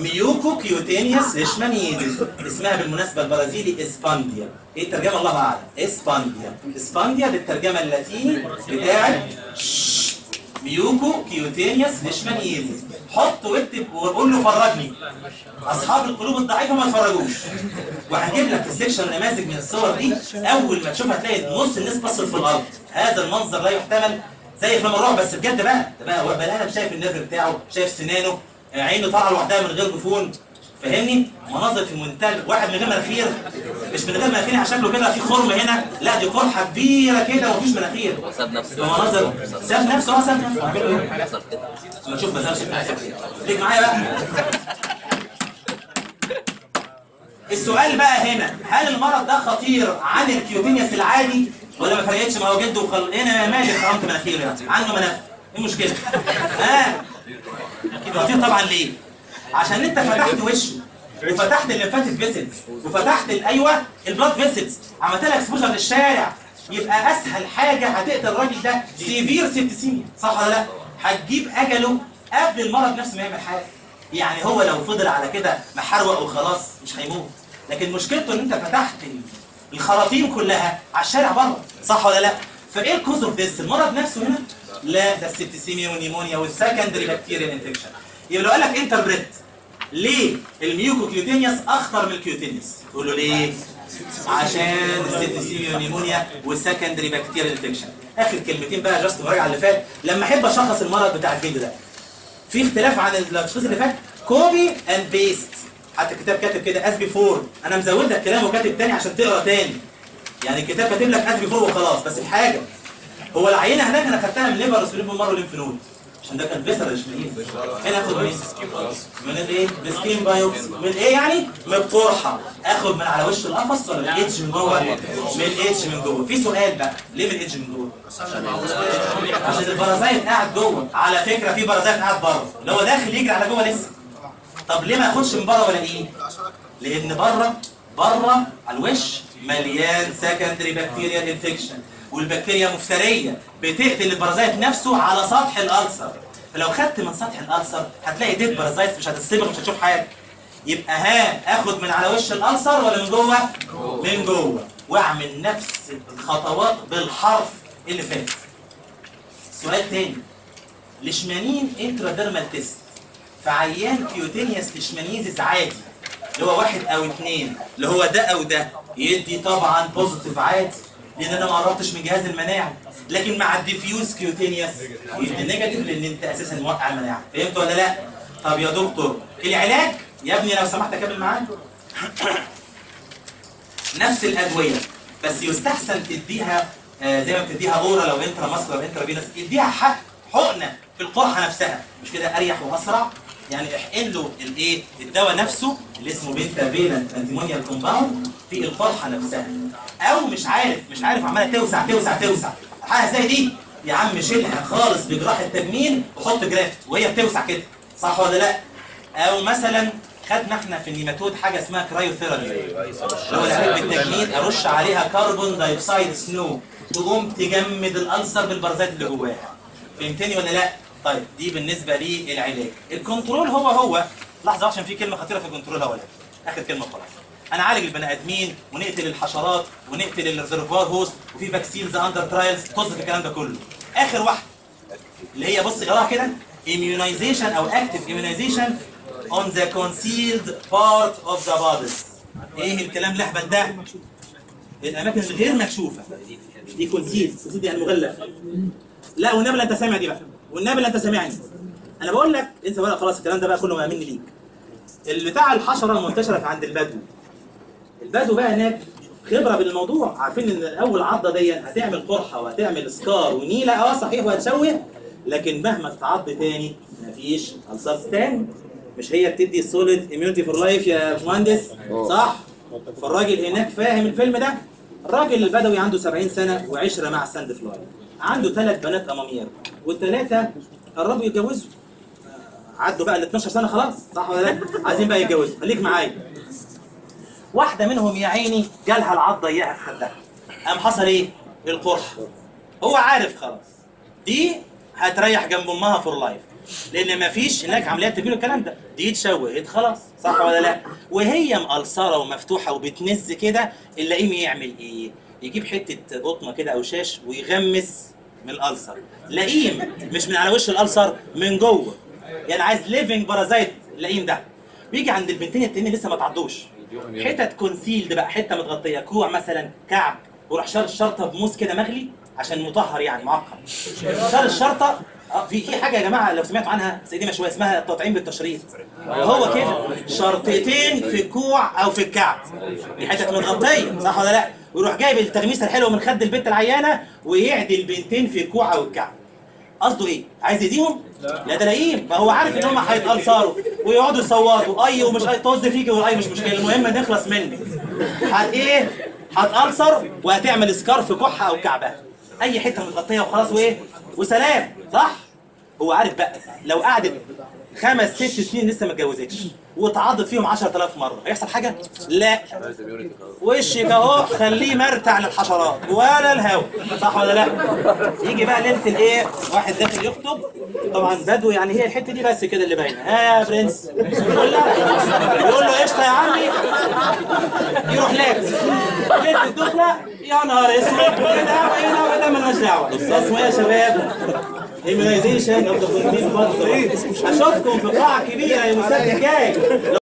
mucocutaneous leishmaniasis اسمها بالمناسبة البرازيلي espundia إيه الترجمة؟ الله أعلم. espundia espundia دي الترجمه اللاتيني بتاعت mucocutaneous leishmaniasis حط واكتب وقول له فرجني. أصحاب القلوب الضعيفة ما يتفرجوش. وهنجيب لك في ال section نماذج من الصور دي. أول ما تشوفها تلاقي نص الناس بصت في الأرض. هذا المنظر لا يحتمل زي فيلم الرعب بس بجد بقى. بقى بني آدم شايف ال nerve بتاعه شايف سنانه عينه طالعة لوحدها من غير جفون. فاهمني؟ مناظر في منتهى واحد من غير مناخير مش من غير مناخير عشان شكله كده في خرم هنا. لا دي قرحة كبيرة كده ومفيش مناخير ساب نفسه. مناظر ساب نفسه آه ساب نفسه. عامل إيه ما تشوف مسار شكله ليك معايا بقى؟ السؤال بقى هنا هل المرض ده خطير عن الكيوتينيوس العادي ولا ما فرقتش؟ ما هو جده وخل... هنا مالك خرمت مناخيره يعني عنده مناخ. إيه المشكلة؟ ها؟ أكيد خطير طبعا ليه؟ عشان انت فتحت وشه. وفتحت ال lymphatic vessels وفتحت أيوه ال blood vessels عملت لها exposure للشارع يبقى أسهل حاجة هتقتل الراجل ده severe septicemia صح ولا لا؟ هتجيب اجله قبل المرض نفسه ما يعمل حاجة. يعني هو لو فضل على كده محروق وخلاص مش هيموت. لكن مشكلته إن أنت فتحت ال- الخراطيم كلها على الشارع بره. صح ولا لا؟ فإيه ال cause of this؟ المرض نفسه هنا؟ لا ده ال septicemia وال pneumonia وال secondary bacterial infection يبقى لو قال لك interpret ليه ال mucocutaneous أخطر من ال cutaneous؟ تقول له ليه؟ عشان ال septicemia وال pneumonia وال secondary bacterial infection آخر كلمتين بقى just مراجعه اللي فات. لما أحب أشخص المرض بتاع الجلد ده. في اختلاف عن التشخيص اللي فات. copy and paste حتى الكتاب كاتب كده as before أنا مزود لك كلام وكاتب تاني عشان تقرأ تاني. يعني الكتاب كاتب لك as before وخلاص. بس في حاجة هو العينة هناك أنا خدتها من liver و spleen marrow و lymph node عشان ده كان visceral مش هنا اخد من من الايه ال skin biopsy من إيه يعني؟ من القرحه آخد من على وش القفص ولا من ال edge من جوه؟ من ال edge من جوه. في سؤال بقى. ليه من ال edge من جوه؟ عشان ال parasite قاعد جوه. على فكرة في parasite قاعد بره. اللي هو داخل يجري على جوه لسه. طب ليه ما ياخدش من بره ولا إيه؟ لأن بره بره على الوش مليان secondary bacterial infection والبكتيريا مفترية. بتقتل ال parasite نفسه على سطح ال ulcer. فلو خدت من سطح ال ulcer هتلاقي dead parasite مش هتستبق مش هتشوف حاجة. يبقى ها آخد من على وش ال ulcer ولا من جوه؟ من جوه. واعمل نفس الخطوات بالحرف اللي فات. سؤال تاني. leishmanin intradermal test في عيان cutaneous leishmaniasis عادي. اللي هو واحد أو اثنين اللي هو ده أو ده. يدي طبعا positive عادي. لأن أنا ما قربتش من جهاز المناعة. لكن مع ال diffuse cutaneous يدي negative لأن انت أساسا موقع المناعة. فهمت ولا لا؟ طب يا دكتور العلاج؟ يا ابني لو سمحت أكمل معاك. نفس الأدوية بس يستحسن تديها آه، زي ما بتديها oral أو intramuscular intravenous اديها حق حقنه في القرحة نفسها. مش كده؟ أريح وأسرع. يعني احقن له الايه؟ الدواء نفسه اللي اسمه pentavalent antimonial compound في القرحه نفسها. أو مش عارف مش عارف عمالة توسع توسع توسع. حاجة زي دي. يا عم شيلها خالص بجراحة تجميل وحط graft وهي بتوسع كده. صح ولا لأ؟ أو مثلا خدنا إحنا في النيماتود حاجة اسمها cryotherapy اللي هو العلاج بالتجميد أرش عليها carbon dioxide snow تقوم تجمد ال ulcer بال parasite اللي جواها. فهمتني ولا لأ؟ طيب دي بالنسبة للعلاج ال control هو هو. لحظة عشان في كلمة خطيرة في ال control هقولها. آخر كلمة خلاص. أنا اعالج البني آدمين ونقتل الحشرات ونقتل ال reservoir host وفي vaccines under trials طز في الكلام ده كله. آخر واحدة اللي هي بص اقراها كده immunization أو active immunization on the concealed part of the body. إيه الكلام الاهبل ده الأماكن الغير مكشوفة. دي concealed concealed يعني مغلف لا والنبي أنت سامع دي بقى. والنبي اللي انت سامعني. أنا بقول لك انسى بقى خلاص الكلام ده بقى كله مأمن ليك. البتاع الحشرة المنتشرة عند البدو. البدو بقى هناك خبرة بالموضوع. عارفين إن أول عضة دي هتعمل قرحه وهتعمل سكار ونيلة. آه صحيح وهتشوه لكن مهما تتعض تاني مفيش ulcer تاني. مش هي بتدي solid immunity for life يا باشمهندس صح. فالراجل هناك فاهم الفيلم ده. الراجل البدوي عنده 70 سنة وعشرة مع ال sand fly عنده ثلاث بنات أمامير والثلاثة قربوا يتجوزوا. عدوا بقى ال 12 سنة خلاص صح ولا لا؟ عايزين بقى يتجوزوا. خليك معايا. واحدة منهم يا عيني جالها العضه اياها في خدها. قام حصل إيه؟ القرح. هو عارف خلاص. دي هتريح جنب أمها for life لأن مفيش هناك عمليات تجميل والكلام ده. دي اتشوهت خلاص صح ولا لا؟ وهي مقلصرة ومفتوحة وبتنز كده اللئيم يعمل إيه؟ يجيب حتة قطنه كده أو شاش ويغمس من ال ulcer لئيم مش من على وش ال ulcer من جوه. يعني عايز living parasite اللئيم ده. بيجي عند البنتين التانيين لسه ما تعضوش. حتت concealed بقى حتة متغطية. كوع مثلا كعب. وراح شال الشرطة بموس كده مغلي عشان مطهر يعني معقم. شال الشرطة في في حاجة يا جماعة لو سمعتوا عنها قديمه شوية اسمها التطعيم بالتشريط هو كده شرطتين في الكوع أو في الكعب دي حتت متغطيه صح ولا لا ويروح جايب التغميسه الحلوه من خد البنت العيانة ويعدي البنتين في الكوع أو الكعب قصده إيه؟ عايز يديهم؟ لا ده لاقيين ما هو عارف إن هم هيتألصروا ويقعدوا يصوتوا أي ومش أي طز فيكي والاي مش مشكلة المهم نخلص منك هت إيه؟ هتألصر وهتعمل سكار في كحه أو كعبها أي حتة متغطيه وخلاص وإيه؟ وسلام صح؟ هو عارف بقى لو قعدت خمس ست سنين لسه ما اتجوزتش واتعضت فيهم 10000 مرة هيحصل حاجة؟ لا. وشك اهو خليه مرتع للحشرات ولا الهوا. صح ولا لا؟ يجي بقى ليلة الايه؟ واحد داخل يخطب. طبعا بدو يعني هي الحتة دي بس كده اللي باينة. ها يا برنس؟ يقول لا يقول له قشطة يا عمي. يروح لابس. ليله الدخلة. يا نهار اسود. كده وايه ده؟ مالناش دعوة. اسمه إيه يا شباب؟ Of the complete body. اشوفكم في قاعه كبيره يوم السبت الجاي